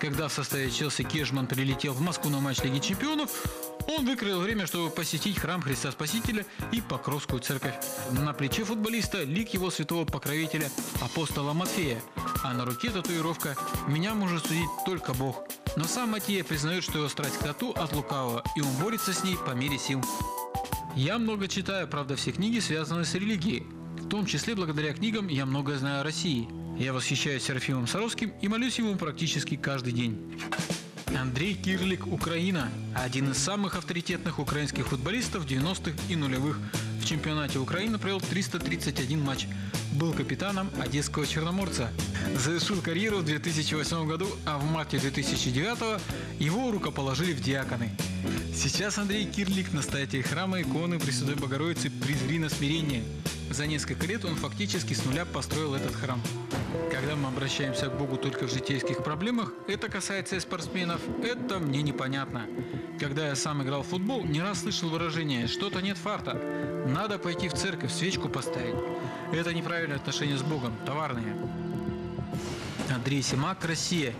Когда в составе Челси Кешман прилетел в Москву на матч Лиги Чемпионов, он выкроил время, чтобы посетить храм Христа Спасителя и Покровскую церковь. На плече футболиста лик его святого покровителя апостола Матфея, а на руке татуировка «Меня может судить только Бог». Но сам Матье признает, что его страсть к тату от лукавого, и он борется с ней по мере сил. Я много читаю, правда, все книги связаны с религией. В том числе благодаря книгам я многое знаю о России. Я восхищаюсь Серафимом Саровским и молюсь ему практически каждый день. Андрей Кирлик, Украина. Один из самых авторитетных украинских футболистов 90-х и нулевых. В чемпионате Украины провел 331 матч. Был капитаном Одесского Черноморца. Завершил карьеру в 2008 году, а в марте 2009 его рукоположили в диаконы. Сейчас Андрей Кирлик – настоятель храма иконы Пресвятой Богородицы «Призри на смирение». За несколько лет он фактически с нуля построил этот храм. Когда мы обращаемся к Богу только в житейских проблемах, это касается и спортсменов, это мне непонятно. Когда я сам играл в футбол, не раз слышал выражение «что-то нет фарта». Надо пойти в церковь, свечку поставить. Это неправильное отношение с Богом, товарные. Андрей Симак, Россия.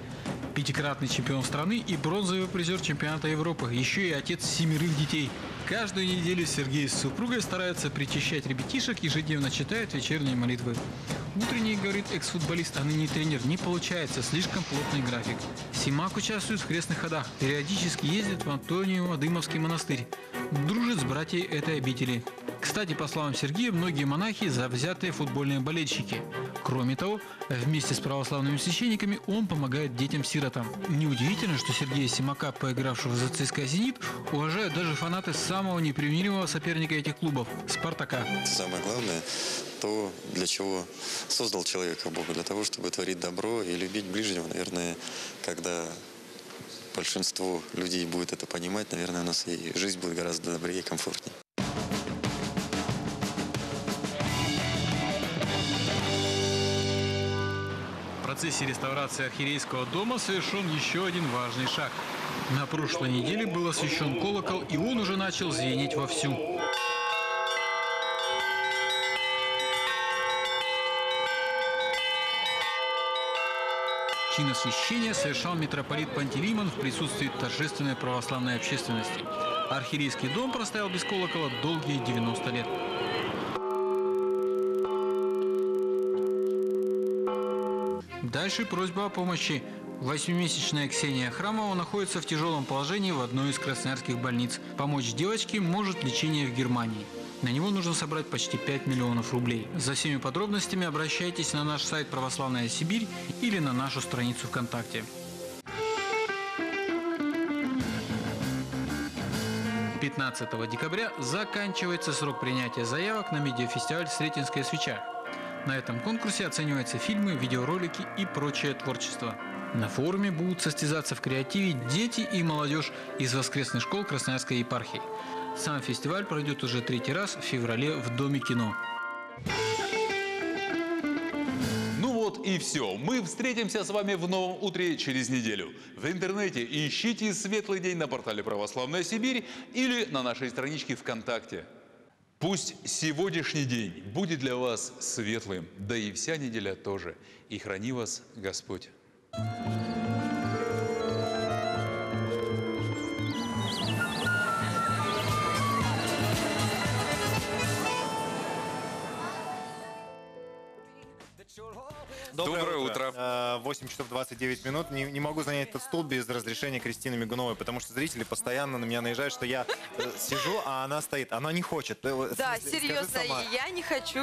Пятикратный чемпион страны и бронзовый призер чемпионата Европы. Еще и отец семерых детей. Каждую неделю Сергей с супругой стараются причащать ребятишек, ежедневно читают вечерние молитвы. Утренний, говорит экс-футболист, а ныне тренер, не получается, слишком плотный график. Симак участвует в крестных ходах, периодически ездит в Антонио-Адымовский монастырь. Дружит с братьями этой обители. Кстати, по словам Сергея, многие монахи – завзятые футбольные болельщики. Кроме того, вместе с православными священниками он помогает детям-сиротам. Неудивительно, что Сергея Симака, поигравшего за ЦСКА «Зенит», уважают даже фанаты самого непримиримого соперника этих клубов – «Спартака». Самое главное – то, для чего создал человека Бог, для того, чтобы творить добро и любить ближнего. Наверное, когда большинство людей будет это понимать, наверное, у нас и жизнь будет гораздо добрее и комфортнее. В процессе реставрации архиерейского дома совершен еще один важный шаг. На прошлой неделе был освящен колокол, и он уже начал звенеть вовсю. Чин освящения совершал митрополит Пантелеймон в присутствии торжественной православной общественности. Архиерейский дом простоял без колокола долгие 90 лет. Дальше просьба о помощи. Восьмимесячная Ксения Храмова находится в тяжелом положении в одной из красноярских больниц. Помочь девочке может лечение в Германии. На него нужно собрать почти 5 миллионов рублей. За всеми подробностями обращайтесь на наш сайт «Православная Сибирь» или на нашу страницу ВКонтакте. 15 декабря заканчивается срок принятия заявок на медиафестиваль «Сретенская свеча». На этом конкурсе оцениваются фильмы, видеоролики и прочее творчество. На форуме будут состязаться в креативе дети и молодежь из воскресных школ Красноярской епархии. Сам фестиваль пройдет уже третий раз в феврале в Доме кино. Ну вот и все. Мы встретимся с вами в новом утре через неделю. В интернете ищите «Светлый день» на портале «Православная Сибирь» или на нашей страничке ВКонтакте. Пусть сегодняшний день будет для вас светлым, да и вся неделя тоже. И храни вас Господь. Доброе утро. Э, 8 часов 29 минут. Не, не могу занять этот стул без разрешения Кристины Мигуновой, потому что зрители постоянно на меня наезжают, что я э, сижу, а она стоит. Она не хочет. Э, Да, серьезно, я не хочу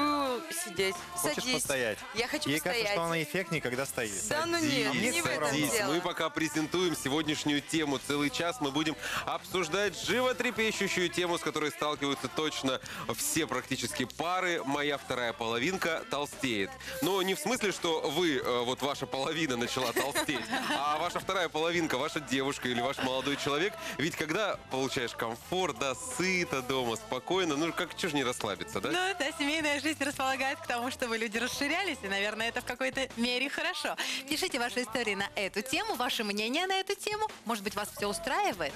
сидеть. Хочешь Садись. постоять? Я хочу Ей постоять. кажется, что она эффектнее, когда стоит. Да ну нет, не в всё этом равно. дело. Мы пока презентуем сегодняшнюю тему. Целый час мы будем обсуждать животрепещущую тему, с которой сталкиваются точно все практически пары. Моя вторая половинка толстеет. Но не в смысле, что вы, э, вот ваша половина начала толстеть, а ваша вторая половинка, ваша девушка или ваш молодой человек. Ведь когда получаешь комфорт, да, сыто дома, спокойно, ну как, чего же не расслабиться, да? Ну да, семейная жизнь располагает к тому, чтобы люди расширялись, и, наверное, это в какой-то мере хорошо. Пишите ваши истории на эту тему, ваше мнение на эту тему. Может быть, вас все устраивает?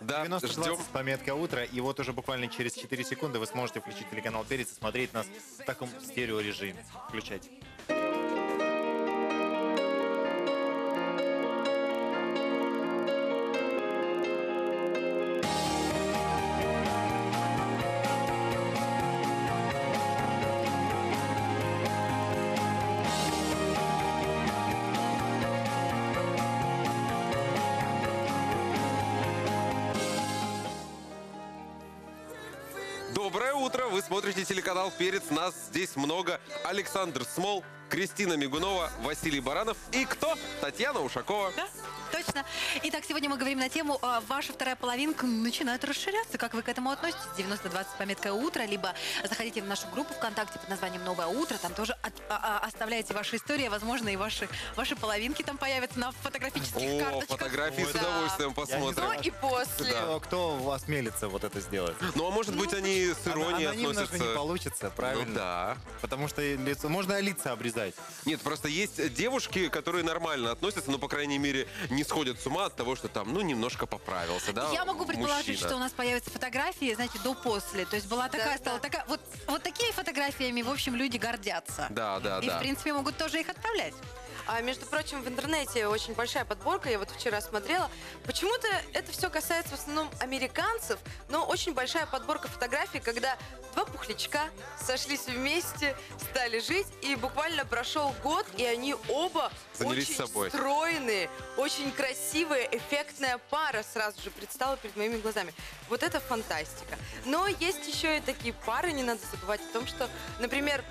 Да, 90 с пометкой утро, и вот уже буквально через 4 секунды вы сможете включить телеканал Перец и смотреть нас в таком стереорежиме. Включайте. Смотрите телеканал «Перец». Нас здесь много. Александр Смол, Кристина Мигунова, Василий Баранов и кто? Татьяна Ушакова. Да, точно. Итак, сегодня мы говорим на тему а, «Ваша вторая половинка начинает расширяться». Как вы к этому относитесь? 90-20 пометка «Утро», либо заходите в нашу группу ВКонтакте под названием «Новое утро». Там тоже от- а- а- оставляете ваши истории. Возможно, и ваши, ваши половинки там появятся на фотографических О, карточках. фотографии с Да. удовольствием посмотрим. До и после. Кто, кто осмелится вот это сделать? Ну, а может быть, они с иронией Анонимно же относятся. не получится, правильно? Ну да. Потому что лицо, можно лица обрезать. Нет, просто есть девушки, которые нормально относятся, но, по крайней мере, не сходят с ума от того, что там, ну, немножко поправился, да, Я могу предположить, мужчина. что у нас появятся фотографии, знаете, до-после. То есть была такая, стала такая. Вот, вот такие фотографиями, в общем, люди гордятся. Да, да, И, да. в принципе, могут тоже их отправлять. А, между прочим, в интернете очень большая подборка, я вот вчера смотрела. Почему-то это все касается в основном американцев, но очень большая подборка фотографий, когда два пухлячка сошлись вместе, стали жить, и буквально прошел год, и они оба Занялись очень собой. стройные, очень красивая, эффектная пара сразу же предстала перед моими глазами. Вот это фантастика. Но есть еще и такие пары, не надо забывать о том, что, например,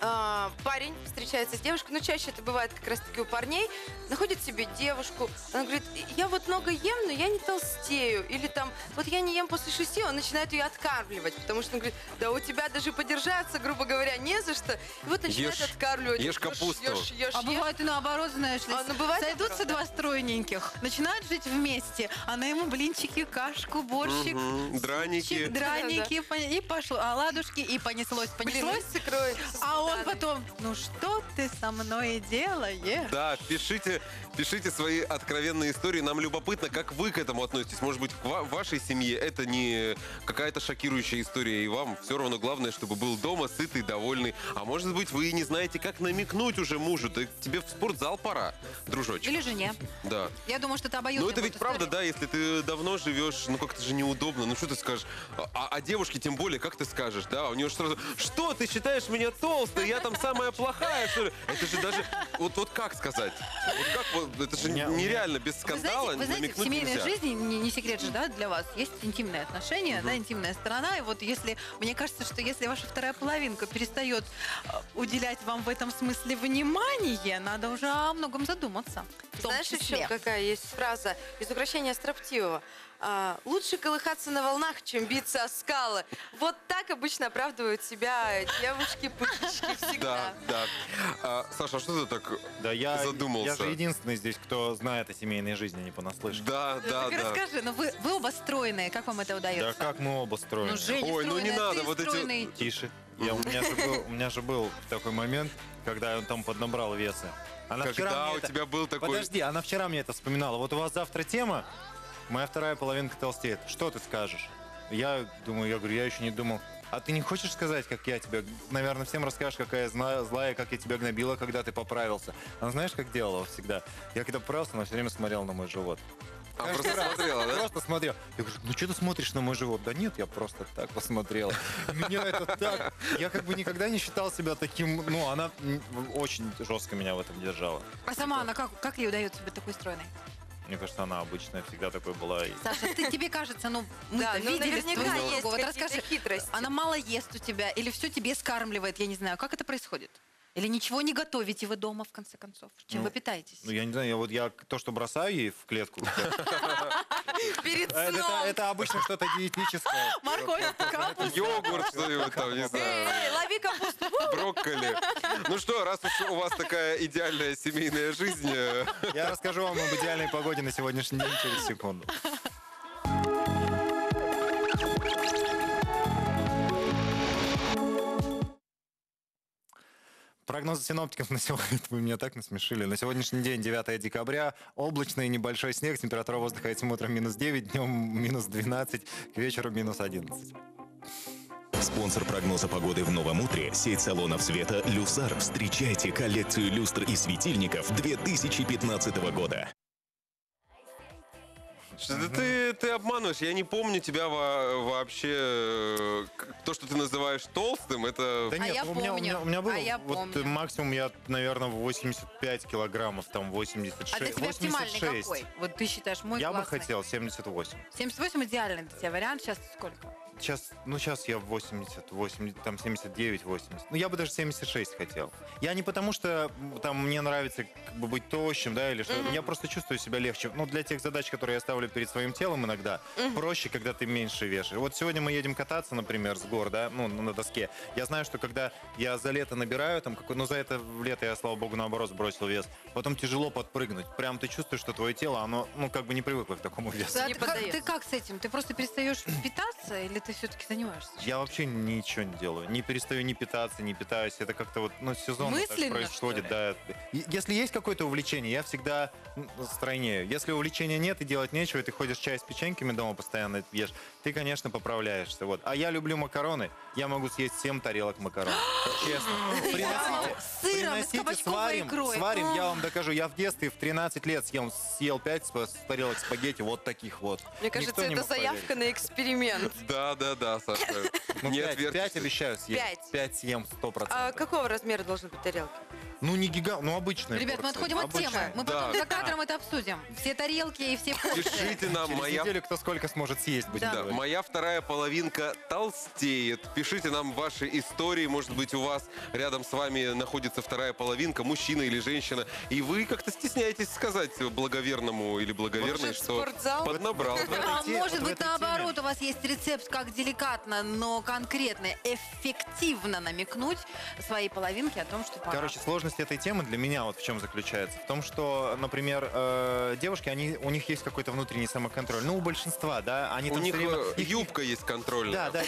а, парень встречается с девушкой, ну, чаще это бывает как раз-таки у парней, находит себе девушку, она говорит, я вот много ем, но я не толстею, или там, вот я не ем после шести, он начинает ее откармливать, потому что он говорит, да у тебя даже подержаться, грубо говоря, не за что, и вот начинает Ешь- откармливать. ешь капусту. Ешь, ешь, А ешь. бывает и наоборот, знаешь. А, ну, бывает Сойдутся наоборот, два стройненьких, начинают жить вместе. Она ему блинчики, кашку, борщик, Мгм, Драники. чик, драники, по- и пошло, оладушки, и понеслось, понеслось. Со А он сметаной. потом, ну что ты со мной делаешь? Да, пишите, пишите свои откровенные истории. Нам любопытно, как вы к этому относитесь. Может быть, к ва- вашей семье это не какая-то шокирующая история, и вам все равно главное, чтобы был дома сытый, довольный. А может быть, вы и не знаете, как намекнуть уже мужу. Ты, тебе в спортзал пора, дружочек. Или жене. Да. Я думаю, что это обоюдно. Ну это ведь правда, история. да, если ты давно живешь, ну как-то же неудобно, ну что ты скажешь? А, а девушке тем более, как ты скажешь, да? У нее же сразу, что ты считаешь меня толстой, я там самая плохая, что ли? Это же даже, вот, вот как сказать? Вот как, вот, это же нереально, без Вы скандала знаете, вы знаете, в семейной нельзя. жизни, не, не секрет же, да, для вас, есть интимные отношения, да, интимная сторона. И вот если, мне кажется, что если ваша вторая половинка перестает э, уделять вам в этом смысле внимание, надо уже о многом задуматься. В том Знаешь числе. еще какая есть фраза из украшения Строптивого? А, лучше колыхаться на волнах, чем биться о скалы. Вот так обычно оправдывают себя девушки-пышечки всегда. Да, да. А, Саша, а что ты так Да я, задумался? я же единственный здесь, кто знает о семейной жизни, не понаслышке. Да, да, Так да. расскажи, ну вы, вы оба стройные, как вам это Да удается? как мы оба строим. Ну, Женя Ой, ну не стройная, надо, вот эти- стройный. Тише. Я, у, меня же был, у меня же был такой момент, когда он там поднабрал веса. Она вчера Когда мне у это- тебя был такой... Подожди, она вчера мне это вспоминала. Вот у вас завтра тема, моя вторая половинка толстеет. Что ты скажешь? Я думаю, я говорю, я еще не думал. А ты не хочешь сказать, как я тебя... Наверное, всем расскажешь, какая я зна- злая, как я тебя гнобила, когда ты поправился. Она знаешь, как делала всегда? Я когда поправился, она все время смотрела на мой живот. А, Каждый просто раз смотрела, да? Просто смотрел. Я говорю, ну что ты смотришь на мой живот? Да нет, я просто так посмотрела. Меня это так... Я как бы никогда не считал себя таким... Ну, она очень жестко меня в этом держала. А сама она как, как ей удается быть такой стройной? Мне кажется, она обычная всегда такой была. И- Саша, ты, тебе кажется, ну, мы Да, ну, видели наверняка твою есть. Вот расскажи, хитрости. она мало ест у тебя или все тебе скармливает, я не знаю. Как это происходит? Или ничего не готовите вы дома, в конце концов? Чем Ну, вы питаетесь? Ну, я не знаю, я вот я то, что бросаю ей в клетку, Перед это, это- это обычно что-то диетическое. Морковь, капуста. Йогурт, что-нибудь там, не знаю. Эй, лови капусту. Брокколи. Ну что, раз уж у вас такая идеальная семейная жизнь, э, Я расскажу вам об идеальной погоде на сегодняшний день через секунду. Прогнозы синоптиков на сегодня, вы меня так насмешили. На сегодняшний день, 9 декабря, облачный небольшой снег, температура воздуха этим утром минус 9, днем минус 12, к вечеру минус 11. Спонсор прогноза погоды в новом утре – сеть салонов света «Люсар». Встречайте коллекцию люстр и светильников 2015 года. Что да ты, ты обманываешь. Я не помню тебя во- вообще. э, к- То, что ты называешь толстым, это... Да нет, я у, меня, у, меня, помню. у меня было, А я вот помню. э, максимум я, наверное, 85 килограммов, там 86. А для тебя оптимальный 86. какой? Вот ты считаешь, мой Я бы классный. хотел 78. 78 идеальный для тебя вариант. Сейчас сколько? Сейчас, ну сейчас я 80, 80, там 79, 80. Ну я бы даже 76 хотел. Я не потому, что там мне нравится как бы быть тощим, да, или что. Я просто чувствую себя легче. Ну для тех задач, которые я ставлю перед своим телом иногда, проще, когда ты меньше вешаешь. Вот сегодня мы едем кататься, например, с гор, да, ну на доске. Я знаю, что когда я за лето набираю там какой, ну за это лето я, слава богу, наоборот сбросил вес. Потом тяжело подпрыгнуть. Прям ты чувствуешь, что твое тело, оно, ну как бы не привыкло к такому весу. А ты, как, ты как с этим? Ты просто перестаешь питаться или ты все-таки занимаешься? Я вообще ничего не делаю. Не перестаю ни питаться, не питаюсь. Это как-то вот, ну, сезон так происходит, что да. Если есть какое-то увлечение, я всегда стройнею. Если увлечения нет и делать нечего, и ты ходишь чай с печеньками дома постоянно ешь, ты, конечно, поправляешься. Вот. А я люблю макароны. Я могу съесть 7 тарелок макарон. Честно. Приносите, С сыром и с приносите, сварим, икрой. сварим, я вам докажу. Я в детстве в 13 лет съел, съел 5 тарелок спагетти вот таких вот. Мне кажется, Никто не это заявка на эксперимент. Да, да, да, Саша. Ну, Не пять, пять обещаю съесть. Пять. Пять съем, сто А процентов. какого размера должны быть тарелки? Ну, не гига, ну, обычные Ребят, мы отходим от Обычные. темы. Мы потом за кадром это обсудим. Все тарелки и все порции. Пишите нам, Через моя неделю кто сколько сможет съесть, будем Да, говорить. моя вторая половинка толстеет. Пишите нам ваши истории. Может быть, у вас рядом с вами находится вторая половинка, мужчина или женщина. И вы как-то стесняетесь сказать благоверному или благоверной, Может, что спортзал? поднабрал. А те- может в быть, этой наоборот, у вас есть рецепт, как деликатно, но конкретно, эффективно намекнуть своей половинке о том, что пора. Короче, сложность этой темы для меня вот в чем заключается. В том, что, например, э, девушки, они, у них есть какой-то внутренний самоконтроль. Ну, у большинства, да. Они У там них время- э, юбка есть контрольная. Да, да,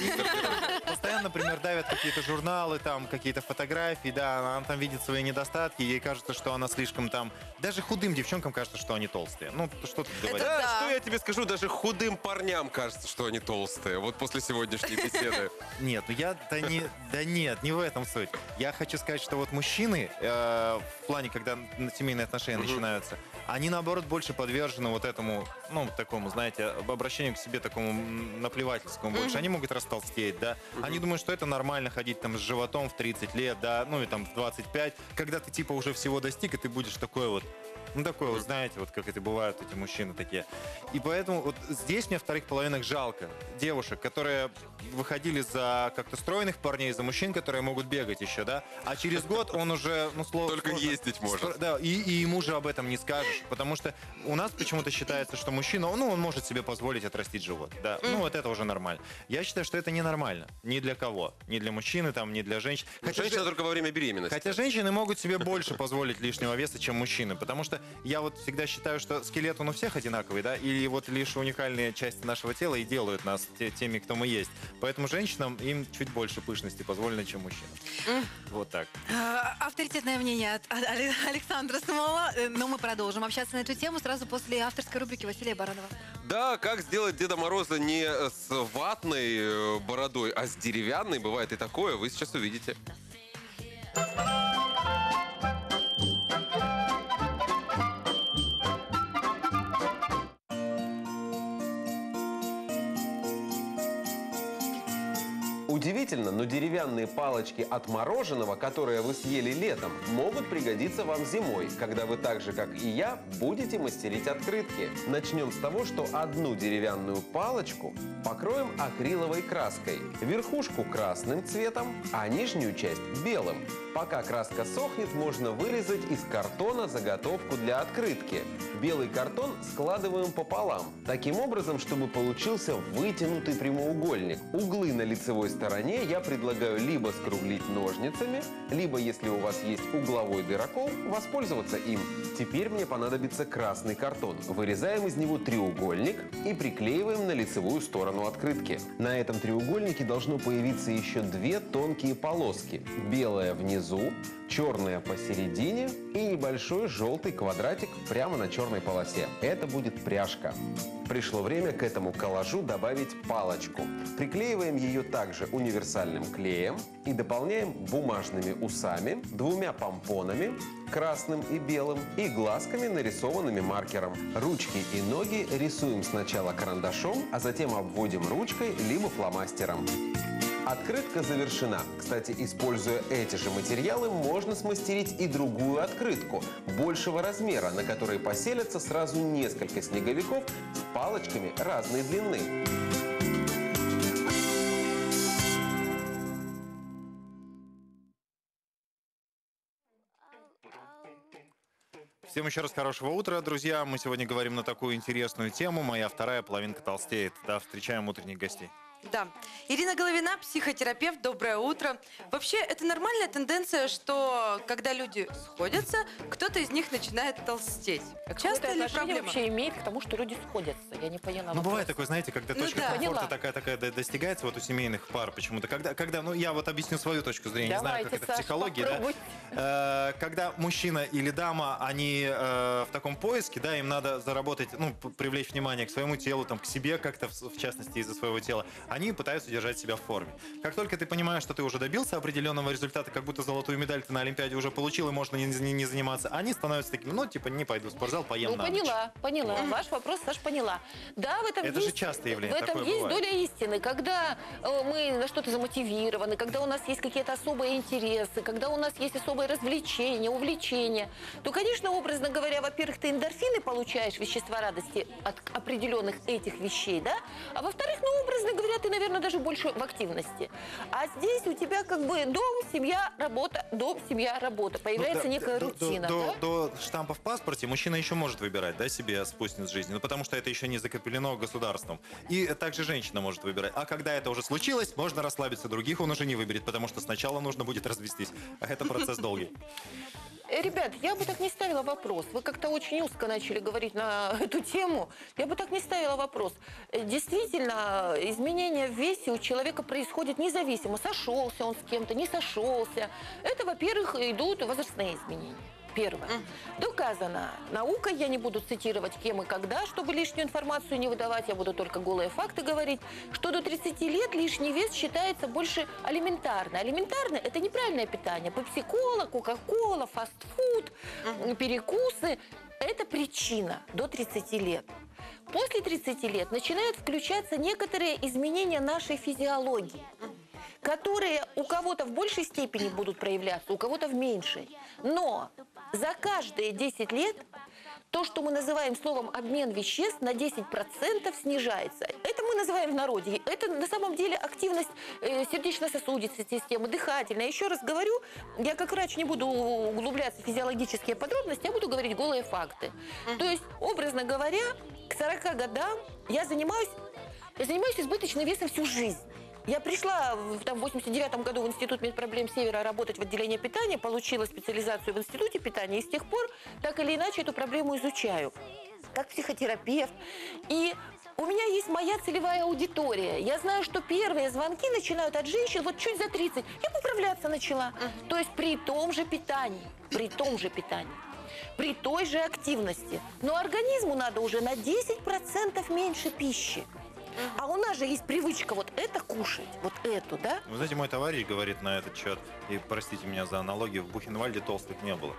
постоянно, например, давят какие-то журналы, там, какие-то фотографии, да, она там видит свои недостатки, ей кажется, что она слишком там... Даже худым девчонкам кажется, что они толстые. Ну, что тут говорить. Да, да. что я тебе скажу, даже худым парням кажется, что они толстые. Вот после сегодняшней беседы. Нет, ну я да не, да нет, не в этом суть. Я хочу сказать, что вот мужчины э, в плане, когда семейные отношения начинаются, они наоборот больше подвержены вот этому, ну такому, знаете, об- обращению к себе такому наплевательскому больше. Они могут растолстеть, да. Они думают, что это нормально ходить там с животом в 30 лет, да, ну и там в 25, когда ты типа уже всего достиг, и ты будешь такой вот ну, такой вот, знаете, вот как это бывают эти мужчины такие. И поэтому вот здесь мне вторых половинок жалко девушек, которые выходили за как-то стройных парней, за мужчин, которые могут бегать еще, да? А через год он уже, ну, слово... Только сложно- ездить может. Да, и, и ему же об этом не скажешь, потому что у нас почему-то считается, что мужчина, ну, он может себе позволить отрастить живот, да. Ну, вот это уже нормально. Я считаю, что это ненормально. Ни для кого. Ни для мужчины, там, ни для женщин. Хотя Женщина же- только во время беременности. Хотя женщины могут себе больше позволить лишнего веса, чем мужчины, потому что я вот всегда считаю, что скелет он у всех одинаковый, да, или вот лишь уникальные части нашего тела и делают нас те- теми, кто мы есть. Поэтому женщинам им чуть больше пышности позволено, чем мужчинам. Вот так. А, Авторитетное мнение от от Але- Александра Смола. Э, Но мы продолжим общаться на эту тему сразу после авторской рубрики Василия Баранова. Да, как сделать Деда Мороза не с ватной э, бородой, а с деревянной, бывает и такое, вы сейчас увидите. Удивительно, но деревянные палочки от мороженого, которые вы съели летом, могут пригодиться вам зимой, когда вы так же, как и я, будете мастерить открытки. Начнем с того, что одну деревянную палочку покроем акриловой краской. Верхушку красным цветом, а нижнюю часть белым. Пока краска сохнет, можно вырезать из картона заготовку для открытки. Белый картон складываем пополам, таким образом, чтобы получился вытянутый прямоугольник. Углы на лицевой стороне я предлагаю либо скруглить ножницами, либо, если у вас есть угловой дырокол, воспользоваться им. Теперь мне понадобится красный картон. Вырезаем из него треугольник и приклеиваем на лицевую сторону открытки. На этом треугольнике должно появиться еще две тонкие полоски. Белая внизу, черная посередине и небольшой желтый квадратик прямо на черной полосе. Это будет пряжка. Пришло время к этому коллажу добавить палочку. Приклеиваем ее также универсальным клеем и дополняем бумажными усами, двумя помпонами, красным и белым, и глазками, нарисованными маркером. Ручки и ноги рисуем сначала карандашом, а затем обводим ручкой либо фломастером. Открытка завершена. Кстати, используя эти же материалы, можно смастерить и другую открытку большего размера, на которой поселятся сразу несколько снеговиков с палочками разной длины. Всем еще раз хорошего утра, друзья. Мы сегодня говорим на такую интересную тему. Моя вторая половинка толстеет. Да, встречаем утренних гостей. Да. Ирина Головина, психотерапевт. Доброе утро. Вообще, это нормальная тенденция, что когда люди сходятся, кто-то из них начинает толстеть. Часто Какое ли отношение проблема? вообще имеет к тому, что люди сходятся? Я не поняла. Ну, вопрос. бывает такое, знаете, когда Ну точка да. комфорта Поняла. такая, такая до- достигается вот у семейных пар почему-то. Когда, когда, ну, я вот объясню свою точку зрения, не знаю, как Давайте, это в психологии, да. Э, Когда мужчина или дама, они э, в таком поиске, да, им надо заработать, ну, привлечь внимание к своему телу, там, к себе как-то, в, в частности, из-за своего тела, они пытаются держать себя в форме. Как только ты понимаешь, что ты уже добился определенного результата, как будто золотую медаль ты на Олимпиаде уже получил, и можно не, не- не заниматься, они становятся такими, ну, типа, не пойду в спортзал, поем Ну, на ночь. поняла, поняла. Ваш вопрос, Саш, поняла. Да, в этом Это же есть... частое явление, В этом есть бывает. доля истины. Когда э, мы на что-то замотивированы, когда у нас есть какие-то особые интересы, когда у нас есть особое развлечение, увлечение, то, конечно, образно говоря, во-первых, ты эндорфины получаешь, вещества радости от определенных этих вещей, да? А во-вторых, ну, образно говоря, ты, наверное, даже больше в активности. А здесь у тебя как бы дом, семья, работа, дом, семья, работа. Появляется Ну, да, некая до- рутина, до, да? до, до штампа в паспорте мужчина еще может выбирать, да, себе спутниц жизни, ну, потому что это еще не закреплено государством. И также женщина может выбирать. А когда это уже случилось, можно расслабиться. Других он уже не выберет, потому что сначала нужно будет развестись. А это процесс долгий. Ребят, я бы так не ставила вопрос. Вы как-то очень узко начали говорить на эту тему. Я бы так не ставила вопрос. Э, Действительно, изменение в весе у человека происходит независимо, сошелся он с кем-то, не сошелся. Это, во-первых, идут возрастные изменения. Первое. Доказано. Наука, я не буду цитировать кем и когда, чтобы лишнюю информацию не выдавать, я буду только голые факты говорить, что до 30 лет лишний вес считается больше алиментарно. Алиментарно – это неправильное питание. Пепси-кола, кока-кола, фастфуд, перекусы – это причина до 30 лет. После 30 лет начинают включаться некоторые изменения нашей физиологии которые у кого-то в большей степени будут проявляться, у кого-то в меньшей. Но за каждые 10 лет то, что мы называем словом обмен веществ, на 10% снижается. Это мы называем в народе. Это на самом деле активность э, сердечно-сосудистой системы, дыхательная. Еще раз говорю, я как врач не буду углубляться в физиологические подробности, я буду говорить голые факты. То есть, образно говоря, к 40 годам я занимаюсь, я занимаюсь избыточным весом всю жизнь. Я пришла в там, 89 году в Институт медпроблем Севера работать в отделении питания, получила специализацию в Институте питания и с тех пор так или иначе эту проблему изучаю как психотерапевт. И у меня есть моя целевая аудитория. Я знаю, что первые звонки начинают от женщин вот чуть за 30. Я поправляться начала. То есть при том же питании. При том же питании. При той же активности. Но организму надо уже на 10% меньше пищи. А у нас же есть привычка вот это кушать, вот эту, да? Вы знаете, мой товарищ говорит на этот счет, и простите меня за аналогию, в Бухенвальде толстых не было.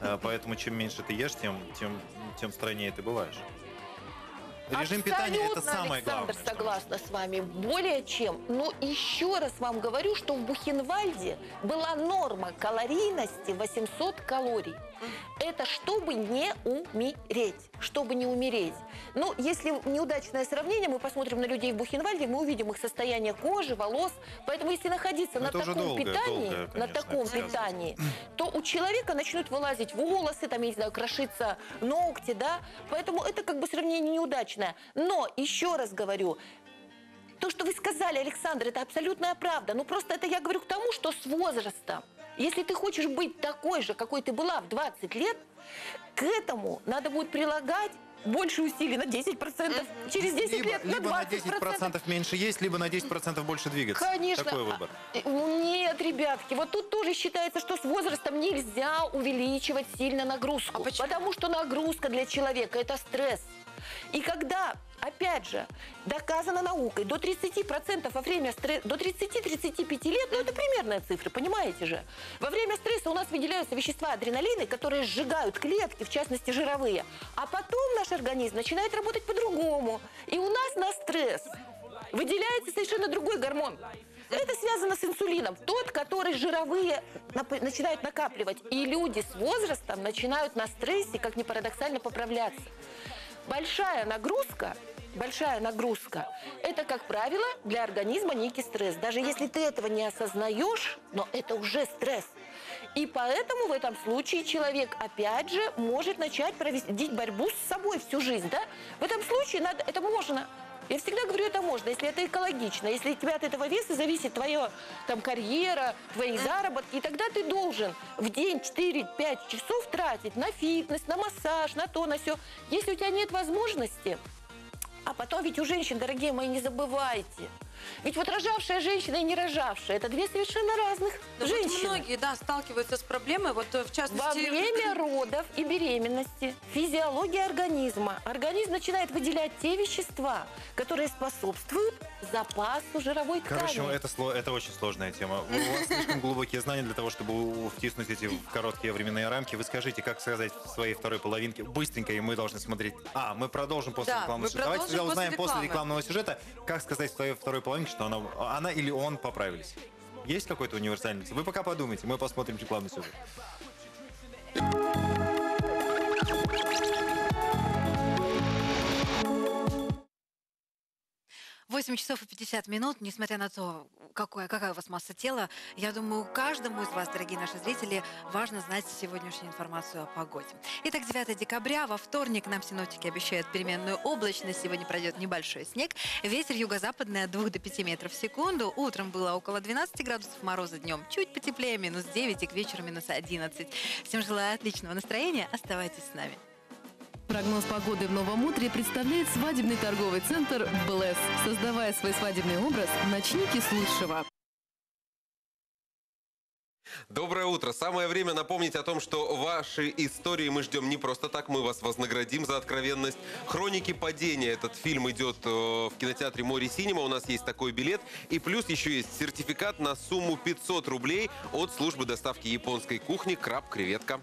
Э, Поэтому чем меньше ты ешь, тем, тем, тем стройнее ты бываешь. Режим питания – это Абсолютно, самое Александр, главное. согласна с вами. Более чем. Но еще раз вам говорю, что в Бухенвальде была норма калорийности 800 калорий. Это чтобы не умереть. Чтобы не умереть. Ну, если неудачное сравнение, мы посмотрим на людей в Бухенвальде, мы увидим их состояние кожи, волос. Поэтому если находиться Ну, на таком долгое, питании, долгое, на конечно, таком это связано. питании, то у человека начнут вылазить волосы, там, я не знаю, крошиться ногти, да. Поэтому это как бы сравнение неудачное. Но, еще раз говорю, то, что вы сказали, Александр, это абсолютная правда. Ну, просто это я говорю к тому, что с возрастом, если ты хочешь быть такой же, какой ты была в 20 лет, к этому надо будет прилагать больше усилий на 10%, через 10 Либо, лет либо на на 20%. 10% меньше есть, либо на 10% больше двигаться. Конечно. Такой выбор. А, э, ну, Нет, ребятки, вот тут тоже считается, что с возрастом нельзя увеличивать сильно нагрузку. потому что нагрузка для человека – это стресс. И когда, опять же, доказано наукой, до 30% во время стресса, до 30-35 лет, ну это примерная цифра, понимаете же, во время стресса у нас выделяются вещества адреналины, которые сжигают клетки, в частности жировые, а потом наш организм начинает работать по-другому. И у нас на стресс выделяется совершенно другой гормон. Это связано с инсулином, тот, который жировые начинают накапливать. И люди с возрастом начинают на стрессе, как ни парадоксально, поправляться. Большая нагрузка, большая нагрузка, это, как правило, для организма некий стресс. Даже если ты этого не осознаешь, но это уже стресс. И поэтому в этом случае человек, опять же, может начать проводить борьбу с собой всю жизнь, да? В этом случае надо, это можно. Я всегда говорю, это можно, если это экологично, если у тебя от этого веса зависит твоя там, карьера, твои заработки, и тогда ты должен в день 4-5 часов тратить на фитнес, на массаж, на то, на все. Если у тебя нет возможности, а потом ведь у женщин, дорогие мои, не забывайте, ведь вот рожавшая женщина и не рожавшая – это две совершенно разных Да вот женщины. многие, да, сталкиваются с проблемой, вот э, в частности... Во время родов и беременности физиология организма. Организм начинает выделять те вещества, которые способствуют запасу жировой ткани. Короче, это, сло- это очень сложная тема. У вас слишком глубокие знания для того, чтобы втиснуть эти в короткие временные рамки. Вы скажите, как сказать своей второй половинке быстренько, и мы должны смотреть. А, мы продолжим после Да, рекламного сюжета. Давайте продолжим тогда узнаем после рекламного сюжета, как сказать своей второй половинке, что она, она или он поправились. Есть какой-то универсальный? Вы пока подумайте, мы посмотрим рекламный сюжет. 8 часов и 50 минут, несмотря на то, какое, какая у вас масса тела, я думаю, каждому из вас, дорогие наши зрители, важно знать сегодняшнюю информацию о погоде. Итак, 9 декабря, во вторник нам синоптики обещают переменную облачность, сегодня пройдет небольшой снег, ветер юго-западный от 2 до 5 метров в секунду, утром было около 12 градусов мороза, днем чуть потеплее, минус 9 и к вечеру минус 11. Всем желаю отличного настроения, оставайтесь с нами. Прогноз погоды в Новом Утре представляет свадебный торговый центр «Блэс». Создавая свой свадебный образ, начните с лучшего. Доброе утро. Самое время напомнить о том, что ваши истории мы ждем не просто так, мы вас вознаградим за откровенность. «Хроники падения». Этот фильм идет э, в кинотеатре «Море Синема». У нас есть такой билет. И плюс еще есть сертификат на сумму 500 рублей от службы доставки японской кухни «Краб-креветка».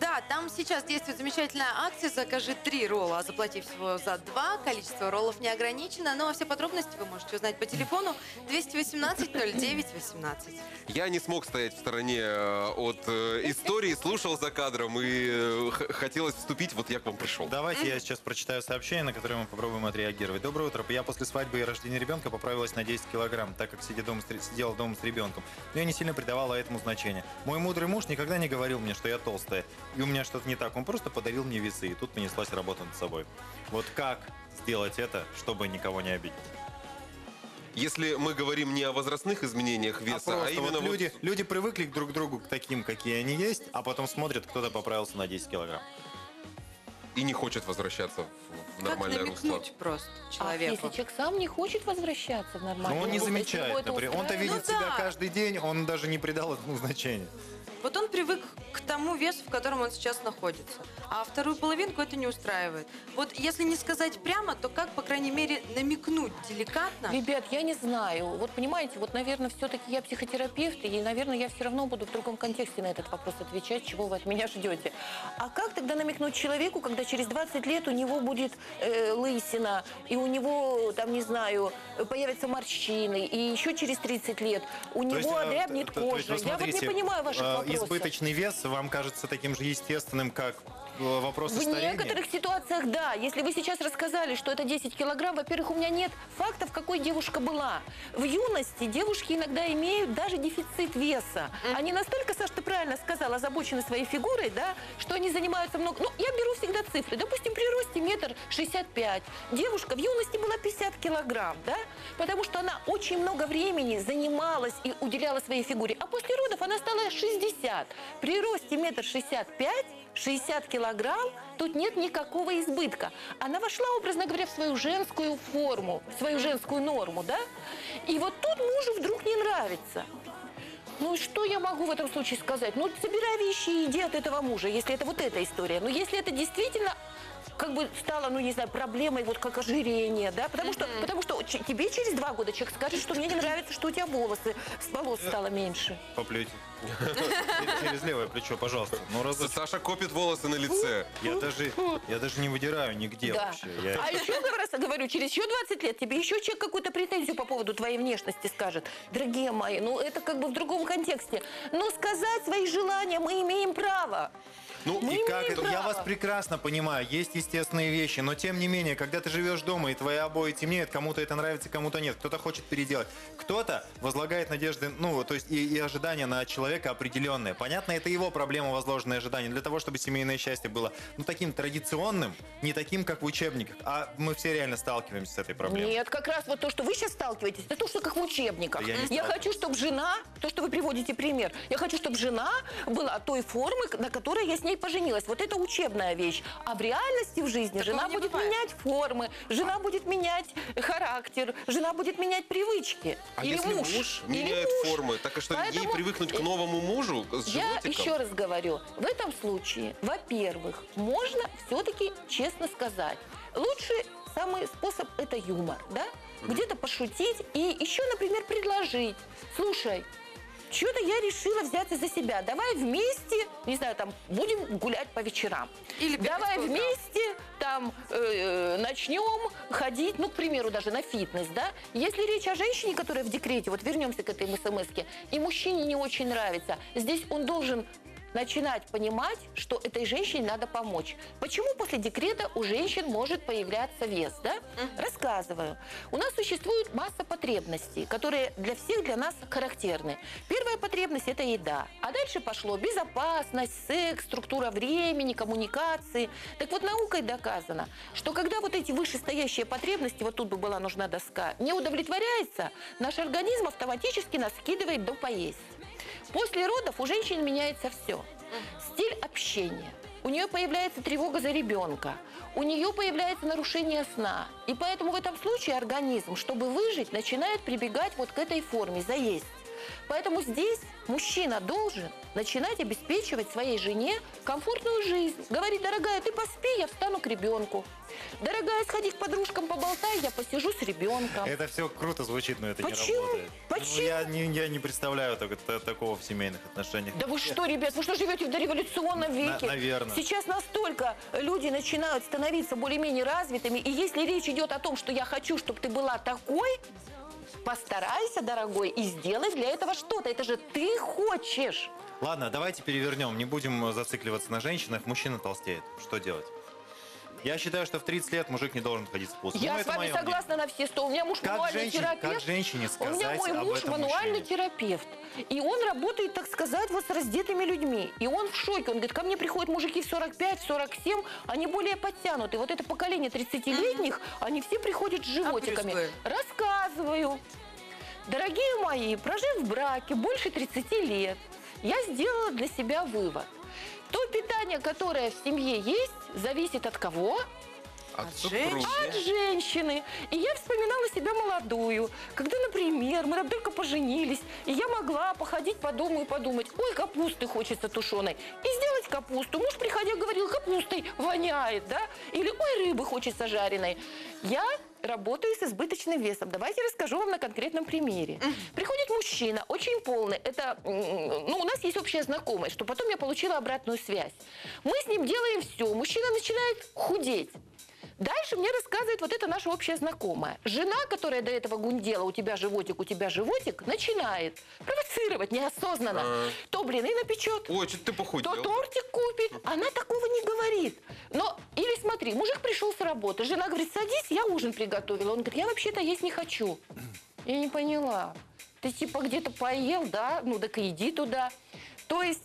Да, там сейчас действует замечательная акция «Закажи три ролла, а заплати всего за два». Количество роллов не ограничено, но все подробности вы можете узнать по телефону 218 09 18. Я не смог стоять в стороне э, от э, истории, слушал за кадром и э, х- хотелось вступить, вот я к вам пришел. Давайте я сейчас прочитаю сообщение, на которое мы попробуем отреагировать. Доброе утро. Я после свадьбы и рождения ребенка поправилась на 10 килограмм, так как сидя дома с ре- сидела дома с ребенком. Но я не сильно придавала этому значения. Мой мудрый муж никогда не говорил мне, что я толстая. И у меня что-то не так. Он просто подарил мне весы. И тут понеслась работа над собой. Вот как сделать это, чтобы никого не обидеть? Если мы говорим не о возрастных изменениях веса, а, Просто именно вот вот- люди, люди привыкли друг к другу к таким, какие они есть, а потом смотрят, кто-то поправился на 10 килограмм. и не хочет возвращаться в, нормальное русло. намекнуть просто А человеку? если человек сам не хочет возвращаться в нормальное Но он не русло, замечает, например. Он-то видит Ну себя да. каждый день, он даже не придал этому значения. Вот он привык к тому весу, в котором он сейчас находится. А вторую половинку это не устраивает. Вот если не сказать прямо, то как, по крайней мере, намекнуть деликатно? Ребят, я не знаю. Вот понимаете, вот, наверное, все-таки я психотерапевт, и, наверное, я все равно буду в другом контексте на этот вопрос отвечать, чего вы от меня ждете. А как тогда намекнуть человеку, когда через 20 лет у него будет э, лысина, и у него, там, не знаю, появятся морщины, и еще через 30 лет у То есть, него э, одрябнет то- то есть, кожа. вы я вот не смотрите, понимаю ваших э, Избыточный вес вам кажется таким же естественным, как вопросы В старения? некоторых ситуациях да. Если вы сейчас рассказали, что это 10 килограмм, во-первых, у меня нет фактов, какой девушка была. В юности девушки иногда имеют даже дефицит веса. Они настолько, Саш, ты правильно сказала, озабочены своей фигурой, да, что они занимаются много... Ну, я беру всегда цифры. Допустим, при росте метр шестьдесят пять. Девушка в юности была 50 килограмм, да, потому что она очень много времени занималась и уделяла своей фигуре. А после родов она стала 60. При росте метр шестьдесят пять 60 килограмм, тут нет никакого избытка. Она вошла, образно говоря, в свою женскую форму, в свою женскую норму, да? И вот тут мужу вдруг не нравится. Ну, что я могу в этом случае сказать? Ну, собирай вещи и иди от этого мужа, если это вот эта история. Но если это действительно как бы стало, ну, не знаю, проблемой, вот как ожирение, да, потому что, потому что тебе через два года человек скажет, что мне не нравится, что у тебя волосы, с волос стало меньше. По. Через левое плечо, пожалуйста. Ну, раз... Саша копит волосы на лице. Я даже, я даже не выдираю нигде Да. вообще. Я- А еще раз говорю, через еще 20 лет тебе еще человек какую-то претензию по поводу твоей внешности скажет. Дорогие мои, ну это как бы в другом контексте. Но сказать свои желания мы имеем право. Ну, и Мы как имеем это? Я право. вас прекрасно понимаю, есть естественные вещи, но тем не менее, когда ты живешь дома и твои обои темнеют, кому-то это нравится, кому-то нет, кто-то хочет переделать, кто-то возлагает надежды, ну, то есть и, и ожидания на человека определенные. Понятно, это его проблема, возложенные ожидания, для того, чтобы семейное счастье было, ну, таким традиционным, не таким, как в учебниках, а мы все реально сталкиваемся с этой проблемой. Нет, как раз вот то, что вы сейчас сталкиваетесь, это то, что как в учебниках. Да я я хочу, чтобы жена, то, что вы приводите пример, я хочу, чтобы жена была той формы, на которой я с ней поженилась. Вот это учебная вещь. А в реальности в жизни жена будет менять формы, жена будет менять характер, жена будет менять привычки. А Или если муж. муж Или меняет муж. формы, так и что ей Поэтому- привыкнуть к новому мужу с Я животиком? еще раз говорю, в этом случае, во-первых, можно все-таки честно сказать, лучший самый способ это юмор, да? Где-то пошутить и еще, например, предложить. Слушай, что-то я решила взяться за себя. Давай вместе, не знаю, там, будем гулять по вечерам. Или Давай вместе там э, начнем ходить, ну, к примеру, даже на фитнес, да? Если речь о женщине, которая в декрете, вот вернемся к этой смс-ке, и мужчине не очень нравится, здесь он должен начинать понимать, что этой женщине надо помочь. Почему после декрета у женщин может появляться вес, да? Рассказываю. У нас существует масса потребностей, которые для всех для нас характерны. Первая потребность – это еда. А дальше пошло безопасность, секс, структура времени, коммуникации. Так вот, наукой доказано, что когда вот эти вышестоящие потребности, вот тут бы была нужна доска, не удовлетворяется, наш организм автоматически нас скидывает до поесть. После родов у женщин меняется все. Стиль общения. У нее появляется тревога за ребенка. У нее появляется нарушение сна. И поэтому в этом случае организм, чтобы выжить, начинает прибегать вот к этой форме – заесть. Поэтому здесь мужчина должен начинать обеспечивать своей жене комфортную жизнь. Говорит, дорогая, ты поспи, я встану к ребенку. Дорогая, сходи к подружкам, поболтай, я посижу с ребенком. Это все круто звучит, но это Почему? не работает. Почему? Ну, я, не, я не представляю так- та- такого в семейных отношениях. Да вы что, ребят, вы что живете в дореволюционном веке? наверно. Сейчас настолько люди начинают становиться более-менее развитыми, и если речь идет о том, что я хочу, чтобы ты была такой, постарайся, дорогой, и сделай для этого что-то. Это же ты хочешь. Ладно, давайте перевернем. Не будем зацикливаться на женщинах. Мужчина толстеет. Что делать? Я считаю, что в 30 лет мужик не должен ходить с пузом. Я Ну, с вами согласна на все сто. У меня муж Как мануальный женщине- терапевт. как женщине У меня сказать мой муж мануальный терапевт. И он работает, так сказать, вот с раздетыми людьми. И он в шоке. Он говорит, ко мне приходят мужики в 45, в 47, они более подтянуты. Вот это поколение 30-летних, они все приходят с животиками. Рассказываю. Дорогие мои, прожив в браке больше 30 лет, я сделала для себя вывод. То питание, которое в семье есть, зависит от кого? От супруги. От женщины. И я вспоминала себя молодую, когда, например, мы там только поженились, и я могла походить по дому и подумать, ой, капусты хочется тушеной, и сделать капусту. Муж, приходя, говорил, капустой воняет, да? Или, ой, рыбы хочется жареной. Я работаю с избыточным весом. Давайте расскажу вам на конкретном примере. Приходит мужчина, очень полный. Это, ну, у нас есть общая знакомая, что потом я получила обратную связь. Мы с ним делаем все. Мужчина начинает худеть. Дальше мне рассказывает вот эта наша общая знакомая. Жена, которая до этого гундела, у тебя животик, у тебя животик, начинает провоцировать неосознанно. А. То блины напечет, Ой, что ты похудел? то тортик купит. Она такого не говорит. Но, или смотри, мужик пришел с работы, жена говорит, садись, я ужин приготовила. Он говорит, я вообще-то есть не хочу. Я не поняла. Ты типа где-то поел, да? Ну, так и иди туда. То есть,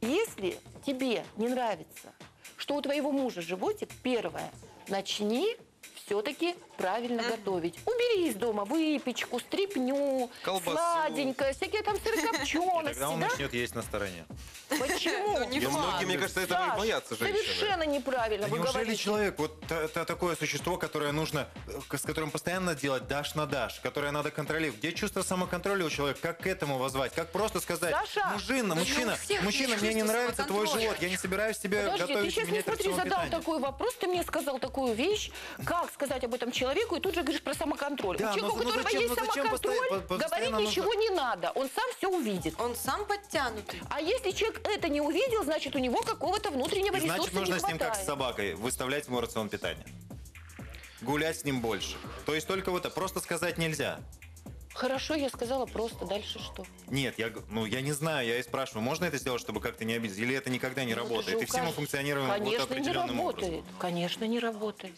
если тебе не нравится, что у твоего мужа животик, первое, начни все-таки правильно готовить. Убери из дома выпечку, стрипню, Колбасу. сладенькое, всякие там сырокопчености, Тогда он да? начнет есть на стороне. Почему? не Ну, многие, мне кажется, этого и Саш, боятся женщины. Совершенно неправильно Да вы неужели говорите. человек, вот та- такое существо, которое нужно, э, с которым постоянно делать дашь на дашь, которое надо контролировать? Где чувство самоконтроля у человека? Как к этому возвать? Как просто сказать, Саша, мужчина, да не у мужчина, мужчина, мне не нравится твой живот, я не собираюсь тебе Подожди, ты готовить и сейчас не смотри, задал такой вопрос, ты мне сказал такую вещь, как сказать об этом человеку, и тут же говоришь про самоконтроль. Да, у человека, ну- у которого зачем- есть зачем самоконтроль, постоянно- по- говорить нужно- ничего не надо, он сам все увидит. Он сам подтянутый. А если человек это не увидел, значит, у него какого-то внутреннего ресурса Значит, нужно не с ним как с собакой, выставлять ему рацион питания. Гулять с ним больше. То есть только вот это, просто сказать нельзя. Хорошо, я сказала просто. Дальше что? Нет, я, ну, я не знаю, я и спрашиваю, можно это сделать, чтобы как-то не обидеть? Или это никогда не Ну, работает? И все мы указ- функционируем вот Конечно, не определенным работает. образом. Конечно, не работает.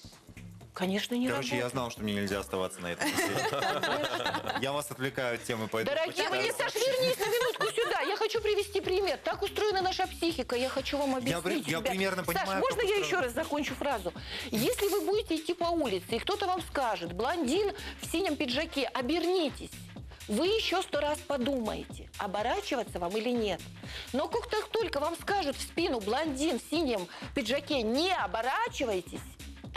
Конечно, не Короче, я работает. знал, что мне нельзя оставаться на этом. Я вас отвлекаю от темы, поэтому... Дорогие мои, Саш, вернись на минутку сюда. Я хочу привести пример. Так устроена наша психика. Я хочу вам Я объяснить. я примерно Саш, понимаю, можно как я еще раз закончу фразу? Если вы будете идти по улице, и кто-то вам скажет, блондин в синем пиджаке, обернитесь. Вы еще сто раз подумаете, оборачиваться вам или нет. Но как только вам скажут в спину блондин в синем пиджаке, не оборачивайтесь,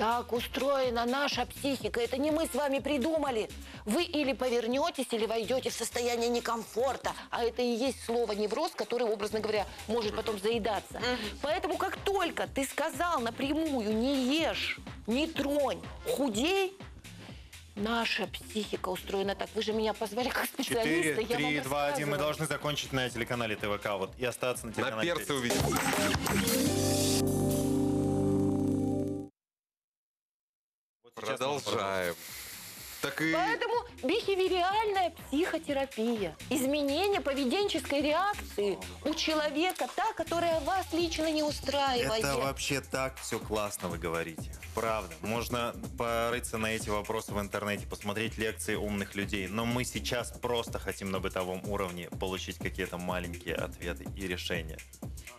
так устроена наша психика. Это не мы с вами придумали. Вы или повернетесь, или войдете в состояние некомфорта. А это и есть слово невроз, который, образно говоря, может потом заедаться. Поэтому как только ты сказал напрямую «не ешь, не тронь, худей», наша психика устроена так. Вы же меня позвали как специалиста. 4, я 3, вам 2, 1. Мы должны закончить на телеканале ТВК вот и остаться на телеканале. перце «Пятница». Продолжаем. Так и... Поэтому бихевириальная психотерапия. Изменение поведенческой реакции у человека, та, которая вас лично не устраивает. Это вообще так все классно вы говорите. Правда. Можно порыться на эти вопросы в интернете, посмотреть лекции умных людей. Но мы сейчас просто хотим на бытовом уровне получить какие-то маленькие ответы и решения.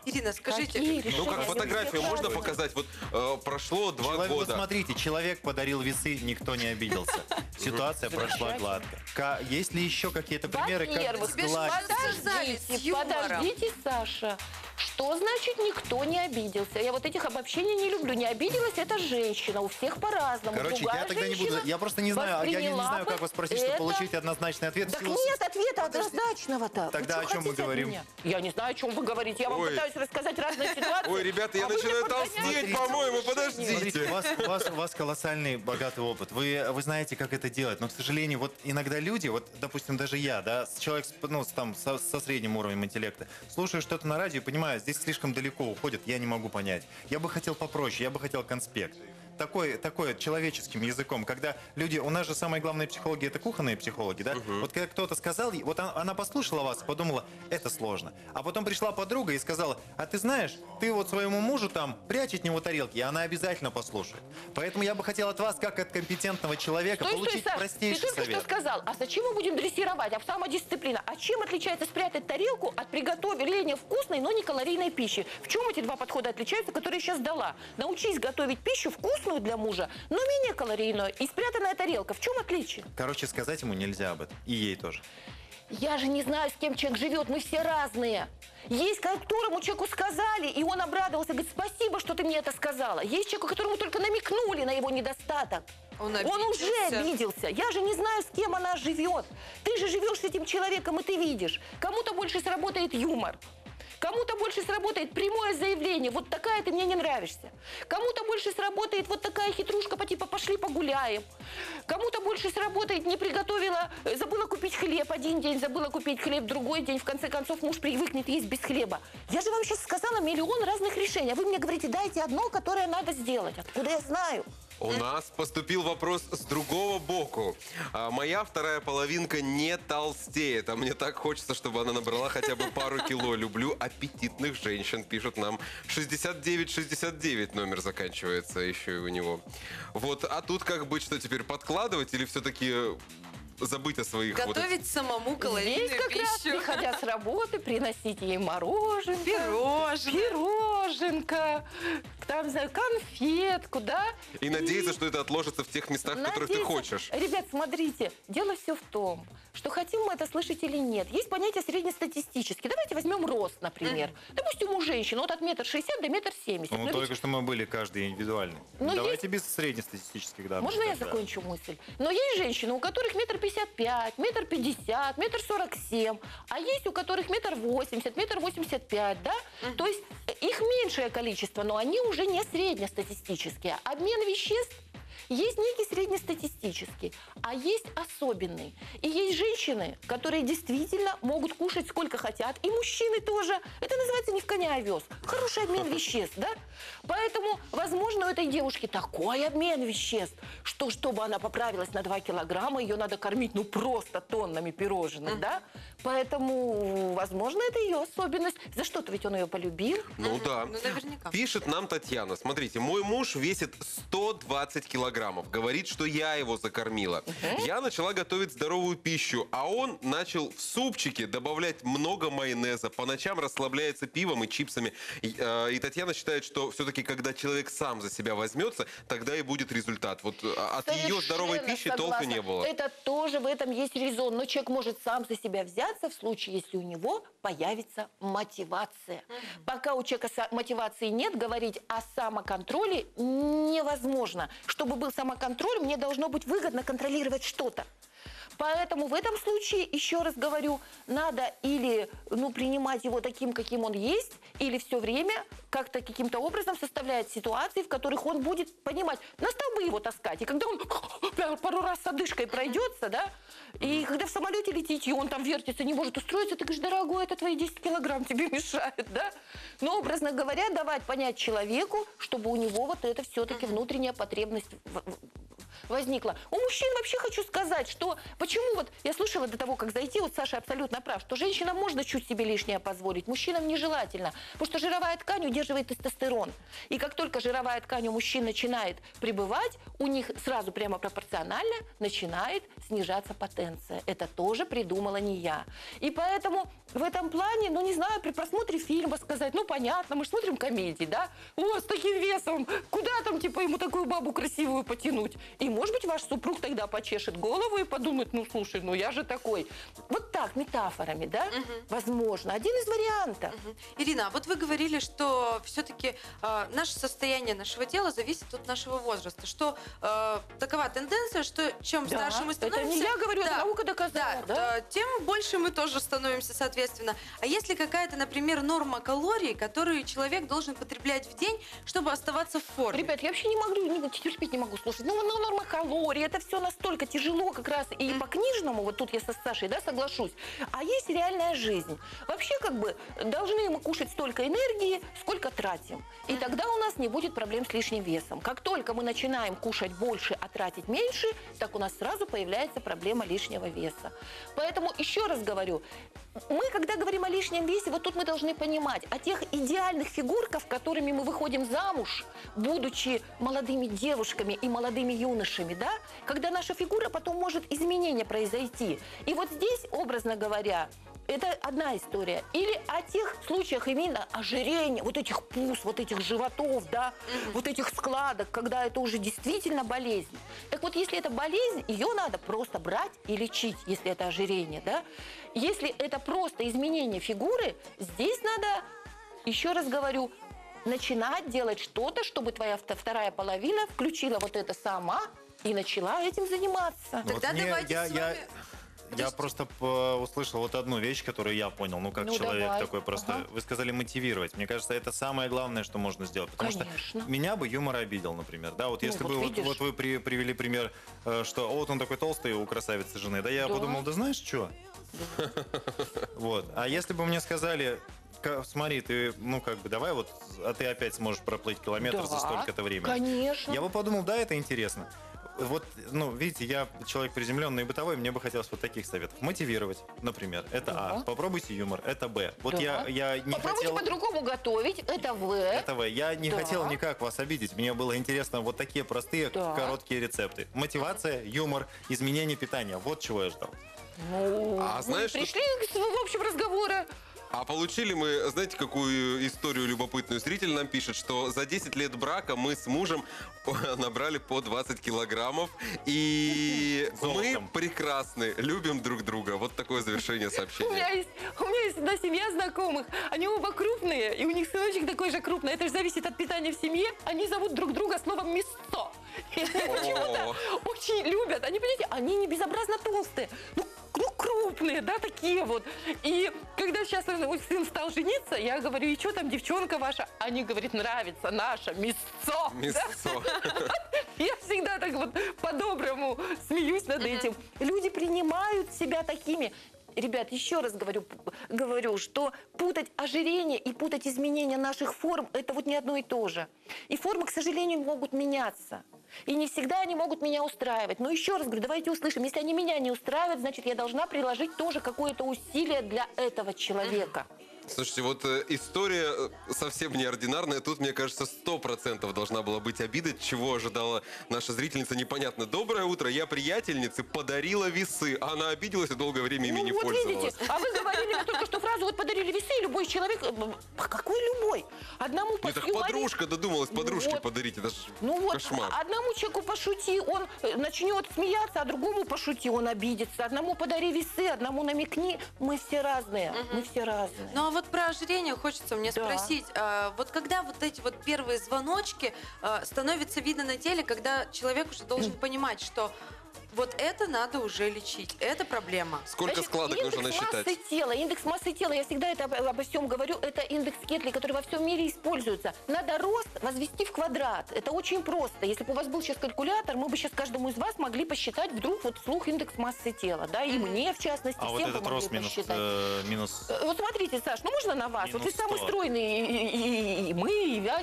Ирина, скажите, Ну, как фотографию можно показать? Вот э, прошло два Человек- вот года. смотрите, человек подарил весы, никто не обиделся. Ситуация прошла гладко. Ка- Есть ли еще какие-то примеры, как Во-первых, сгладить? подождите, подождите, Саша. Что значит никто не обиделся? Я вот этих обобщений не люблю. Не обиделась эта женщина. У всех по-разному. Короче, Другая я тогда не буду. женщина Я просто не знаю, я не, не восприняла знаю, как бы вас спросить, чтобы это- получить однозначный ответ. в Так силу- нет ответа однозначного-то. Вы Тогда о чем мы хотите от говорим? меня? Я не знаю, о чем вы говорите. Я вам Ой. пытаюсь рассказать разные ситуации. Ой, ребята, я а вы начинаю подгоняете толстеть, к по-моему, подождите. У вас, у, вас, у вас колоссальный богатый опыт. Вы, вы знаете, как это делать. Но, к сожалению, вот иногда люди, вот, допустим, даже я, да, человек ну, там, со, со средним уровнем интеллекта, слушаю что-то на радио и понимаю, здесь слишком далеко уходит, я не могу понять. Я бы хотел попроще, я бы хотел конспект. Такой, такой человеческим языком, когда люди, у нас же самые главные психологи это кухонные психологи, да? Вот когда кто-то сказал, вот она, она послушала вас, подумала, это сложно. А потом пришла подруга и сказала, а ты знаешь, ты вот своему мужу там прячь от него тарелки, и она обязательно послушает. Поэтому я бы хотел от вас, как от компетентного человека, Стой, стой, получить Саш, ты простейший только совет. что сказал, а зачем мы будем дрессировать? А самодисциплина. А чем отличается спрятать тарелку от приготовления вкусной, но не калорийной пищи? В чем эти два подхода отличаются, которые я сейчас дала? Научись готовить пищу вкусную для мужа, но менее калорийную. И спрятанная тарелка. В чем отличие? Короче, сказать ему нельзя об этом. И ей тоже. Я же не знаю, с кем человек живет, мы все разные. Есть которому человеку сказали, и он обрадовался, говорит, спасибо, что ты мне это сказала. Есть человеку, которому только намекнули на его недостаток. Он уже обиделся. обиделся. Я же не знаю, с кем она живет. Ты же живешь с этим человеком, и ты видишь. Кому-то больше сработает юмор. Кому-то больше сработает прямое заявление, вот такая ты мне не нравишься. Кому-то больше сработает вот такая хитрушка по типа пошли погуляем. Кому-то больше сработает не приготовила, э, забыла купить хлеб один день, забыла купить хлеб другой день. В конце концов муж привыкнет есть без хлеба. Я же вам сейчас сказала миллион разных решений, а вы мне говорите, дайте одно, которое надо сделать. Откуда я знаю? У нас поступил вопрос с другого боку. А, моя вторая половинка не толстеет, а мне так хочется, чтобы она набрала хотя бы пару кило. Люблю аппетитных женщин, пишут нам. 6969 номер заканчивается еще и у него. Вот, а тут как быть, что теперь подкладывать или все-таки забыть о своих... вот Готовить самому калорийную Здесь как раз, пищу. приходя с работы, приносить ей мороженка, Пирожное. пироженка, там, знаю, конфетку, да? И надеяться, что это отложится в тех местах, в которых ты хочешь. Ребят, смотрите, дело все в том, что хотим мы это слышать или нет. Есть понятие среднестатистический. Давайте возьмем рост, например. Допустим, у женщин вот от метр шестьдесят до метр семьдесят. Ну, только что мы были каждый индивидуальный. Но Давайте без среднестатистических данных. Можно я закончу мысль? Но есть женщины, у которых метр пятьдесят пять, метр пятьдесят, метр сорок семь, а есть у которых метр восемьдесят, метр восемьдесят пять, да? То есть э, их меньшее количество, но они уже не среднестатистические. Обмен веществ Есть некий среднестатистический, а есть особенный. И есть женщины, которые действительно могут кушать сколько хотят, и мужчины тоже. Это называется не в коня овес. Хороший обмен веществ, да? Поэтому, возможно, у этой девушки такой обмен веществ, что чтобы она поправилась на 2 килограмма, ее надо кормить ну просто тоннами пирожных, да? Поэтому, возможно, это ее особенность. За что-то ведь он ее полюбил. Ну да. Ну, наверняка. Пишет нам Татьяна. Смотрите, мой муж весит 120 килограммов. Говорит, что я его закормила. Я начала готовить здоровую пищу, а он начал в супчике добавлять много майонеза. По ночам расслабляется пивом и чипсами. И, э, и Татьяна считает, что все-таки, когда человек сам за себя возьмется, тогда и будет результат. Вот э, от ее здоровой Совершенно пищи толку согласна. не было. Это тоже в этом есть резон. Но человек может сам за себя взяться в случае, если у него появится мотивация. Пока у человека мотивации нет, говорить о самоконтроле невозможно. Чтобы был самоконтроль, мне должно быть выгодно контролировать что-то. Поэтому в этом случае, еще раз говорю, надо или ну, принимать его таким, каким он есть, или все время как-то каким-то образом составлять ситуации, в которых он будет понимать, на столбы его таскать. И когда он пару раз с одышкой пройдется, да, и когда в самолете летите, и он там вертится, не может устроиться, ты говоришь, дорогой, это твои 10 килограмм тебе мешают, да? Но, образно говоря, давать понять человеку, чтобы у него вот это все-таки внутренняя потребность возникла. У мужчин вообще хочу сказать, что почему вот я слышала до того, как зайти, вот Саша абсолютно прав, что женщинам можно чуть себе лишнее позволить, мужчинам нежелательно, потому что жировая ткань удерживает тестостерон. И как только жировая ткань у мужчин начинает прибывать, у них сразу прямо пропорционально начинает снижаться потенция. Это тоже придумала не я. И поэтому в этом плане, ну не знаю, при просмотре фильма сказать, ну понятно, мы же смотрим комедии, да? О, с таким весом, куда там типа ему такую бабу красивую потянуть? И может быть ваш супруг тогда почешет голову и подумает, ну слушай, ну я же такой. Вот так, метафорами, да? Возможно. Один из вариантов. Ирина, а вот вы говорили, что все-таки наше состояние нашего тела зависит от нашего возраста, что э, такова тенденция, что чем Да, старше мы это становимся... не я говорю, это наука доказала, да? э, тем больше мы тоже становимся, соответственно. А есть ли какая-то, например, норма калорий, которую человек должен потреблять в день, чтобы оставаться в форме? Ребят, я вообще не могу, не, терпеть не могу слушать. Ну, ну, норма калорий, это все настолько тяжело как раз. И по книжному, вот тут я со Сашей, да, соглашусь. А есть реальная жизнь. Вообще, как бы, должны мы кушать столько энергии, сколько тратим. И тогда у нас не будет проблем с лишним весом. Как только мы начинаем кушать больше, а тратить меньше, так у нас сразу появляется проблема лишнего веса. Поэтому еще раз говорю, мы, когда говорим о лишнем весе, вот тут мы должны понимать о тех идеальных фигурках, которыми мы выходим замуж, будучи молодыми девушками и молодыми юношами, да, когда наша фигура потом может изменение произойти. И вот здесь, образно говоря, это одна история. Или о тех случаях именно ожирения, вот этих пуз, вот этих животов, да, вот этих складок, когда это уже действительно болезнь. Так вот, если это болезнь, ее надо просто брать и лечить, если это ожирение, да. Если это просто изменение фигуры, здесь надо, еще раз говорю, начинать делать что-то, чтобы твоя вт- вторая половина включила вот это сама и начала этим заниматься. Вот мне- я, я, я просто п- услышал вот одну вещь, которую я понял, ну как Ну, человек давай. такой просто. Ага. Вы сказали мотивировать. Мне кажется, это самое главное, что можно сделать. Потому Конечно. что меня бы юмор обидел, например. Да, вот Ну, если вот бы вот, вот вы при- привели пример, э, что «О, вот он такой толстый у красавицы жены. Да я Да. подумал, да знаешь что? Вот. А если бы мне сказали, «Ка- смотри, ты, ну как бы, давай вот, а ты опять сможешь проплыть километр Да, за столько-то времени. конечно. Я бы подумал, да, это интересно. Вот, ну, видите, я человек приземленный и бытовой, мне бы хотелось вот таких советов. Мотивировать, например, это А. Да. Попробуйте юмор, это Б. Вот Да. я, я не Попробуйте хотел... по-другому готовить, это В. Это В. Я не Да. хотел никак вас обидеть. Мне было интересно вот такие простые, Да. короткие рецепты. Мотивация, юмор, изменение питания. Вот чего я ждал. Ну, А мы знаешь, что- пришли к в общем разговора. А получили мы, знаете, какую историю любопытную? Зритель нам пишет, что за 10 лет брака мы с мужем набрали по 20 килограммов. И мы прекрасны, любим друг друга. Вот такое завершение У меня сообщения. есть, у меня есть одна семья знакомых. Они оба крупные, и у них сыночек такой же крупный. Это же зависит от питания в семье. Они зовут друг друга словом они почему-то очень любят. Они, понимаете, они не безобразно толстые. Ну, ну, крупные, да, такие вот. И когда сейчас мой сын стал жениться, я говорю, и что там, девчонка ваша? Они говорят, нравится наше мясо. Мясо. Я всегда так над этим. Люди принимают себя такими. Ребят, еще раз говорю, говорю, что путать ожирение и путать изменения наших форм – это вот не одно и то же. И формы, к сожалению, могут меняться. И не всегда они могут меня устраивать. Но еще раз говорю, давайте услышим, если они меня не устраивают, значит, я должна приложить тоже какое-то усилие для этого человека. Слушайте, вот э, история э, совсем неординарная. Тут, мне кажется, сто процентов должна была быть обида, чего ожидала наша зрительница, непонятно. Доброе утро, я приятельнице подарила весы. Она обиделась и долгое время ими Ну не вот пользовалась. видите, а вы говорили только что фразу, вот подарили весы, и любой человек, э, какой любой? Одному Не, так пошью Мари- подружка додумалась подружке Вот. подарить. Это ж Ну вот, кошмар. одному человеку пошути, он начнет смеяться, а другому пошути, он обидится. Одному подари весы, одному намекни. Мы все разные, мы все разные. Ну а вот про ожирение хочется мне Да. спросить. а, вот когда вот эти вот первые звоночки а, становится видно на теле, когда человек уже должен понимать, что вот это надо уже лечить, это проблема. Значит, индекс массы тела, индекс массы тела, я всегда это об- обо всем говорю, это индекс Кетли, который во всем мире используется. Надо рост возвести в квадрат. Это очень просто. Если бы у вас был сейчас калькулятор, мы бы сейчас каждому из вас могли посчитать вдруг вот вслух индекс массы тела, да, и мне в частности, А вот всем этот помогли рост минус, посчитать. э, минус... Э, Вот смотрите, Саш, ну можно на вас? вот вы Минус самый 100. стройный, и, и- и мы, и я.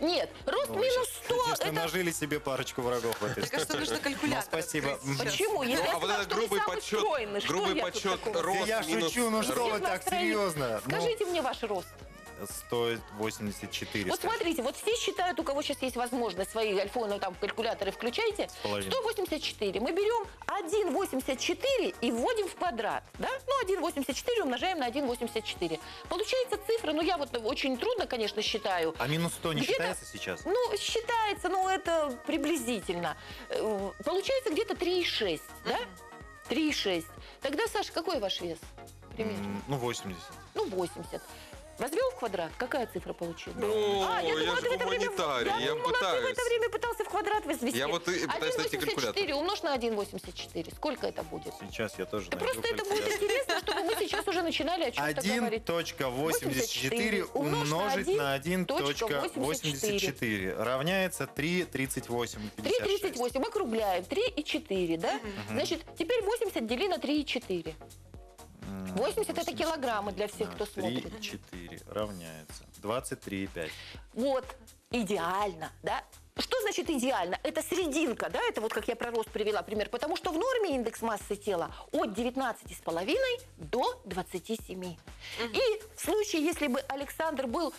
Нет, рост Ну, минус щас, 100, Конечно, это нажили себе парочку врагов Мне кажется, нужно калькулятор спасибо. Почему? Ну, а вот этот грубый подсчет- грубый подсчет рост я минус шучу, ну что вы так, серьезно? Ну, Скажите мне ваш рост. 184. Вот скажем. смотрите, вот все считают, у кого сейчас есть возможность, свои айфоны, там, калькуляторы включайте. половиной. 184. Мы берем 1,84 и вводим в квадрат. Да? Ну, 1,84 умножаем на 1,84. Получается цифра, ну, я вот очень трудно, конечно, считаю. А минус 100 не считается сейчас? Ну, считается, ну, это приблизительно. Э, Получается где-то 3,6, да? 3,6. Тогда, Саша, какой ваш вес? Примерно. Ну, 80. Ну, 80. Возвел в квадрат, какая цифра получилась? Ну, А, я думала, же ты в это время- гуманитарий, я думала, ты в пытаюсь. это время пытался в квадрат возвести. Я вот и пытаюсь найти 1,84 умножь на 1,84. Сколько это будет? Сейчас я тоже найду Просто это будет калькулятор. интересно, чтобы мы сейчас уже начинали о чем-то говорить. 1.84 умножить на 1.84 равняется 3,38. 3,38. Округляем. 3,4, да? Значит, теперь 80 дели на 3,4. 80 это килограммы для всех, кто смотрит. 3,4 равняется 23,5. Вот, идеально, да? Что значит идеально? Это срединка, да? Это вот как я про рост привела пример. Потому что в норме индекс массы тела от 19,5 до 27. И в случае, если бы Александр был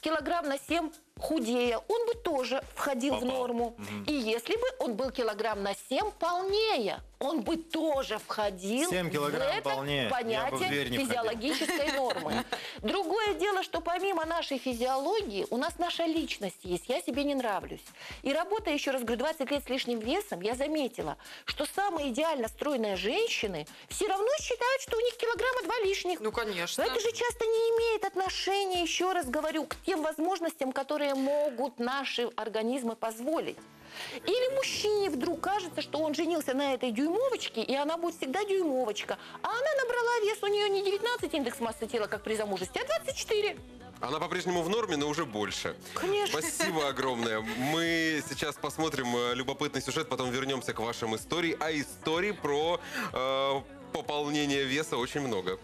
килограмм на 7 худее, он бы тоже входил в Попал. норму. Мгм. И если бы он был килограмм на 7 полнее, он бы тоже входил 7 в килограмм это полнее, в понятие не входил. физиологической нормы. Другое дело, что помимо нашей физиологии, у нас наша личность есть. Я себе не нравлюсь. И работая, еще раз говорю, 20 лет с лишним весом, я заметила, что самые идеально стройные женщины все равно считают, что у них килограмма два лишних. Ну, конечно. Но это же часто не имеет отношения, еще раз говорю, к тем возможностям, которые могут наши организмы позволить. Или мужчине вдруг кажется, что он женился на этой дюймовочке, и она будет всегда дюймовочка. А она набрала вес, у нее не 19 индекс массы тела, как при замужестве, а 24. Она по-прежнему в норме, но уже больше. Конечно. Спасибо огромное. Мы сейчас посмотрим э, любопытный сюжет, потом вернемся к вашим истории. А историй про э, пополнение веса очень много.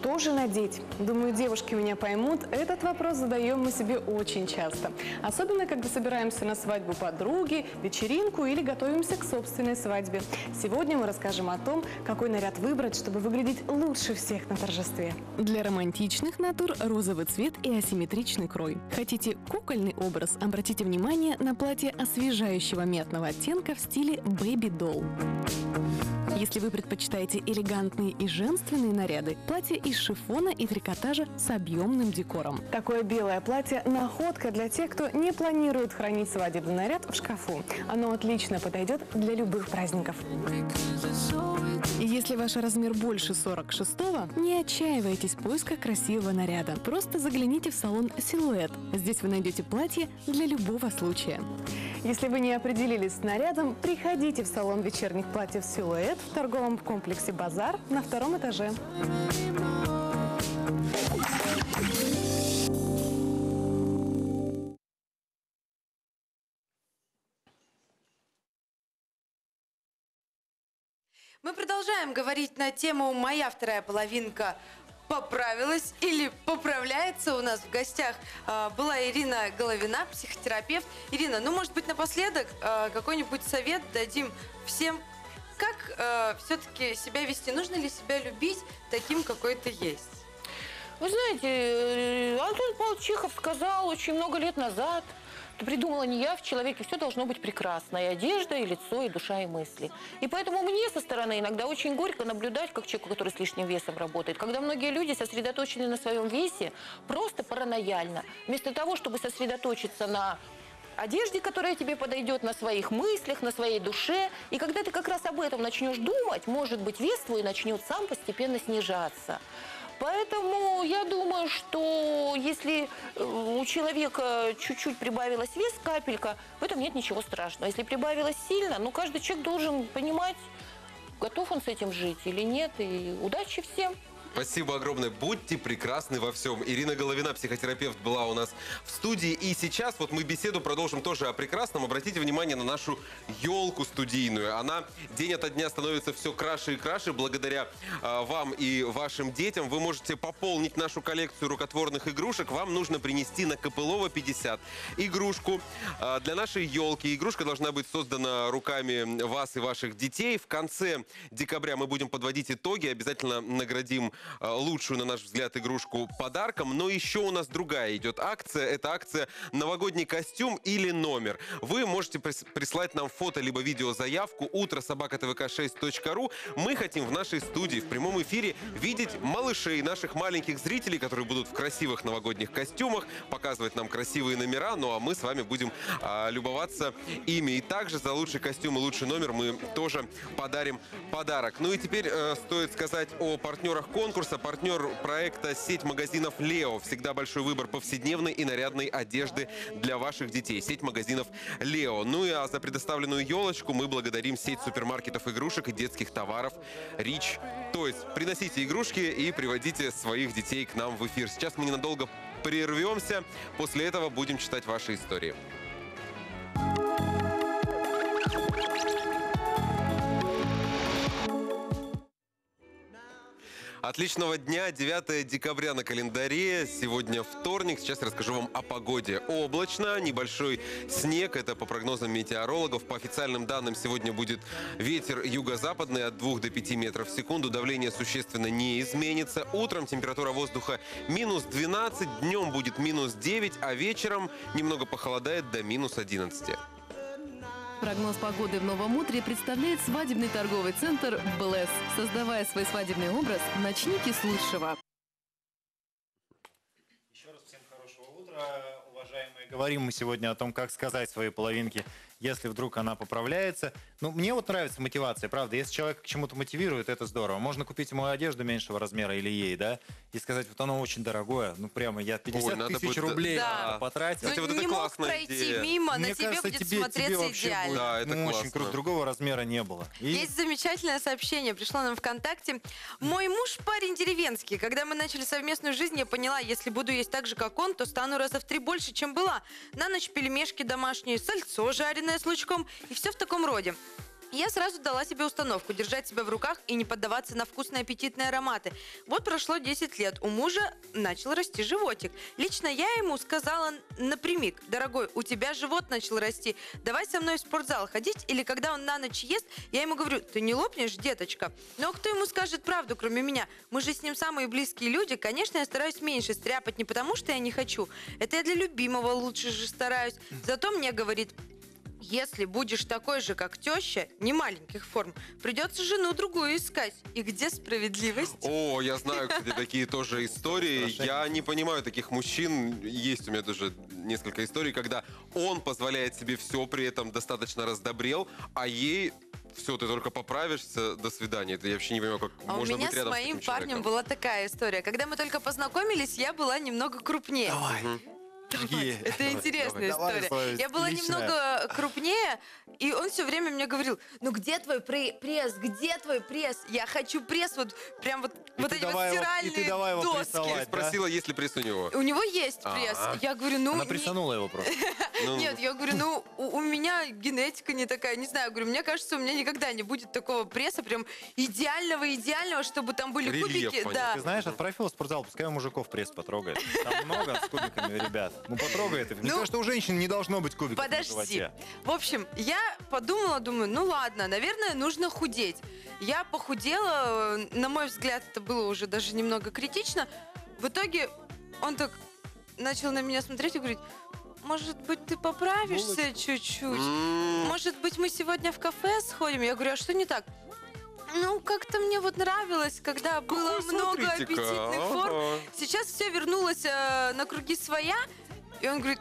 Что же надеть? Думаю, девушки меня поймут. Этот вопрос задаем мы себе очень часто. Особенно, когда собираемся на свадьбу подруги, вечеринку или готовимся к собственной свадьбе. Сегодня мы расскажем о том, какой наряд выбрать, чтобы выглядеть лучше всех на торжестве. Для романтичных натур розовый цвет и асимметричный крой. Хотите кукольный образ? Обратите внимание на платье освежающего мятного оттенка в стиле Baby Doll. Если вы предпочитаете элегантные и женственные наряды, платье из шифона и трикотажа с объемным декором. Такое белое платье – находка для тех, кто не планирует хранить свадебный наряд в шкафу. Оно отлично подойдет для любых праздников. И Если ваш размер больше 46-го, не отчаивайтесь в поисках красивого наряда. Просто загляните в салон «Силуэт». Здесь вы найдете платье для любого случая. Если вы не определились с нарядом, приходите в салон вечерних платьев «Силуэт» в торговом комплексе «Базар» на втором этаже. Продолжаем говорить на тему «Моя вторая половинка поправилась или поправляется». У нас в гостях э, была Ирина Головина, психотерапевт. Ирина, ну, может быть, напоследок э, какой-нибудь совет дадим всем, как все-таки себя вести? Нужно ли себя любить таким, какой ты есть? Вы знаете, э, Антон Павлович Чехов сказал очень много лет назад, придумала не я, в человеке все должно быть прекрасно. И одежда, и лицо, и душа, и мысли. И поэтому мне со стороны иногда очень горько наблюдать, как человеку, который с лишним весом работает. Когда многие люди сосредоточены на своем весе просто паранояльно. Вместо того, чтобы сосредоточиться на одежде, которая тебе подойдет, на своих мыслях, на своей душе. И когда ты как раз об этом начнешь думать, может быть, вес твой начнет сам постепенно снижаться. Поэтому я думаю, что если э, у человека чуть-чуть прибавилось вес, капелька, в этом нет ничего страшного. Если прибавилось сильно, ну каждый человек должен понимать, готов он с этим жить или нет. И удачи всем! Спасибо огромное. Будьте прекрасны во всем. Ирина Головина, психотерапевт, была у нас в студии. И сейчас вот мы беседу продолжим тоже о прекрасном. Обратите внимание на нашу елку студийную. Она день ото дня становится все краше и краше. Благодаря э, вам и вашим детям вы можете пополнить нашу коллекцию рукотворных игрушек. Вам нужно принести на Копылова 50 игрушку э, для нашей елки. Игрушка должна быть создана руками вас и ваших детей. В конце декабря мы будем подводить итоги. Обязательно наградим лучшую, на наш взгляд, игрушку подарком. Но еще у нас другая идет акция. Это акция «Новогодний костюм или номер». Вы можете прислать нам фото либо видео заявку утро собака твк 6.ру. Мы хотим в нашей студии в прямом эфире видеть малышей, наших маленьких зрителей, которые будут в красивых новогодних костюмах, показывать нам красивые номера. Ну а мы с вами будем а, любоваться ими. И также за лучший костюм и лучший номер мы тоже подарим подарок. Ну и теперь э, стоит сказать о партнерах конкурса конкурса партнер проекта сеть магазинов «Лео». Всегда большой выбор повседневной и нарядной одежды для ваших детей. Сеть магазинов «Лео». Ну и а за предоставленную елочку мы благодарим сеть супермаркетов игрушек и детских товаров «Рич». То есть приносите игрушки и приводите своих детей к нам в эфир. Сейчас мы ненадолго прервемся. После этого будем читать ваши истории. Отличного дня, 9 декабря на календаре. Сегодня вторник. Сейчас расскажу вам о погоде. Облачно, небольшой снег. Это по прогнозам метеорологов. По официальным данным сегодня будет ветер юго-западный от 2 до 5 метров в секунду. Давление существенно не изменится. Утром температура воздуха минус 12, днем будет минус 9, а вечером немного похолодает до минус 11. Прогноз погоды в Новом утре представляет свадебный торговый центр «Блэс». Создавая свой свадебный образ, начните с лучшего. Еще раз всем хорошего утра, уважаемые. Говорим мы сегодня о том, как сказать своей половинке если вдруг она поправляется. Ну, мне вот нравится мотивация, правда. Если человек к чему-то мотивирует, это здорово. Можно купить ему одежду меньшего размера или ей, да, и сказать, вот оно очень дорогое. Ну, прямо я 50 Ой, тысяч будет... рублей да. потратил. Кстати, вот не это мог пройти идея. мимо, Мне на тебе кажется, будет тебе, смотреться тебе вообще идеально. будет, Да, это ну, очень классно. круто. Другого размера не было. И Есть замечательное сообщение, пришло нам ВКонтакте. Мой муж парень деревенский. Когда мы начали совместную жизнь, я поняла, если буду есть так же, как он, то стану раза в три больше, чем была. На ночь пельмешки домашние, сальцо жареное с лучком и все в таком роде. Я сразу дала себе установку держать себя в руках и не поддаваться на вкусные аппетитные ароматы. Вот прошло 10 лет, у мужа начал расти животик. Лично я ему сказала напрямик, дорогой, у тебя живот начал расти, давай со мной в спортзал ходить, или когда он на ночь ест, я ему говорю, ты не лопнешь, деточка? Но кто ему скажет правду, кроме меня? Мы же с ним самые близкие люди, конечно, я стараюсь меньше стряпать, не потому что я не хочу, это я для любимого лучше же стараюсь. Зато мне говорит, если будешь такой же, как теща, не маленьких форм, придется жену другую искать. И где справедливость? О, я знаю, кстати, такие тоже истории. Я не понимаю таких мужчин. Есть у меня даже несколько историй, когда он позволяет себе все, при этом достаточно раздобрел, а ей все, ты только поправишься, до свидания. Это я вообще не понимаю, как А у можно меня быть с рядом с моим парнем человеком. была такая история. Когда мы только познакомились, я была немного крупнее. Мгм. Это интересная Давай, история. давай, я была немного крупнее, и он все время мне говорил, ну где твой пре- пресс, где твой пресс? Я хочу пресс, вот прям вот, И вот эти вот давай его- и стиральные ты давай его доски. спросила, есть ли пресс у него? У него есть пресс. Я говорю, ну... Она не- прессанула его просто. Ну, Нет, я говорю, ну, у, меня генетика не такая, не знаю, говорю, мне кажется, у меня никогда не будет такого пресса прям идеального-идеального, чтобы там были кубики. Да. Ты знаешь, отправь его в спортзал, пускай у мужиков пресс потрогает. Там много с кубиками, ребят. Ну потрогает их. Мне Ну, кажется, у женщин не должно быть кубиков на Подожди. животе. В общем, я подумала, думаю, ну ладно, наверное, нужно худеть. Я похудела, э, на мой взгляд, это было уже даже немного критично. В итоге он так начал на меня смотреть и говорить, может быть, ты поправишься чуть-чуть? Может быть, мы сегодня в кафе сходим? Я говорю, а что не так? Ну, как-то мне вот нравилось, когда было много аппетитных форм. Сейчас все вернулось э, на круги своя. И он говорит,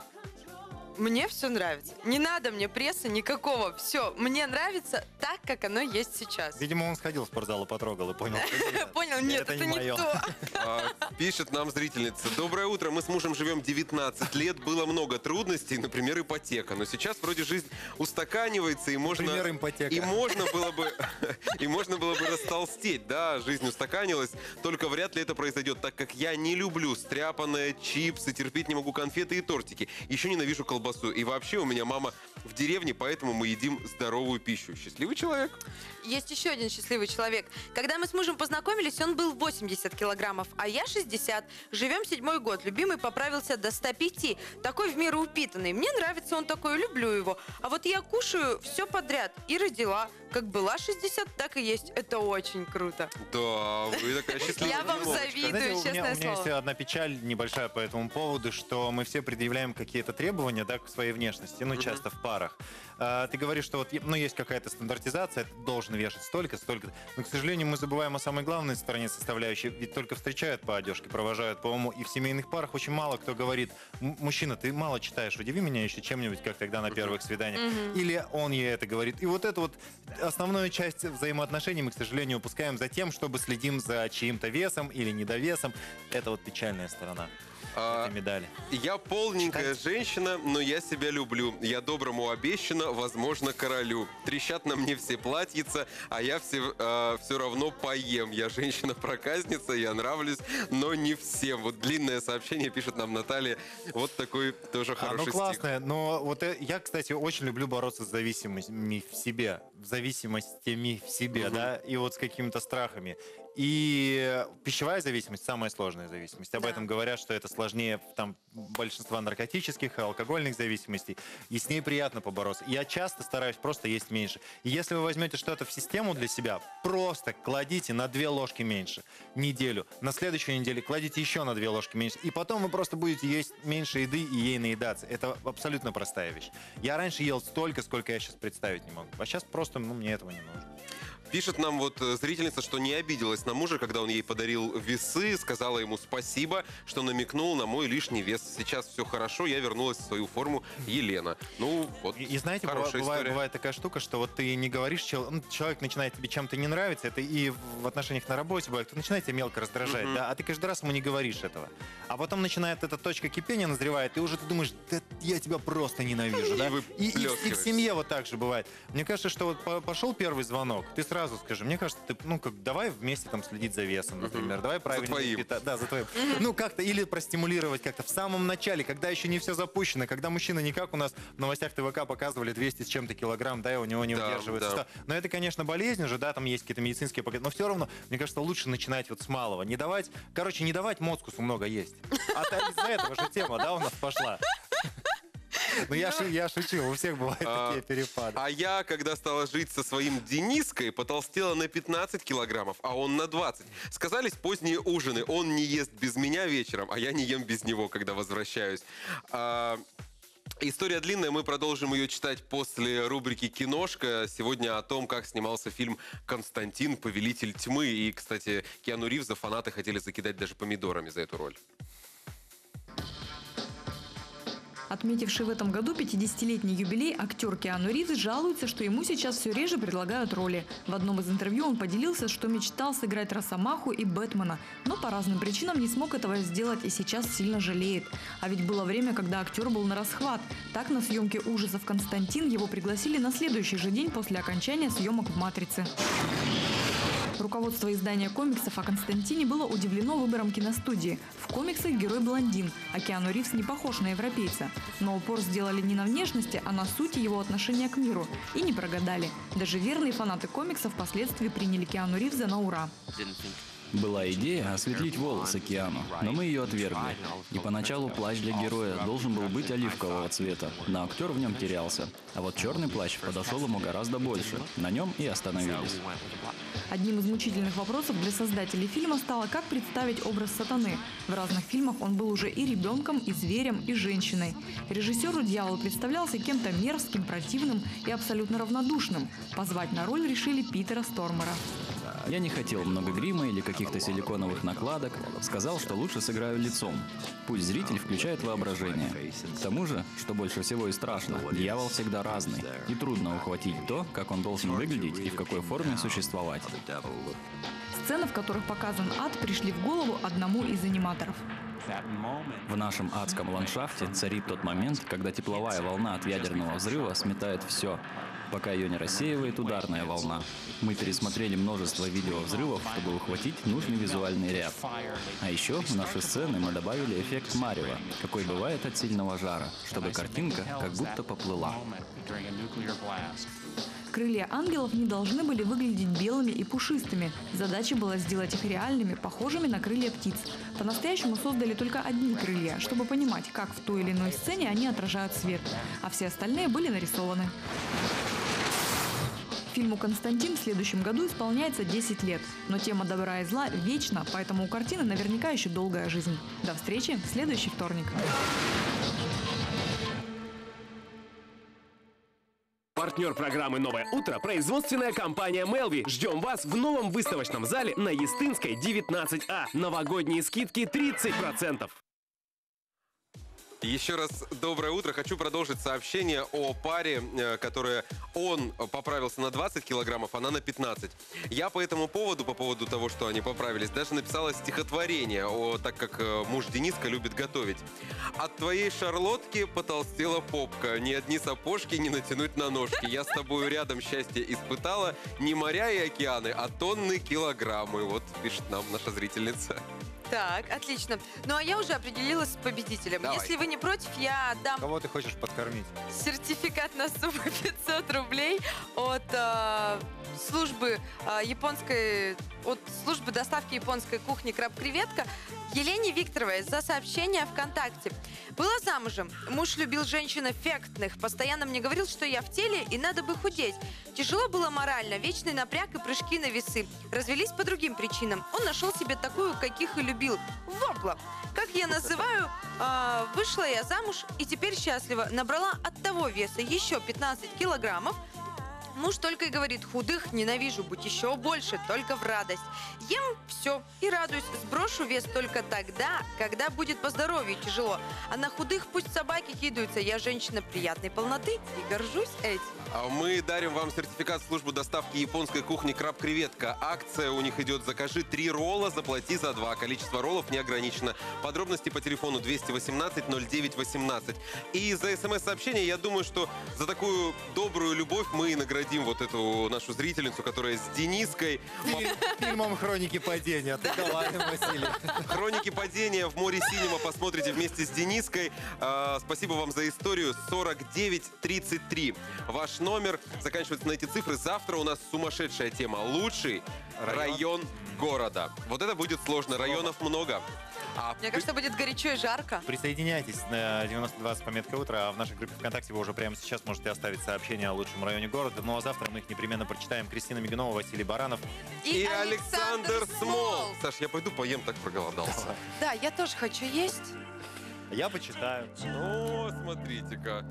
мне все нравится. Не надо мне пресса никакого. Все, мне нравится так, как оно есть сейчас. Видимо, он сходил в спортзал и потрогал и понял. Понял, нет, Это не то. А, Пишет нам зрительница. Доброе утро. Мы с мужем живем 19 лет. Было много трудностей, например, ипотека. Но сейчас вроде жизнь устаканивается и можно... Например, ипотека. И можно было бы... И можно было бы растолстеть, да, жизнь устаканилась. Только вряд ли это произойдет, так как я не люблю стряпанные чипсы, терпеть не могу конфеты и тортики. Еще ненавижу колбасу. И вообще у меня мама в деревне, поэтому мы едим здоровую пищу. Счастливый человек. Есть еще один счастливый человек. Когда мы с мужем познакомились, он был 80 килограммов, а я 60. Живем седьмой год. Любимый поправился до 105. Такой в меру упитанный. Мне нравится он такой, люблю его. А вот я кушаю все подряд. И родила. Как была 60, так и есть. Это очень круто. Да, вы такая счастливая Я вам завидую, Знаете, у меня, честное у меня слово. есть одна печаль небольшая по этому поводу, что мы все предъявляем какие-то требования да, к своей внешности, ну, часто в парах. А, ты говоришь, что вот, ну, есть какая-то стандартизация, ты должен вешать столько, столько. Но, к сожалению, мы забываем о самой главной стороне составляющей. Ведь только встречают по одежке, провожают по уму. И в семейных парах очень мало кто говорит, «М- мужчина, ты мало читаешь, удиви меня еще чем-нибудь, как тогда на первых свиданиях. Мгм. Или он ей это говорит. И вот эту вот основную часть взаимоотношений мы, к сожалению, упускаем за тем, чтобы следим за чьим-то весом или недовесом. Это вот печальная сторона А, этой медали. Я полненькая женщина, но я себя люблю. Я доброму обещана, возможно, королю. Трещат на мне все платьица, а я все, э, все равно поем. Я женщина-проказница, я нравлюсь, но не всем. Вот длинное сообщение пишет нам Наталья. Вот такой тоже А, ну хороший стих. классная, но вот э, я, кстати, очень люблю бороться с зависимостями в себе, зависимостями в себе, да, и вот с какими-то страхами. И пищевая зависимость самая сложная зависимость. Об этом говорят, что это сложнее там большинства наркотических и алкогольных зависимостей. И с ней приятно побороться. Я часто стараюсь просто есть меньше. И если вы возьмете что-то в систему для себя, просто кладите на две ложки меньше неделю. На следующей неделе кладите еще на две ложки меньше. И потом вы просто будете есть меньше еды и ей наедаться. Это абсолютно простая вещь. Я раньше ел столько, сколько я сейчас представить не могу. А сейчас просто, ну, мне этого не нужно. Пишет нам вот э, зрительница, что не обиделась на мужа, когда он ей подарил весы, сказала ему спасибо, что намекнул на мой лишний вес. Сейчас все хорошо, я вернулась в свою форму. Елена. Ну, вот, И знаете, быва- хорошая бывает, история. бывает такая штука, что вот ты не говоришь, чел- ну, человек начинает тебе чем-то не нравиться, это и в отношениях на работе бывает, кто начинает тебя мелко раздражать, Мгм. да, а ты каждый раз ему не говоришь этого. А потом начинает эта точка кипения назревает, и уже ты думаешь, да я тебя просто ненавижу, да. И, и в- и в семье вот так же бывает. Мне кажется, что вот по- пошел первый звонок, ты сразу скажи, мне кажется, ты, ну, как, давай вместе там следить за весом, например, давай правильно твоим. пита- Да, за твоим. Ну, как-то, или простимулировать как-то в самом начале, когда еще не все запущено, когда мужчина не как у нас в новостях ТВК показывали 200 с чем-то килограмм, да, и у него не Да, удерживается. да. Но это, конечно, болезнь уже, да, там есть какие-то медицинские показатели, но все равно, мне кажется, лучше начинать вот с малого. Не давать, короче, не давать моцкусу много есть. А то из-за этого же тема, да, у нас пошла. Ну, я, шу- я шучу, у всех бывают А, такие перепады. А я, когда стала жить со своим Дениской, потолстела на 15 килограммов, а он на 20. Сказались поздние ужины. Он не ест без меня вечером, а я не ем без него, когда возвращаюсь. А, История длинная, мы продолжим ее читать после рубрики «Киношка». Сегодня о том, как снимался фильм «Константин. Повелитель тьмы». И, кстати, Киану Ривза фанаты хотели закидать даже помидорами за эту роль. Отметивший в этом году 50-летний юбилей, актер Киану Ривз жалуется, что ему сейчас все реже предлагают роли. В одном из интервью он поделился, что мечтал сыграть Росомаху и Бэтмена, но по разным причинам не смог этого сделать и сейчас сильно жалеет. А ведь было время, когда актер был на расхват. Так на съемке ужасов «Константин» его пригласили на следующий же день после окончания съемок в «Матрице». Руководство издания комиксов о Константине было удивлено выбором киностудии. В комиксах герой блондин, а Киану Ривз не похож на европейца. Но упор сделали не на внешности, а на сути его отношения к миру. И не прогадали. Даже верные фанаты комиксов впоследствии приняли Киану Ривза на ура. Была идея осветлить волосы Киану, но мы ее отвергли. И поначалу плащ для героя должен был быть оливкового цвета, но актер в нем терялся. А вот черный плащ подошел ему гораздо больше. На нем и остановились. Одним из мучительных вопросов для создателей фильма стало, как представить образ сатаны. В разных фильмах он был уже и ребенком, и зверем, и женщиной. Режиссеру дьявол представлялся кем-то мерзким, противным и абсолютно равнодушным. Позвать на роль решили Питера Стормера. Я не хотел много грима или каких-то силиконовых накладок. Сказал, что лучше сыграю лицом. Пусть зритель включает воображение. К тому же, что больше всего и страшно, дьявол всегда разный. И трудно ухватить то, как он должен выглядеть и в какой форме существовать. Сцены, в которых показан ад, пришли в голову одному из аниматоров. В нашем адском ландшафте царит тот момент, когда тепловая волна от ядерного взрыва сметает все, пока ее не рассеивает ударная волна. Мы пересмотрели множество видео взрывов, чтобы ухватить нужный визуальный ряд. А еще в наши сцены мы добавили эффект марева, какой бывает от сильного жара, чтобы картинка как будто поплыла. Крылья ангелов не должны были выглядеть белыми и пушистыми. Задача была сделать их реальными, похожими на крылья птиц. По-настоящему создали только одни крылья, чтобы понимать, как в той или иной сцене они отражают свет. А все остальные были нарисованы. Фильму «Константин» в следующем году исполняется 10 лет. Но тема добра и зла вечна, поэтому у картины наверняка еще долгая жизнь. До встречи в следующий вторник. Партнер программы «Новое утро» – производственная компания «Мелви». Ждем вас в новом выставочном зале на Естинской, 19А. Новогодние скидки 30%. Еще раз доброе утро. Хочу продолжить сообщение о паре, э, которая он поправился на 20 килограммов, она на 15. Я по этому поводу, по поводу того, что они поправились, даже написала стихотворение, о, так как э, муж Дениска любит готовить. От твоей шарлотки потолстела попка, ни одни сапожки не натянуть на ножки. Я с тобой рядом счастье испытала, не моря и океаны, а тонны килограммы. Вот пишет нам наша зрительница. Так, отлично. Ну а я уже определилась с победителем. Давай. Если вы не против, я отдам Кого ты хочешь подкормить? сертификат на сумму 500 рублей от э, службы э, японской, от службы доставки японской кухни «Краб-креветка» Елене Викторовой за сообщение ВКонтакте. Была замужем. Муж любил женщин эффектных. Постоянно мне говорил, что я в теле и надо бы худеть. Тяжело было морально, вечный напряг и прыжки на весы. Развелись по другим причинам. Он нашел себе такую, каких и любил. Вопла. Как я называю, а, вышла я замуж и теперь счастлива. Набрала от того веса еще 15 килограммов. Муж только и говорит, худых ненавижу, будь еще больше, только в радость. Ем все и радуюсь, сброшу вес только тогда, когда будет по здоровью тяжело. А на худых пусть собаки кидаются, я женщина приятной полноты и горжусь этим. А Мы дарим вам сертификат в службу доставки японской кухни «Краб-креветка». Акция у них идет «Закажи три ролла, заплати за два». Количество роллов не ограничено. Подробности по телефону 218-09-18. И за смс-сообщение, я думаю, что за такую добрую любовь мы и наградим вот эту нашу зрительницу, которая с Дениской. Фильмом «Хроники падения». Ты давай, Василий. Хроники падения в море синема посмотрите вместе с Дениской. А, Спасибо вам за историю. 4933. Ваш номер заканчивается на эти цифры. Завтра у нас сумасшедшая тема. Лучший район, города. Вот это будет сложно. Районов много. А Мне кажется, будет горячо и жарко. Присоединяйтесь на 9020 пометка утра. А в нашей группе ВКонтакте вы уже прямо сейчас можете оставить сообщение о лучшем районе города. Ну а завтра мы их непременно прочитаем. Кристина Мигунова, Василий Баранов. И, Александр Смол. Саш, я пойду поем, так проголодался. Да, я тоже хочу есть. Я почитаю. О, смотрите-ка.